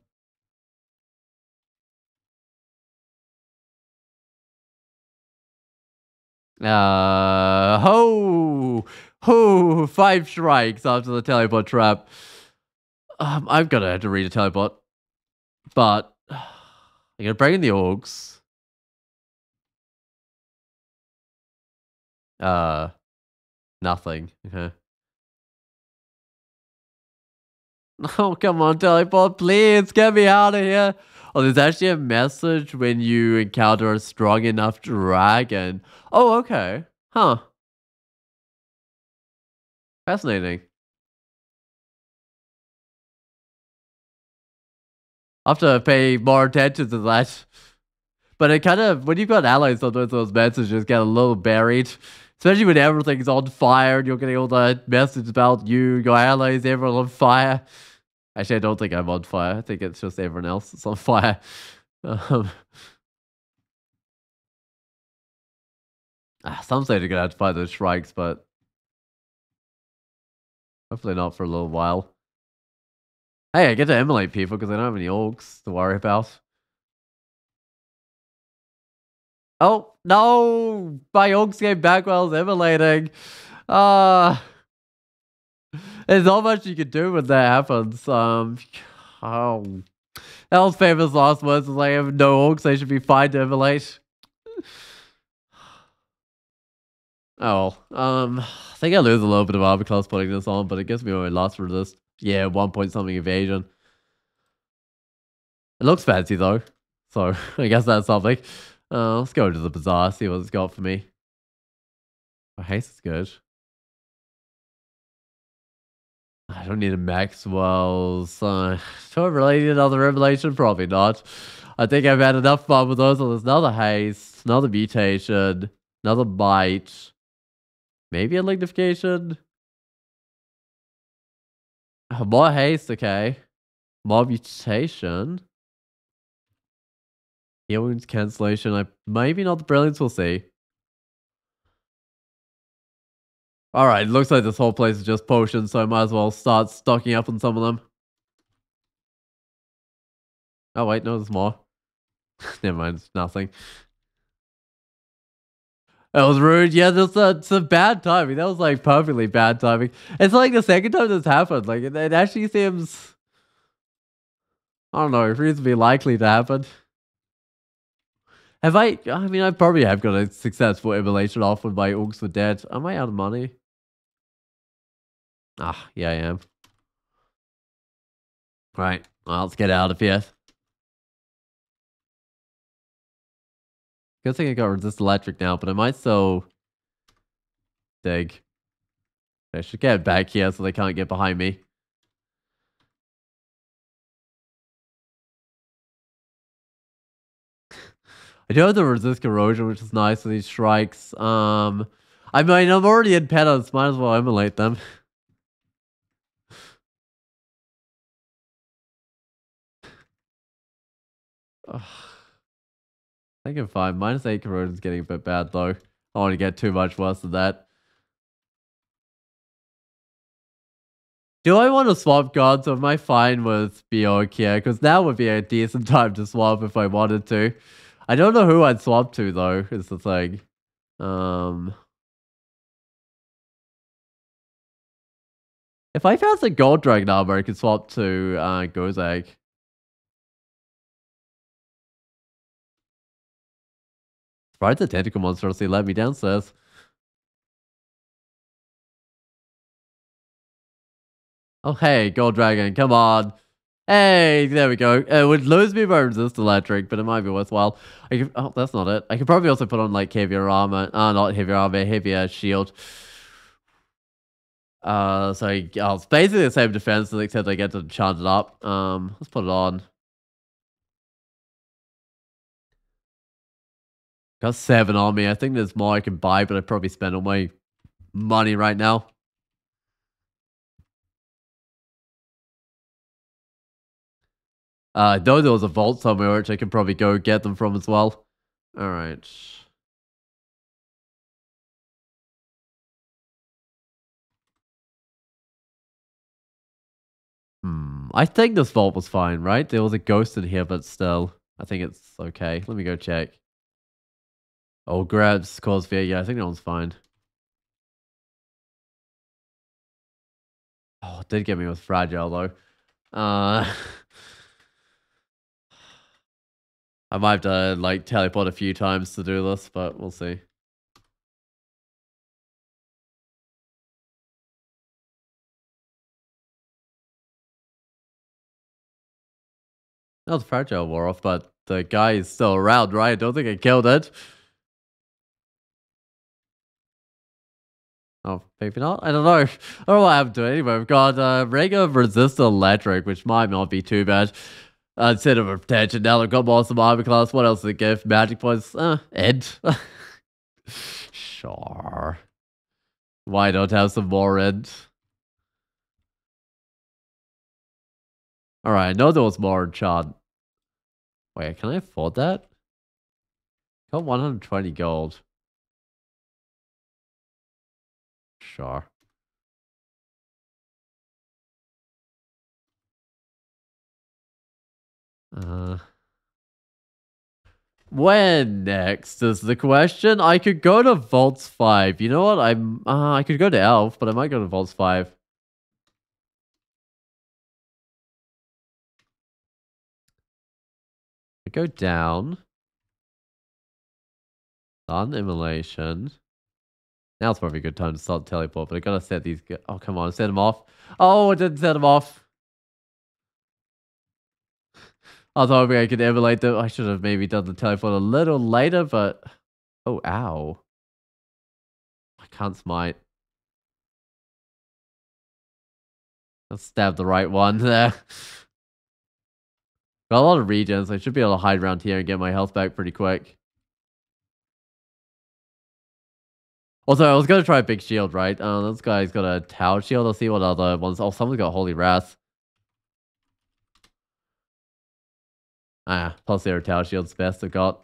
Uh, ho, ho, five strikes after the teleport trap. Um, I'm gonna have to read a teleport, but I'm gonna bring in the orcs. Uh, nothing. Okay. Oh, come on, teleport, please get me out of here. Oh, there's actually a message when you encounter a strong enough dragon. Oh, okay. Huh. Fascinating. I have to pay more attention to that. But it kind of, when you've got allies, sometimes those messages get a little buried. Especially when everything's on fire and you're getting all the messages about you, your allies, everyone on fire. Actually, I don't think I'm on fire. I think it's just everyone else that's on fire. Um, ah, some say they're gonna have to fight those shrikes, but hopefully not for a little while. Hey, I get to immolate people because I don't have any orcs to worry about. Oh, no! My orcs came back while I was immolating. Ah. Uh, there's not much you can do when that happens. Um, oh. El's famous last words was like, I have no orcs, they should be fine to immolate. Oh, um, I think I lose a little bit of armor class putting this on, but it gives me my last resist. Yeah, one point something evasion. It looks fancy though, so I guess that's something. Uh, let's go to the bazaar, see what it's got for me. Oh, haste is good. I don't need a Maxwell's. Uh, do I really need another Revelation? Probably not. I think I've had enough fun with those. So there's another haste, another mutation, another bite, maybe a lignification. More haste, okay. More mutation. Heal cancellation. I maybe not the brilliance. We'll see. All right, looks like this whole place is just potions, so I might as well start stocking up on some of them. Oh wait, no, there's more. Never mind, it's nothing. That was rude. Yeah, that's a, it's a bad timing. That was like perfectly bad timing. It's like the second time this happened. Like it, it actually seems, I don't know, reasonably likely to happen. Have I? I mean, I probably have got a successful immolation off when my orcs were dead. Am I out of money? Ah, yeah, I am. Right, well, let's get out of here. Good thing I got resist electric now, but I might still dig. I should get back here so they can't get behind me. I do have the resist corrosion, which is nice for these shrikes. Um, I mean, I'm already in petals. Might as well immolate them. I think I'm fine. Minus 8 corrosion is getting a bit bad though. I don't want to get too much worse than that. Do I want to swap gods or am I fine with Beogh here? Because now would be a decent time to swap if I wanted to. I don't know who I'd swap to though, is the thing. Um... If I found the gold dragon armor, I could swap to uh, Gozag. Right, the tentacle monster they let me downstairs. Oh, hey, Gold Dragon, come on. Hey, there we go. It would lose me by resist electric, but it might be worthwhile. I could, oh, that's not it. I could probably also put on like heavier armor. Uh, not heavier armor, heavier shield. Uh, so oh, it's basically the same defense, except I get to chant it up. Um, let's put it on. Got seven on me. I think there's more I can buy, but I probably spend all my money right now. Uh, know there was a vault somewhere which I can probably go get them from as well. Alright. Hmm. I think this vault was fine, right? There was a ghost in here, but still. I think it's okay. Let me go check. Oh, grabs cause fear. Yeah, I think that one's fine. Oh, did get me with fragile though. Uh, I might have to like teleport a few times to do this, but we'll see. Not fragile war off, but the guy is still around, right? I don't think I killed it. Oh, maybe not. I don't know. I don't know what happened to it. Anyway, we've got uh, Rega, resistor electric, which might not be too bad. Uh, instead of a protection, now they've got more some armor class. What else to give? Magic points? Uh, Ed. sure. Why not have some more Ed? Alright, I know there was more enchant. Wait, can I afford that? Got 120 gold. Sure. Uh, when next is the question. I could go to Vaults 5. You know what? I'm uh, I could go to Elf, but I might go to Vaults 5. I go down. On immolation. Now it's probably a good time to start teleport, but I gotta set these. Oh, come on, set them off. Oh, I didn't set them off. I was hoping I could immolate them. I should have maybe done the teleport a little later, but. Oh, ow. I can't smite. Let's stab the right one there. Got a lot of regens, I should be able to hide around here and get my health back pretty quick. Also, I was going to try a big shield, right? Uh, this guy's got a tower shield. I'll see what other ones... Oh, someone's got Holy Wrath. Ah, plus their tower shield's best they've got.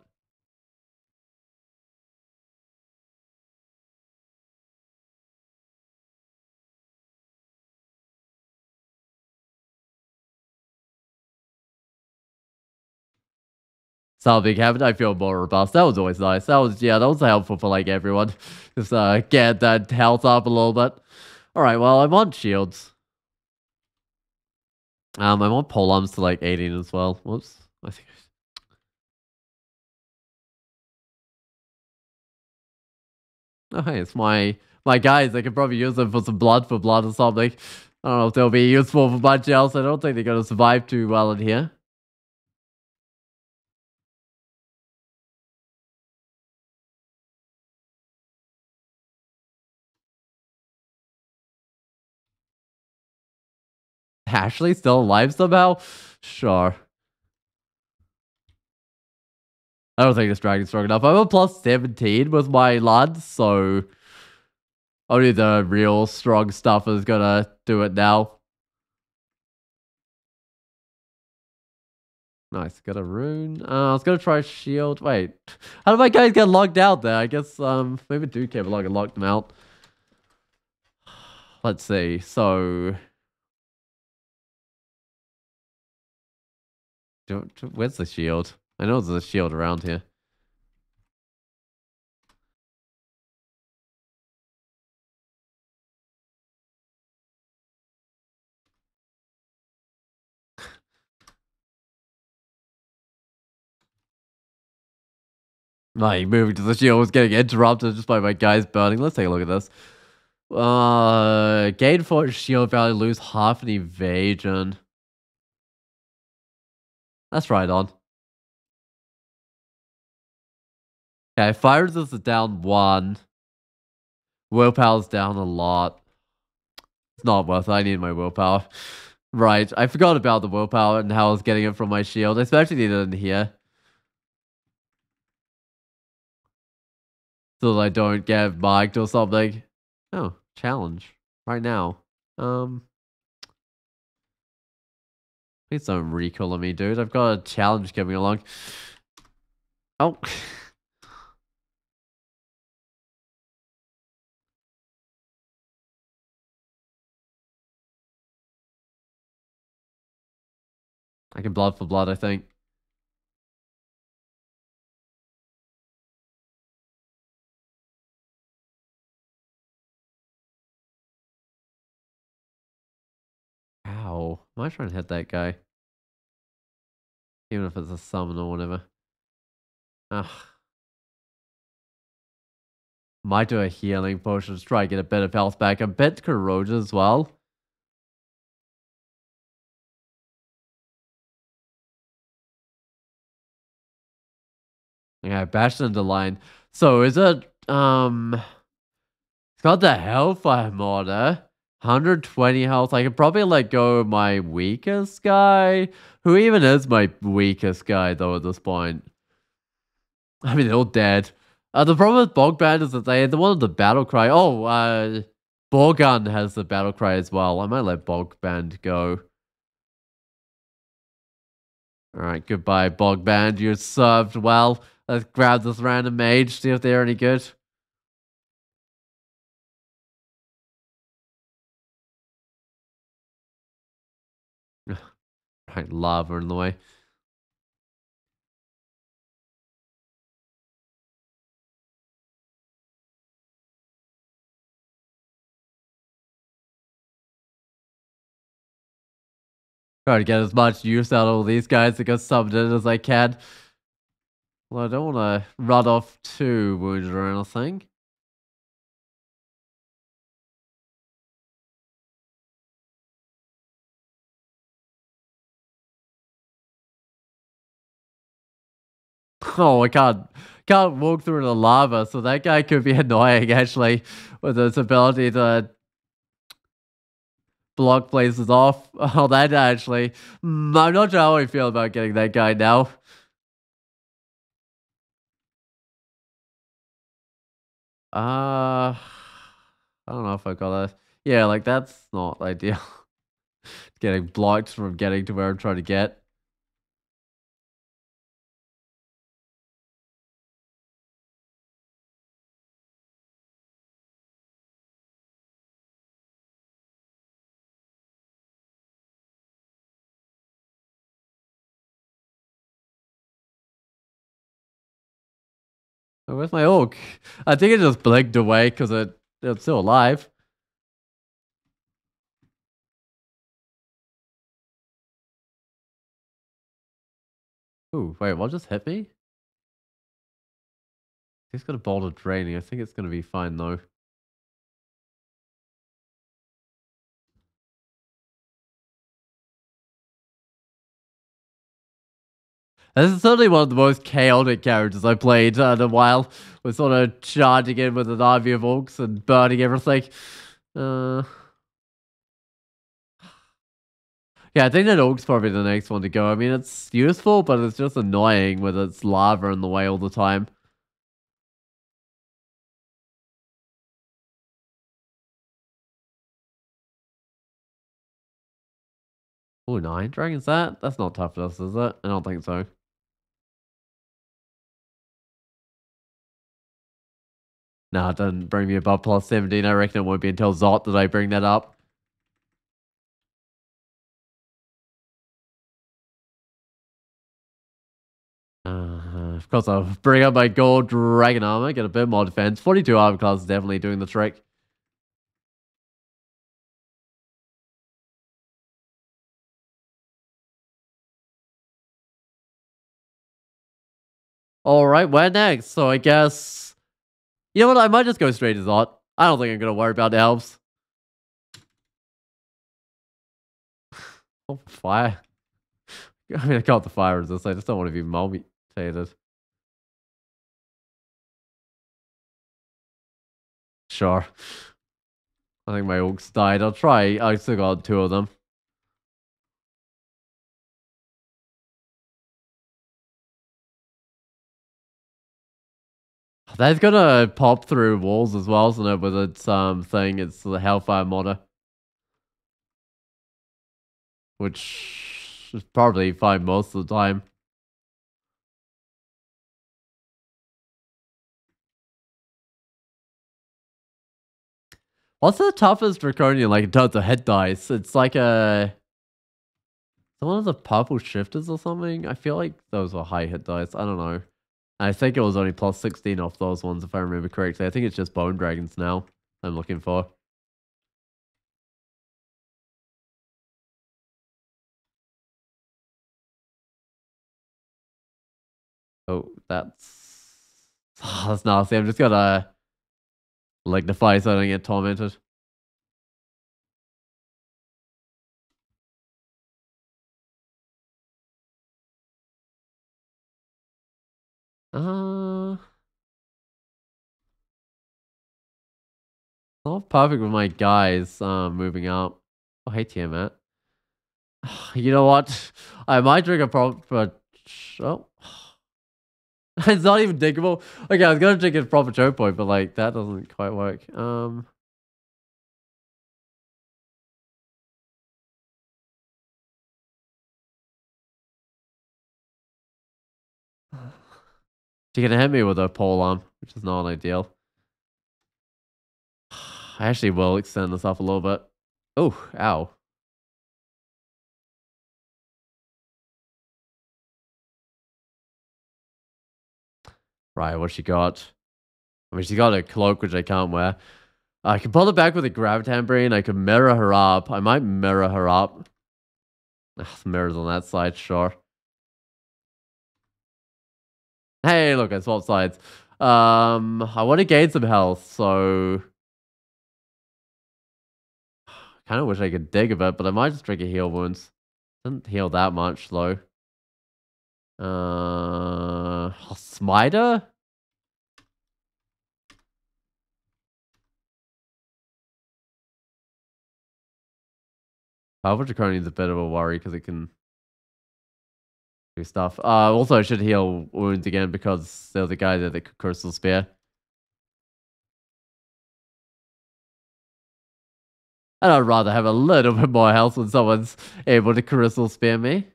something happened, I feel more robust. That was always nice. That was, yeah, that was helpful for like everyone. Just uh, get that health up a little bit. All right, well, I want shields. Um, I want polearms to like 18 as well. Whoops. I think Oh, hey, it's my my guys. They could probably use them for some blood for blood or something. I don't know if they'll be useful for much else. I don't think they're going to survive too well in here. Ashley still alive somehow? Sure. I don't think this dragon's strong enough. I'm a plus 17 with my lads, so only the real strong stuff is gonna do it now. Nice, got a rune. Uh, I was gonna try shield. Wait, how did my guys get locked out there? I guess um maybe Duke came along and locked them out. Let's see. So Where's the shield? I know there's a shield around here. My moving to the shield was getting interrupted just by my guys burning. Let's take a look at this. Uh, gain for shield value, lose half an evasion. That's right on. Okay, fire is down one. Willpower's down a lot. It's not worth it. I need my willpower. Right, I forgot about the willpower and how I was getting it from my shield. I especially need it in here. So that I don't get marked or something. Oh, challenge. Right now. Um, Please don't recall on me, dude. I've got a challenge coming along. Oh. I can blood for blood, I think. Ow. Am I trying to hit that guy? Even if it's a summon or whatever. Ugh. Might do a healing potion to try and get a bit of health back. A bit corroded as well. Okay, bashed into line. So is it um it's got the Hellfire Mortar. 120 health. I could probably let go of my weakest guy. Who even is my weakest guy though at this point? I mean they're all dead. Uh, the problem with Bogband is that they the one wanted the battle cry. Oh, uh Borgun has the battle cry as well. I might let Bogband go. Alright, goodbye, Bogband. You served well. Let's grab this random mage, see if they're any good. right, lava in the way. Try to get as much use out of all these guys to get subbed in as I can. Well, I don't want to run off too wounded or anything. Oh, I can't can't walk through the lava, so that guy could be annoying actually with his ability to block places off. Oh, that actually, mm, I'm not sure how I feel about getting that guy now. Uh, I don't know if I got that. Yeah, like that's not ideal. getting blocked from getting to where I'm trying to get. Where's my orc? I think it just blinked away because it, it's still alive. Ooh, wait, what just hit me? He's got a of draining. I think it's going to be fine though. This is certainly one of the most chaotic characters I played uh, in a while. We're sort of charging in with an army of orcs and burning everything. Uh... Yeah, I think that orc's probably the next one to go. I mean, it's useful, but it's just annoying with its lava in the way all the time. Oh, nine dragons that? That's not tough toughness, is it? I don't think so. No, it doesn't bring me above plus 17. I reckon it won't be until Zot that I bring that up. Uh, of course, I'll bring up my gold dragon armor, get a bit more defense. 42 armor class is definitely doing the trick. Alright, where next? So I guess you know what? I might just go straight to Zot. I don't think I'm going to worry about the elves. oh, fire. I mean, I got the fire resist. I just don't want to be mutated. Sure. I think my orcs died. I'll try. I still got two of them. That's gonna pop through walls as well, isn't it? With its um thing, it's the Hellfire Mortar. Which is probably fine most of the time. What's the toughest draconian like in terms of hit dice? It's like a one of the purple shifters or something. I feel like those were high hit dice. I don't know. I think it was only plus 16 off those ones, if I remember correctly. I think it's just Bone Dragons now I'm looking for. Oh, that's... Oh, that's nasty. I'm just gonna... Lignify so I don't get tormented. Uh, not perfect with my guys uh, moving up. Oh, hey, Tiamat. You know what? I might drink a proper. Oh. it's not even drinkable. Okay, I was gonna drink a proper choke point, but like that doesn't quite work. Um. She's gonna hit me with a pole arm, which is not ideal. I actually will extend this off a little bit. Oh, ow. Right, what she got? I mean, she got a cloak, which I can't wear. I can pull it back with a gravitambourine. I can mirror her up. I might mirror her up. Ah, Ugh, mirrors on that side, sure. Hey, look, I swapped sides. Um, I want to gain some health, so... kind of wish I could dig a bit, but I might just drink a heal wounds. Doesn't heal that much, though. Uh, Smiter? Salvage Draconian is a bit of a worry because it can stuff. Uh, also, I should heal wounds again because there's a guy there that could Crystal Spear. And I'd rather have a little bit more health when someone's able to Crystal Spear me.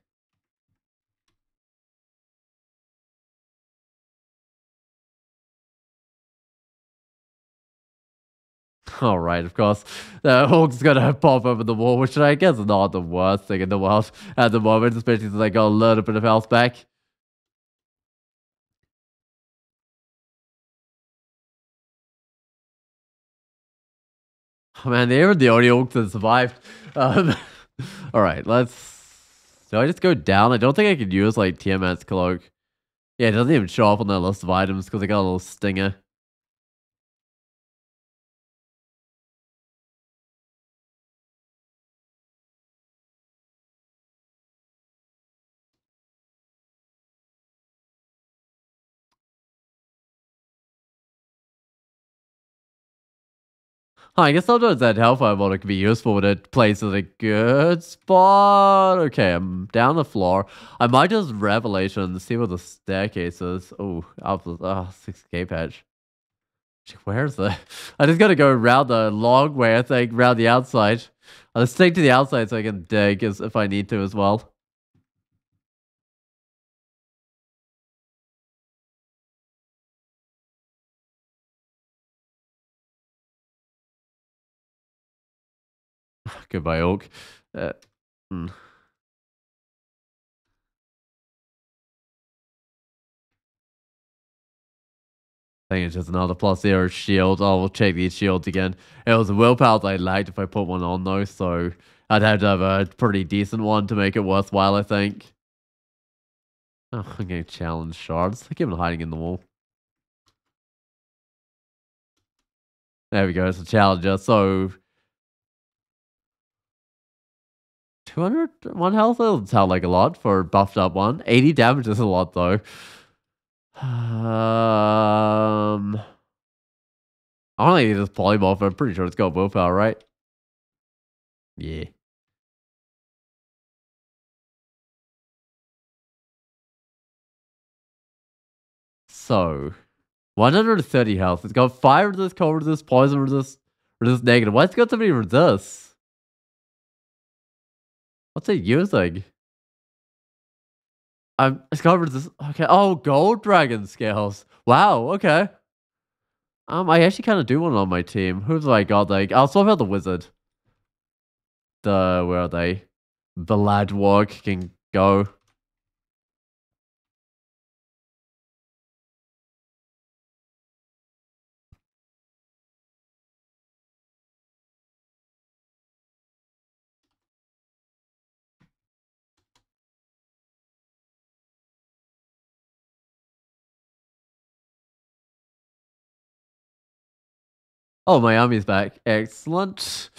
All right, of course. The Hulk's gonna pop over the wall, which I guess is not the worst thing in the world at the moment, especially since I got a little bit of health back. Oh, man, they were the only Hulks that survived. Um, all right, let's. Do I just go down? I don't think I could use like Tiamat's cloak. Yeah, it doesn't even show up on the list of items because I got a little stinger. I guess sometimes that Hellfire Mortar can be useful when it plays in a good spot. Okay, I'm down the floor. I might just Revelation and see what the staircase is. Oh, up oh, ah, 6k patch. Where's the... I just gotta go around the long way, I think, around the outside. I'll stick to the outside so I can dig as, if I need to as well. Goodbye, Orc. Uh, hmm. I think it's just another plus zero shield. Oh, we'll check these shields again. It was a willpower that I liked if I put one on though, so I'd have to have a pretty decent one to make it worthwhile, I think. Oh, I'm getting challenge shards. I keep on hiding in the wall. There we go, it's a challenger. So 200 one health doesn't sound like a lot for buffed up one. 80 damage is a lot though. Um, I don't think it's polymorph. I'm pretty sure it's got willpower, right? Yeah. So, 130 health. It's got fire resist, cold resist, poison resist, resist negative. Why's it got so many resists? What's it using? I'm discovered this. Okay. Oh, gold dragon scales. Wow. Okay. Um, I actually kind of do want on my team. Who's I got? Like, I'll swap out the wizard. The where are they? The lad walk can go. Oh, my army's back. Excellent.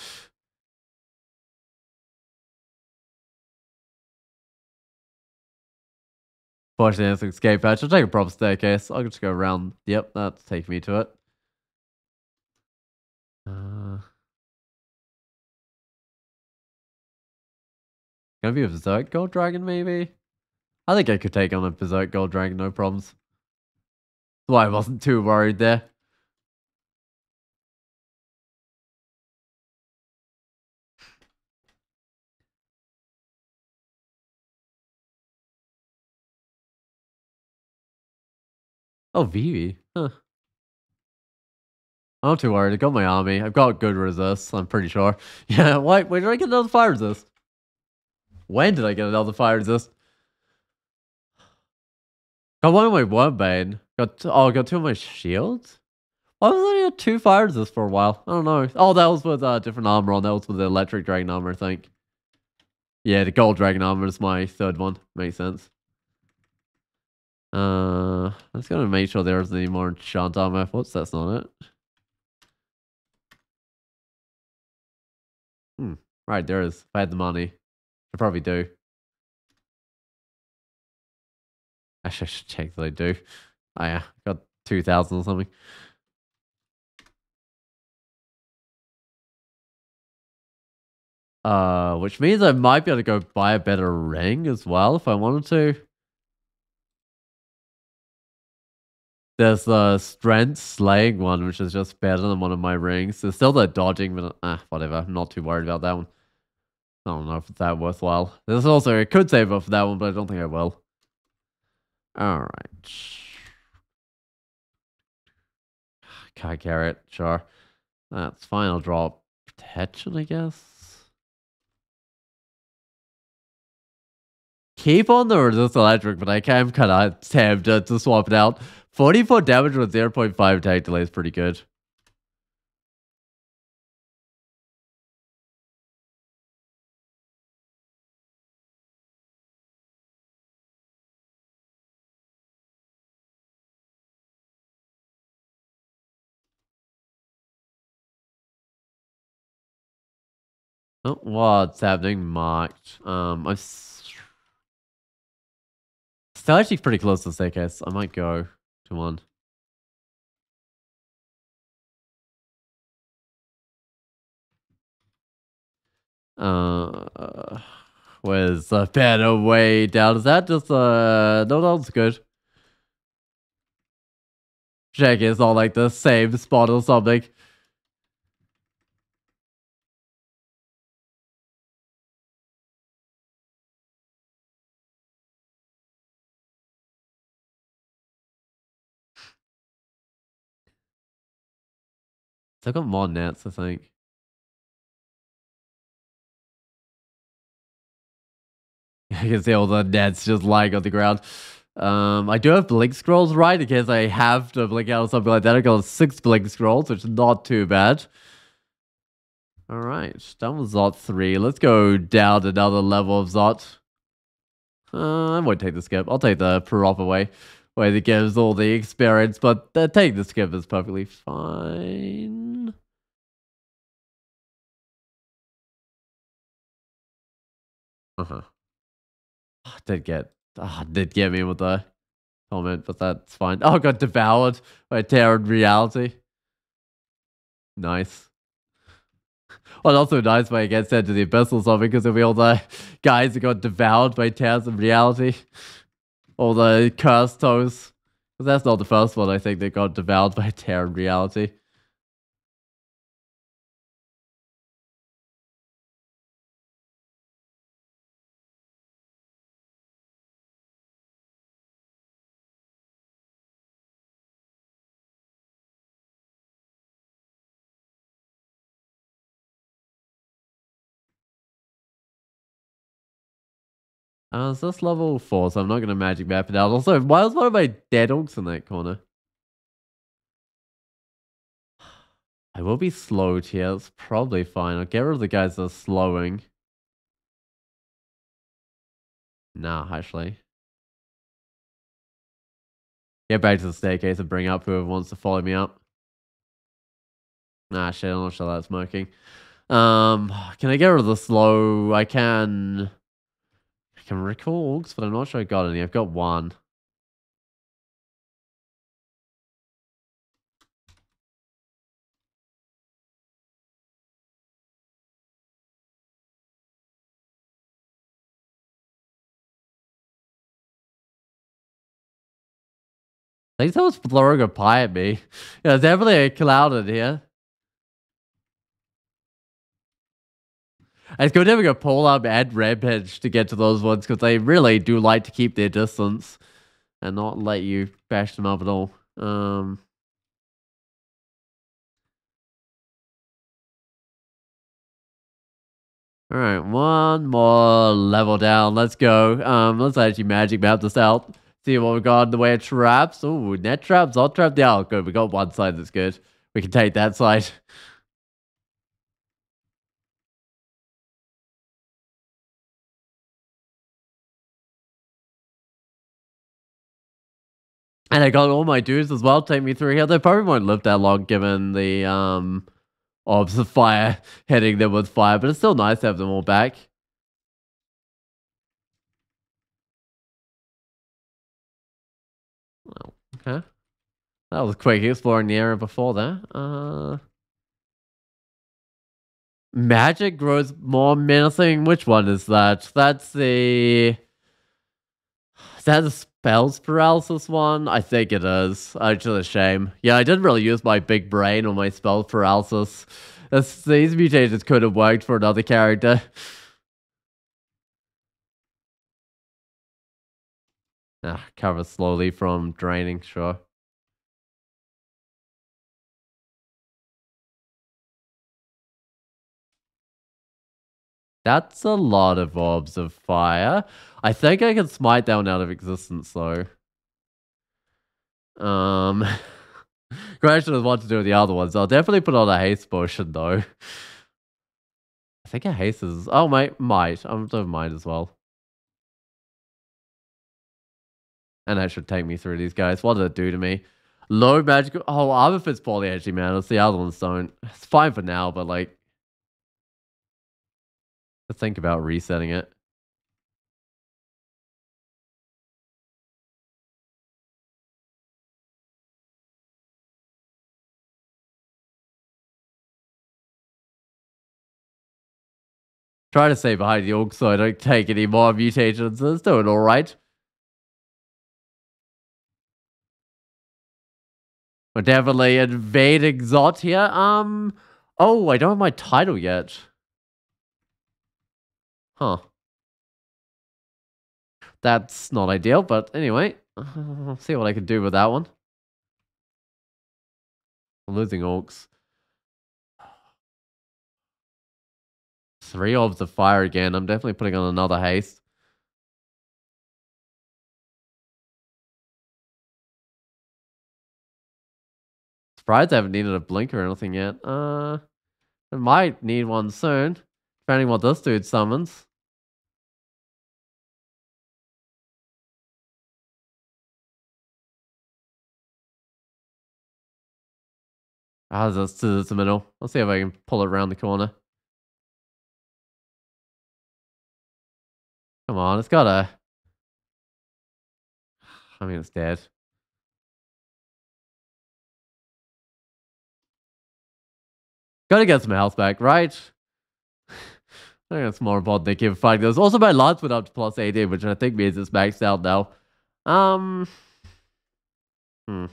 Fortunately, it's an escape hatch. I'll take a proper staircase. I'll just go around. Yep, that's taking me to it. Uh, gonna be a Berserk Gold Dragon, maybe? I think I could take on a Berserk Gold Dragon, no problems. That's why I wasn't too worried there. Oh, Vivi. Huh. I'm too worried. I got my army. I've got good resist, I'm pretty sure. Yeah, why, why did I get another fire resist? When did I get another fire resist? Got one of my Wyrmbane. Got oh, got two of my shields. Why was I got two fire resist for a while? I don't know. Oh, that was with uh, different armor on. That was with the electric dragon armor, I think. Yeah, the gold dragon armor is my third one. Makes sense. Uh, let's go to make sure there isn't any more enchant armor. What's that's not it. Hmm. Right, there is. If I had the money, I probably do. Actually, I should check that I do. Oh yeah, got 2,000 or something. Uh, which means I might be able to go buy a better ring as well if I wanted to. There's the strength slaying one, which is just better than one of my rings. There's still the dodging, but ah, whatever. I'm not too worried about that one. I don't know if it's that worthwhile. There's also, I could save up for that one, but I don't think I will. Alright. Kai Carrot, sure. That's fine. I'll draw protection, I guess. Keep on the resist electric, but I can kind of tempted to swap it out. 44 damage with 0.5 attack delay is pretty good. Oh, what's happening? Marked. Um, I'm still actually pretty close to the staircase. I might go. Come on. Uh, where's the better way down? Is that just uh? No, that's good. Check is all like the same spot or something. Still got more nets, I think. I can see all the nets just lying on the ground. Um, I do have blink scrolls right in case I have to blink out or something like that. I got six blink scrolls, which is not too bad. All right, done with Zot 3. Let's go down another level of Zot. Uh, I won't take the skip. I'll take the proper way way that gives all the experience, but uh, take the skip is perfectly fine. Uh-huh. Oh, did get oh, did get me with the comment, but that's fine. Oh, got devoured by terror reality. Nice. Well, also nice when it gets sent to the abyss or something, because it'll be all the guys that got devoured by tears of reality. All the cursed toes. That's not the first one, I think, that got devoured by terror reality. Uh, so that's level 4, so I'm not going to magic map it out. Also, why was one of my dead orcs in that corner? I will be slowed here. It's probably fine. I'll get rid of the guys that are slowing. Nah, actually. Get back to the staircase and bring up whoever wants to follow me up. Nah, shit, I'm not sure that's smoking. Um, can I get rid of the slow? I can can recall orcs, but I'm not sure I got any. I've got one. I Please tell throwing a pie at me. Yeah, there's definitely a cloud in here. It's good to have a pull up and rampage to get to those ones because they really do like to keep their distance and not let you bash them up at all. Um, all right, one more level down. Let's go. Um, let's actually magic map this out. See what we got in the way of traps. Oh, net traps, all trap down. Good. We got one side that's good. We can take that side. And I got all my dudes as well take me through here. They probably won't live that long given the um orbs of fire heading them with fire, but it's still nice to have them all back. Well, okay. That was quick exploring the area before that. Uh Magic grows more menacing. Which one is that? That's the is spells paralysis one? I think it is. Actually, a shame. Yeah, I didn't really use my big brain on my spell paralysis. This, these mutations could have worked for another character. ah, cover slowly from draining, sure. That's a lot of orbs of fire. I think I can smite that one out of existence, though. Um, question is what to do with the other ones. I'll definitely put on a haste potion, though. I think a haste is... Oh, might. Might. I don't mind as well. And that should take me through these guys. What did it do to me? Low magical... Oh, other fits poorly, actually, man. It's the other ones don't. It's fine for now, but, like... To think about resetting it. Try to stay behind the orc so I don't take any more mutations. It's doing alright. We're definitely invading Zot here. Um, oh, I don't have my title yet. Huh. That's not ideal, but anyway, I'll see what I can do with that one. I'm losing orcs. Three orbs of fire again. I'm definitely putting on another haste. Surprised I haven't needed a blinker or anything yet. Uh, I might need one soon, depending what this dude summons. Ah, this to the middle. Let's see if I can pull it around the corner. Come on, it's gotta. I mean, it's dead. Gotta get some health back, right? I think it's more important they keep fighting this. Also, my lance went up to plus 80, which I think means it's maxed out now. Um. Hmm.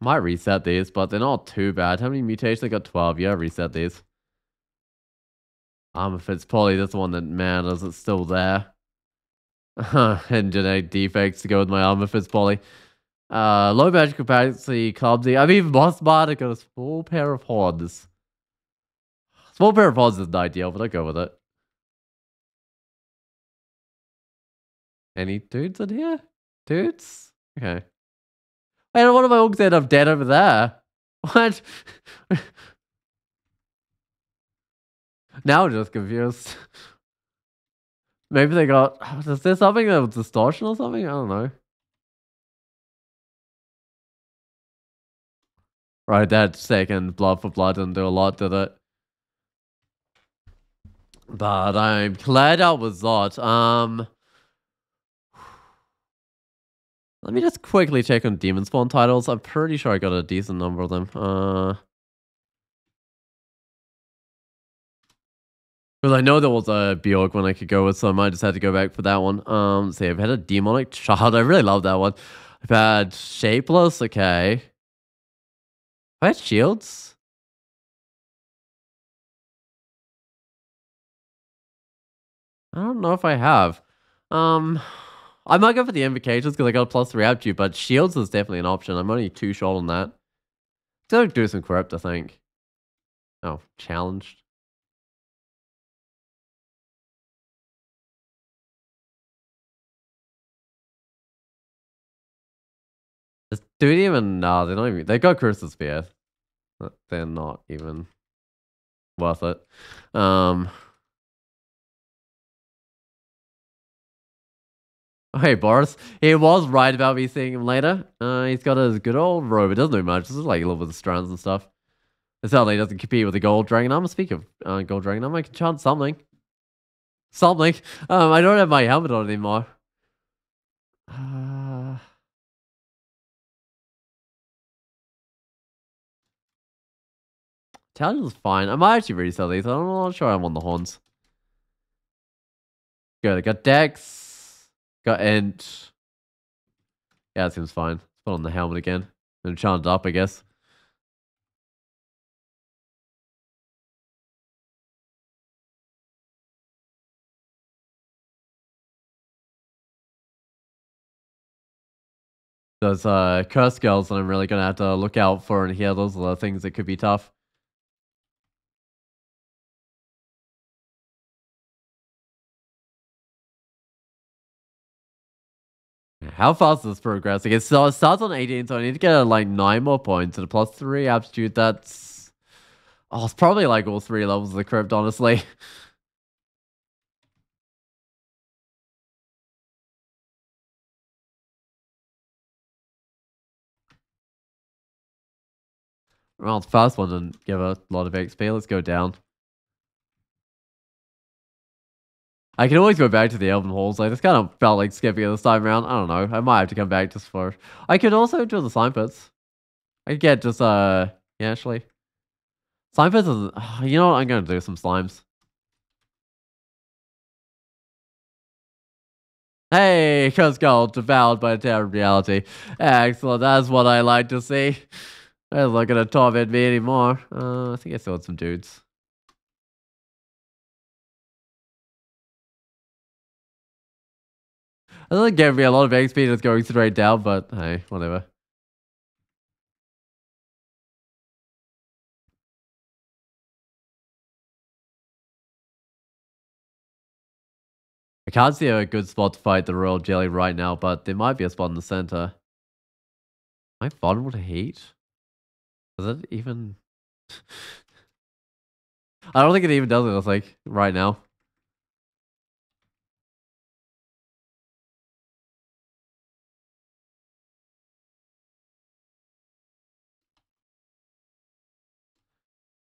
Might reset these, but they're not too bad. How many mutations? I got 12. Yeah, reset these. Um, if it's one that matters, it's still there. and genetic defects to go with my armor if it's poly. Uh, low magic capacity, clumsy. I mean, boss mod, got a full pair of horns. Small pair of horns isn't ideal, but I'll go with it. Any dudes in here? Dudes? Okay. Wait, one of my orcs end up dead over there. What? now I'm just confused. Maybe they got. Is there something that was distortion or something? I don't know. Right, that second blood for blood didn't do a lot, did it? But I'm glad I was not. Um. Let me just quickly check on Demon Spawn titles. I'm pretty sure I got a decent number of them. Uh, Because I know there was a Bjork one I could go with, so I might just had to go back for that one. Um, see, I've had a Demonic Child. I really love that one. I've had Shapeless, okay. I had Shields. I don't know if I have. Um, I might go for the Invocations because I got plus three out to you, but Shields is definitely an option. I'm only two short on that. Gonna do some Crypt, I think. Oh, challenged. Do it even? No, they're not even. They got Crystal Spear. They're not even worth it. Um. Hey, Boris. He was right about me seeing him later. Uh, he's got his good old robe. It doesn't do much. This is like a little bit of strands and stuff. It certainly doesn't compete with the gold dragon armor. Speak of uh, gold dragon armor, I can chant something. Something. Um, I don't have my helmet on anymore. Uh... is fine. I might actually resell these. I'm not sure I'm on the horns. Good. I got Dex. Got Int. Yeah, that seems fine. Let's put on the helmet again. And chant up, I guess. Those uh, curse girls that I'm really gonna have to look out for and here. Those are the things that could be tough. How fast is this progressing? It starts on 18, so I need to get like 9 more points and a plus 3 aptitude. That's... Oh, it's probably like all three levels of the crypt, honestly. Well, the first one didn't give a lot of XP. Let's go down. I can always go back to the Elven Halls. I just kind of felt like skipping it this time around. I don't know. I might have to come back just for... I could also do the slime pits. I could get just, uh... Yeah, actually. Slime pits is... You know what? I'm to do some slimes. Hey, Cuz Gold, devoured by a terrible reality. Excellent, that's what I like to see. They're not gonna torment me anymore. Uh, I think I still had some dudes. I think it gave me a lot of XP just going straight down, but hey, whatever. I can't see a good spot to fight the Royal Jelly right now, but there might be a spot in the center. Am I vulnerable to heat? Does it even... I don't think it even does it, like, right now.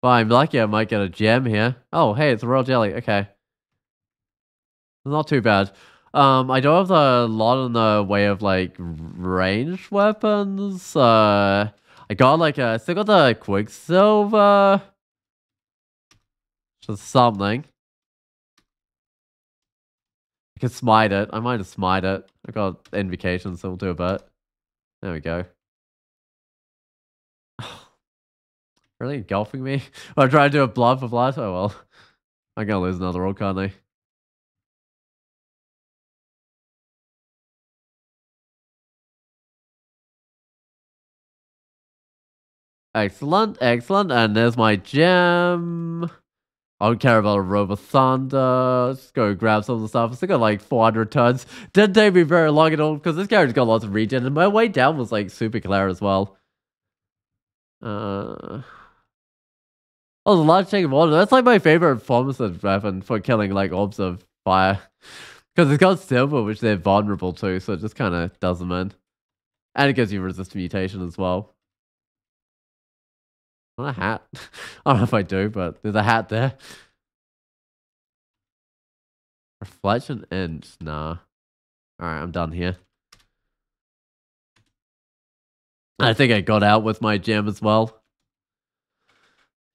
Fine, lucky I might get a gem here. Oh, hey, it's a royal jelly. Okay. Not too bad. Um, I don't have a lot in the way of, like, ranged weapons. Uh, I got, like, a, I still got the Quicksilver. Just something. I can smite it. I might have smite it. I got invocation, so we'll do a bit. There we go. Really engulfing me? I'm trying to do a blood for blood? Oh well. I'm gonna lose another roll, can't I? Excellent, excellent. And there's my gem. I don't care about a Robe of Thunder. Let's go grab some of the stuff. I still got like 400 tons. Didn't take me very long at all because this character's got lots of regen. And my way down was like super clear as well. Uh... Oh, the large tank of water. That's like my favorite form of weapon for killing like orbs of fire. Because it's got silver, which they're vulnerable to, so it just kind of does them in. And it gives you resist mutation as well. Want a hat? I don't know if I do, but there's a hat there. Reflection ends. Nah. Alright, I'm done here. I think I got out with my gem as well.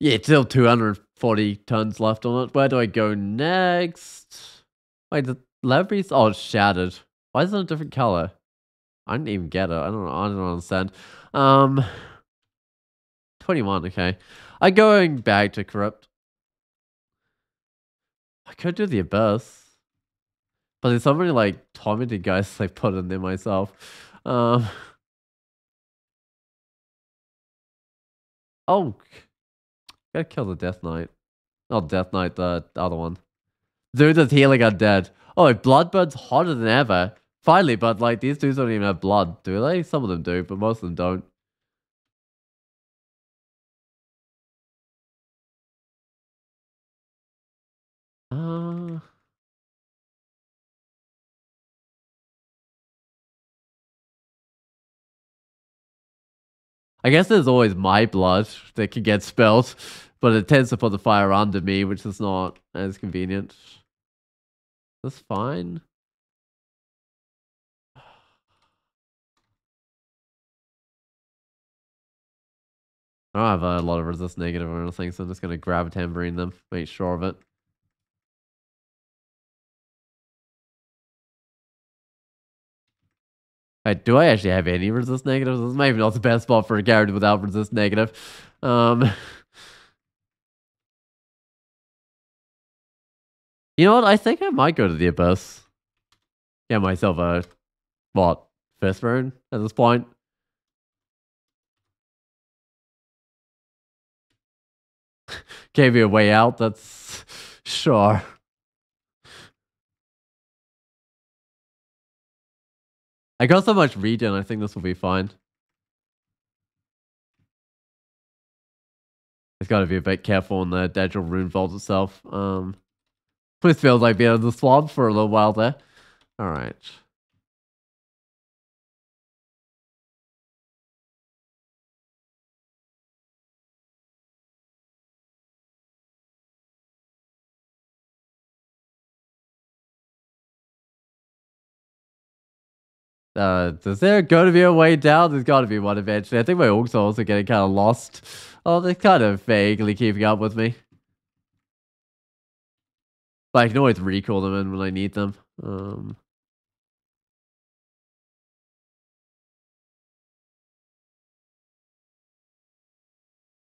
Yeah, it's still 200 40 tons left on it. Where do I go next? Wait, the leveries? Oh, it's shattered. Why is it a different color? I didn't even get it. I don't. I don't understand. Um, 21, okay. I'm going back to Corrupt. I could do the Abyss. But there's so many like tormented guys I put in there myself. Um Oh gotta kill the Death Knight. Not Death Knight, the, the other one. Dude that's healing undead. Oh, Bloodbird's hotter than ever. Finally, but like these dudes don't even have blood, do they? Some of them do, but most of them don't. I guess there's always my blood that can get spilled, but it tends to put the fire under me, which is not as convenient. That's fine. I don't have a lot of resist negative or anything, so I'm just going to gravitambourine them, make sure of it. Do I actually have any resist negatives? This might be not the best spot for a character without resist negative. Um, you know what? I think I might go to the Abyss. Get myself a, what, fifth rune at this point? Gave you a way out, that's... Sure. I got so much regen, I think this will be fine. It's got to be a bit careful on the Daedral Rune Vault itself. Um, this feels like being in the swamp for a little while there. Alright. Uh, is there going to be a way down? There's got to be one eventually. I think my orcs are also getting kind of lost. Oh, they're kind of vaguely keeping up with me. But I can always recall them in when I need them. Um,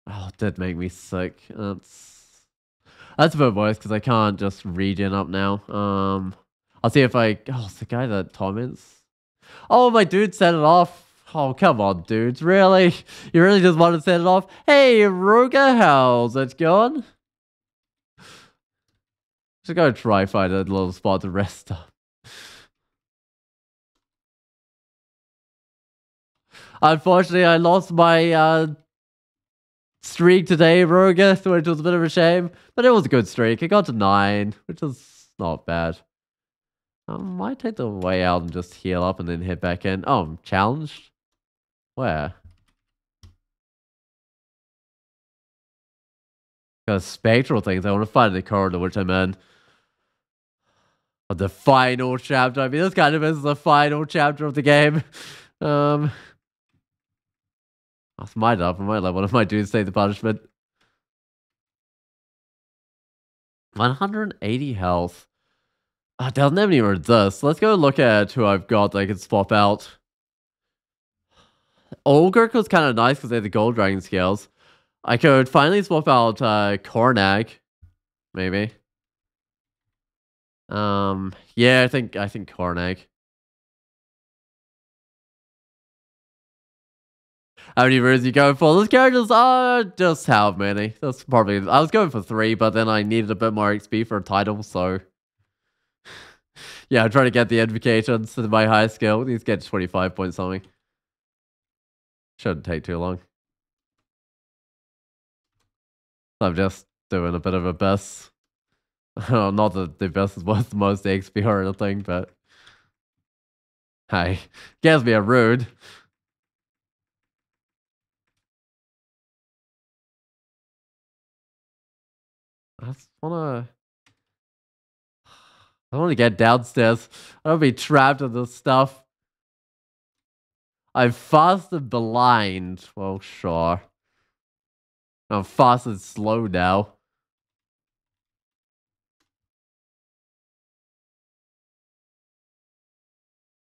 oh, it did make me sick. That's that's a bit worse because I can't just regen up now. Um, I'll see if I. Oh, it's the guy that torments. Oh, my dude set it off. Oh, come on, dudes. Really? You really just want to set it off? Hey, Ruga, how's it going? Just go try find a little spot to rest up. Unfortunately, I lost my uh, streak today, Ruga, which was a bit of a shame. But it was a good streak. It got to 9, which is not bad. I might take the way out and just heal up and then head back in. Oh, I'm challenged? Where? Got spectral things. I want to find the corridor which I'm in. Oh, the final chapter. I mean, this kind of is the final chapter of the game. Um, that's my up. I might let one of my dudes take the punishment. 180 health. Uh, doesn't have any resist. Let's go look at who I've got that I can swap out. Olgurk was kind of nice because they had the gold dragon scales. I could finally swap out uh, Kornag, maybe. Um, yeah, I think I think Kornag. How many runes you going for? Those characters are just how many? That's probably I was going for three, but then I needed a bit more XP for a title, so yeah, I'm trying to get the invocations to my high skill. These get 25 points something. Shouldn't take too long. I'm just doing a bit of a best. Not that the best is worth the most XP or anything, but hey, gives me a rude. I just wanna I want to get downstairs. I don't be trapped in this stuff. I'm fast and blind. Well, sure. I'm fast and slow now.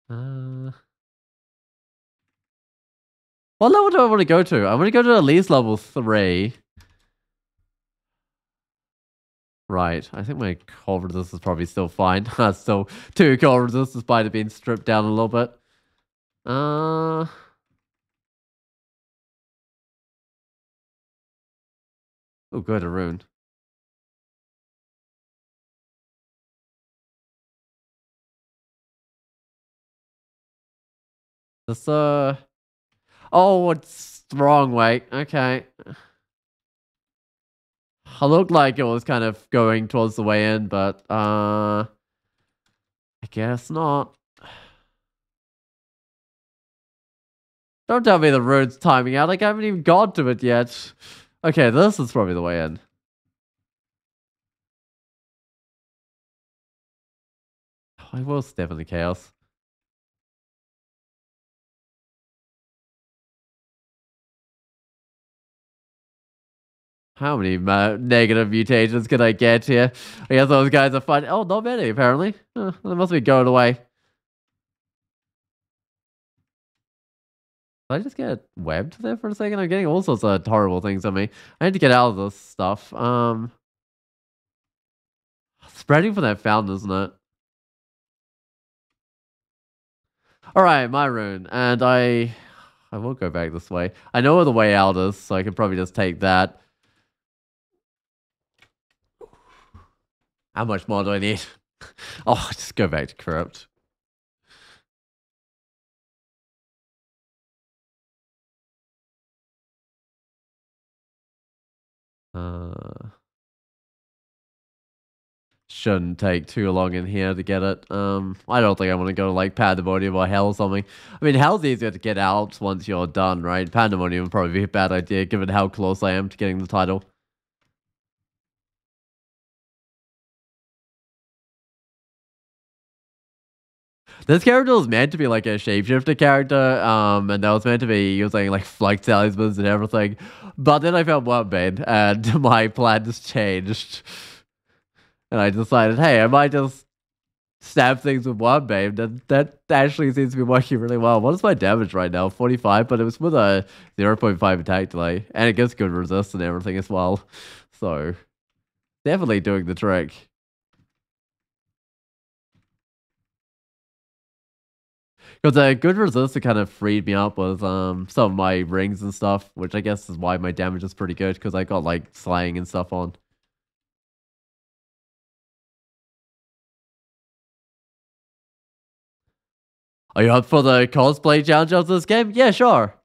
Uh... What level do I want to go to? I want to go to at least level 3. Right, I think my cold resist is probably still fine. That's still two cold resist despite it being stripped down a little bit. Uh... Oh, good, a rune. This, uh... Oh, it's wrong way. Okay. I looked like it was kind of going towards the way in, but, uh... I guess not. Don't tell me the road's timing out. Like, I haven't even got to it yet. Okay, this is probably the way in. I will step in the chaos. How many uh, negative mutations can I get here? I guess those guys are fun. Oh, not many, apparently. they must be going away. Did I just get webbed there for a second? I'm getting all sorts of horrible things on me. I need to get out of this stuff. Um, Spreading from that fountain, isn't it? Alright, my rune. And I... I will go back this way. I know where the way out is, so I can probably just take that. How much more do I need? oh, just go back to corrupt. Uh, shouldn't take too long in here to get it. Um, I don't think I want to go to like Pandemonium or Hell or something. I mean, Hell's easier to get out once you're done, right? Pandemonium would probably be a bad idea given how close I am to getting the title. This character was meant to be like a shapeshifter character, um, and that was meant to be using like flight talismans and everything. But then I found Wyrmbane, and my plans changed. And I decided, hey, I might just stab things with Wyrmbane. That that actually seems to be working really well. What is my damage right now? 45, but it was with a 0.5 attack delay. And it gets good resist and everything as well. So, definitely doing the trick. Because a good resist kind of freed me up with um some of my rings and stuff, which I guess is why my damage is pretty good, because I got like slaying and stuff on. Are you up for the cosplay challenge of this game? Yeah, sure.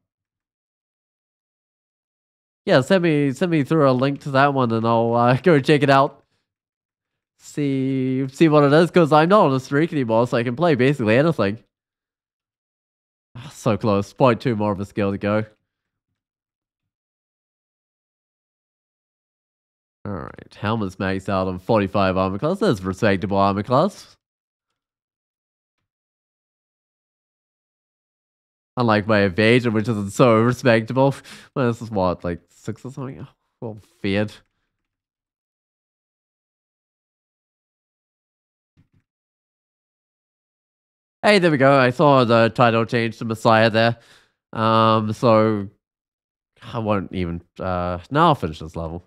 Yeah, send me send me through a link to that one, and I'll uh, go check it out. See see what it is, because I'm not on a streak anymore, so I can play basically anything. Ah, so close. Point two more of a skill to go. Alright, helmet's maxed out on 45 armor class. That's respectable armor class. Unlike my evasion, which isn't so respectable. Well, this is what, like six or something? Well, feared. Hey, there we go. I saw the title change to Messiah there. Um, so I won't even. Uh, now I'll finish this level.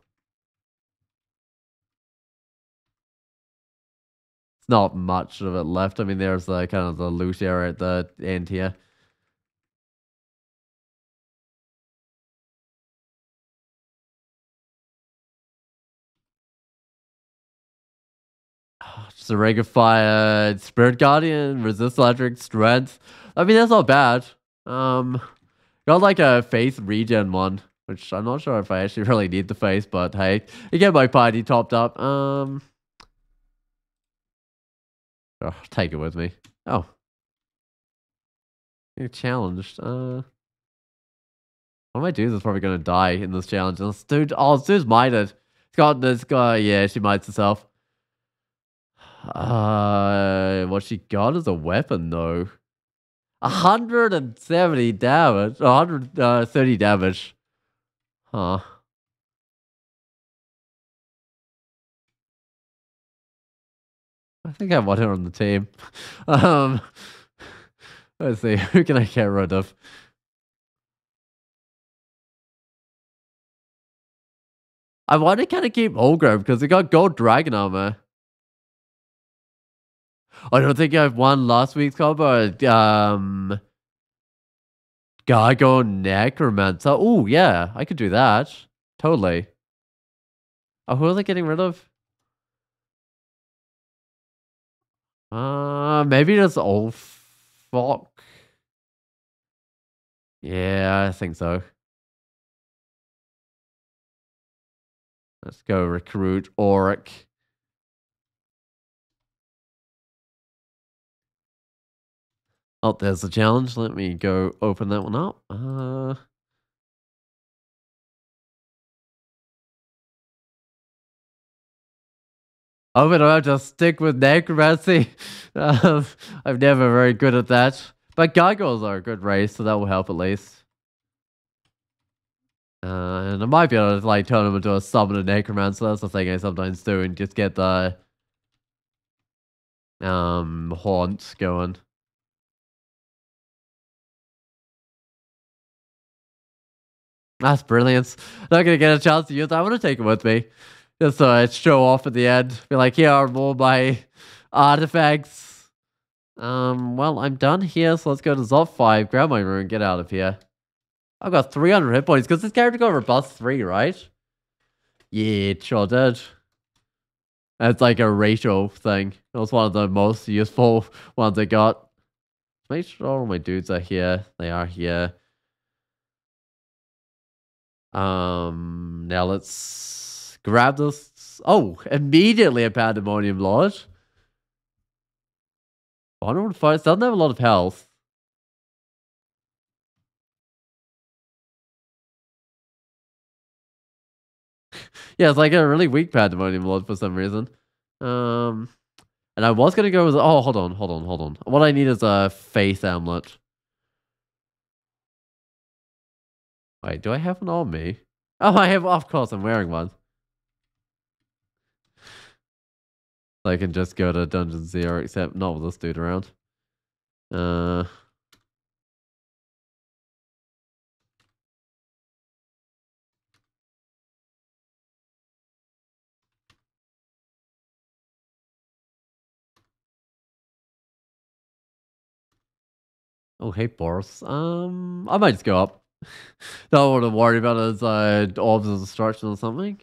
It's not much of it left. I mean, there's the kind of the loot area at the end here. Just a Ring of Fire, Spirit Guardian, Resist Electric, Strength. I mean, that's not bad. Um, got like a Faith regen one, which I'm not sure if I actually really need the Faith, but hey, you get my party topped up. Um, oh, take it with me. Oh, you're challenged. Uh, what am I doing? That's probably gonna die in this challenge. Dude, oh, this dude's mited. It's got this guy. Yeah, she mites herself. Uh, what she got is a weapon, though. 170 damage. 130 uh, damage. Huh. I think I want her on the team. um, Let's see, who can I get rid of? I want to kind of keep Olgrim because he got gold dragon armor. I don't think I've won last week's combo. Um, Gargo Necromancer. Oh, yeah, I could do that. Totally. Oh, who are they getting rid of? Uh, maybe just old fuck. Yeah, I think so. Let's go recruit Auric. Oh, there's the challenge. Let me go open that one up. Uh, oh, but I'll just stick with necromancy. um, I'm never very good at that. But gargoyles are a good race, so that will help at least. Uh, and I might be able to like turn them into a summon necromancer. That's the thing I sometimes do, and just get the um haunt going. That's brilliant. Not gonna get a chance to use that. I'm gonna take it with me. Just so I show off at the end. Be like, here are all my artifacts. Um, well, I'm done here, so let's go to Zot 5, grab my rune, get out of here. I've got 300 hit points, because this character got robust 3, right? Yeah, it sure did. It's like a ratio thing. It was one of the most useful ones I got. Make sure all my dudes are here. They are here. Um, now let's grab this. Oh, immediately a Pandemonium Lord. Vulnerable fights doesn't have a lot of health. yeah, it's like a really weak Pandemonium Lord for some reason. Um, and I was gonna go with oh, hold on, hold on, hold on. What I need is a Faith Amulet. Wait, do I have one on me? Oh, I have, of course, I'm wearing one. So I can just go to Dungeon Zero, except not with this dude around. Uh... Oh, hey, Boris. Um, I might just go up. Not what I'm worried about is uh, orbs of destruction or something.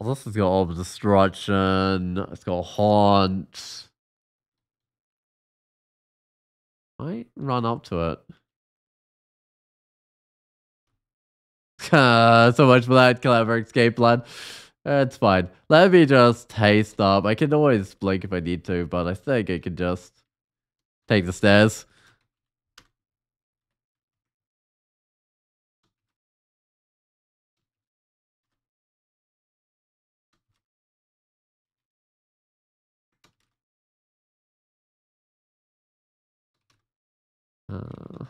Oh, this has got orb of destruction. It's got haunt. I run up to it. so much for that clever escape plan. It's fine. Let me just taste up. I can always blink if I need to, but I think I can just take the stairs. Uh,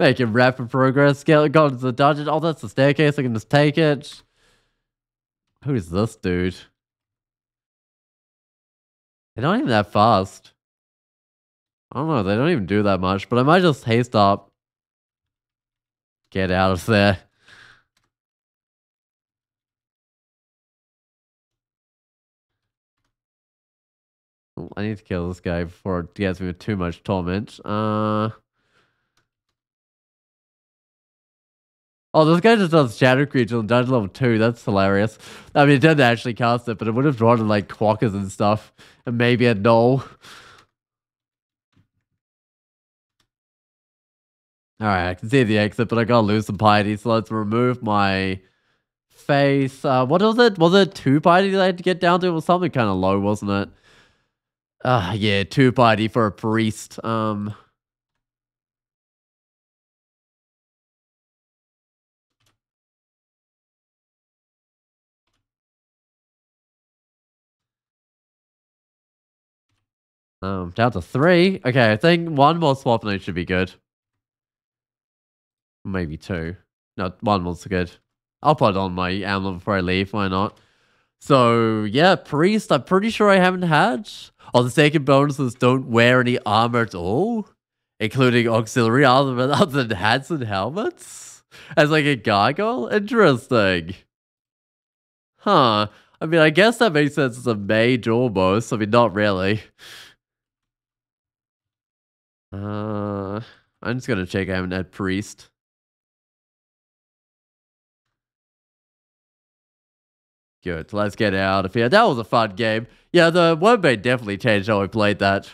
making rapid progress. Get go to the dungeon. Oh, that's the staircase. I can just take it. Who's this dude? They're not even that fast. I don't know. They don't even do that much. But I might just haste up. Get out of there. I need to kill this guy before it gets me with too much torment. Uh... Oh, this guy just does Shadow Creature on Dungeon Level 2. That's hilarious. I mean, it didn't actually cast it, but it would have drawn like quackers and stuff. And maybe a null. Alright, I can see the exit, but I gotta lose some piety, so let's remove my face. Uh, what was it? Was it two piety that I had to get down to? It was something kind of low, wasn't it? Ah, uh, yeah, two piety for a priest. Um. Um, down to three. Okay, I think one more swap note should be good. Maybe two. No, one more's good. I'll put on my amulet before I leave. Why not? So, yeah, priest, I'm pretty sure I haven't had. On the second bonuses, don't wear any armor at all, including auxiliary armor other than hats and helmets. As like a gargoyle? Interesting. Huh. I mean, I guess that makes sense as a mage almost. I mean, not really. Uh, I'm just gonna check I haven't had priest. Good. Let's get out of here. That was a fun game. Yeah, the webmate definitely changed how I played that.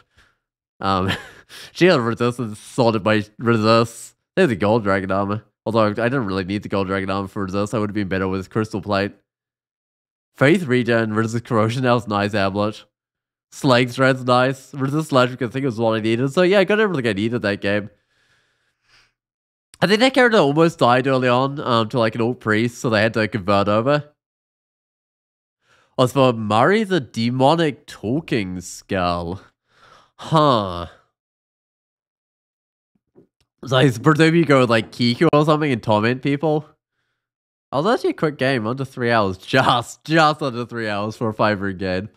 Um, shield resistance sorted by resist. There's the gold dragon armor. Although I didn't really need the gold dragon armor for resist. I would have been better with crystal plate. Faith regen, resist corrosion. That was nice amulet. Slaying strength's nice. Resist electric, I think it was what I needed. So yeah, I got everything I needed that game. I think that character almost died early on um, to like an orc priest, so they had to convert over. As for Murray the demonic talking skull. Huh. So I presume you go with like Kiku or something and torment people. Oh, that's actually a quick game, under three hours. Just, just under three hours for a five ring game.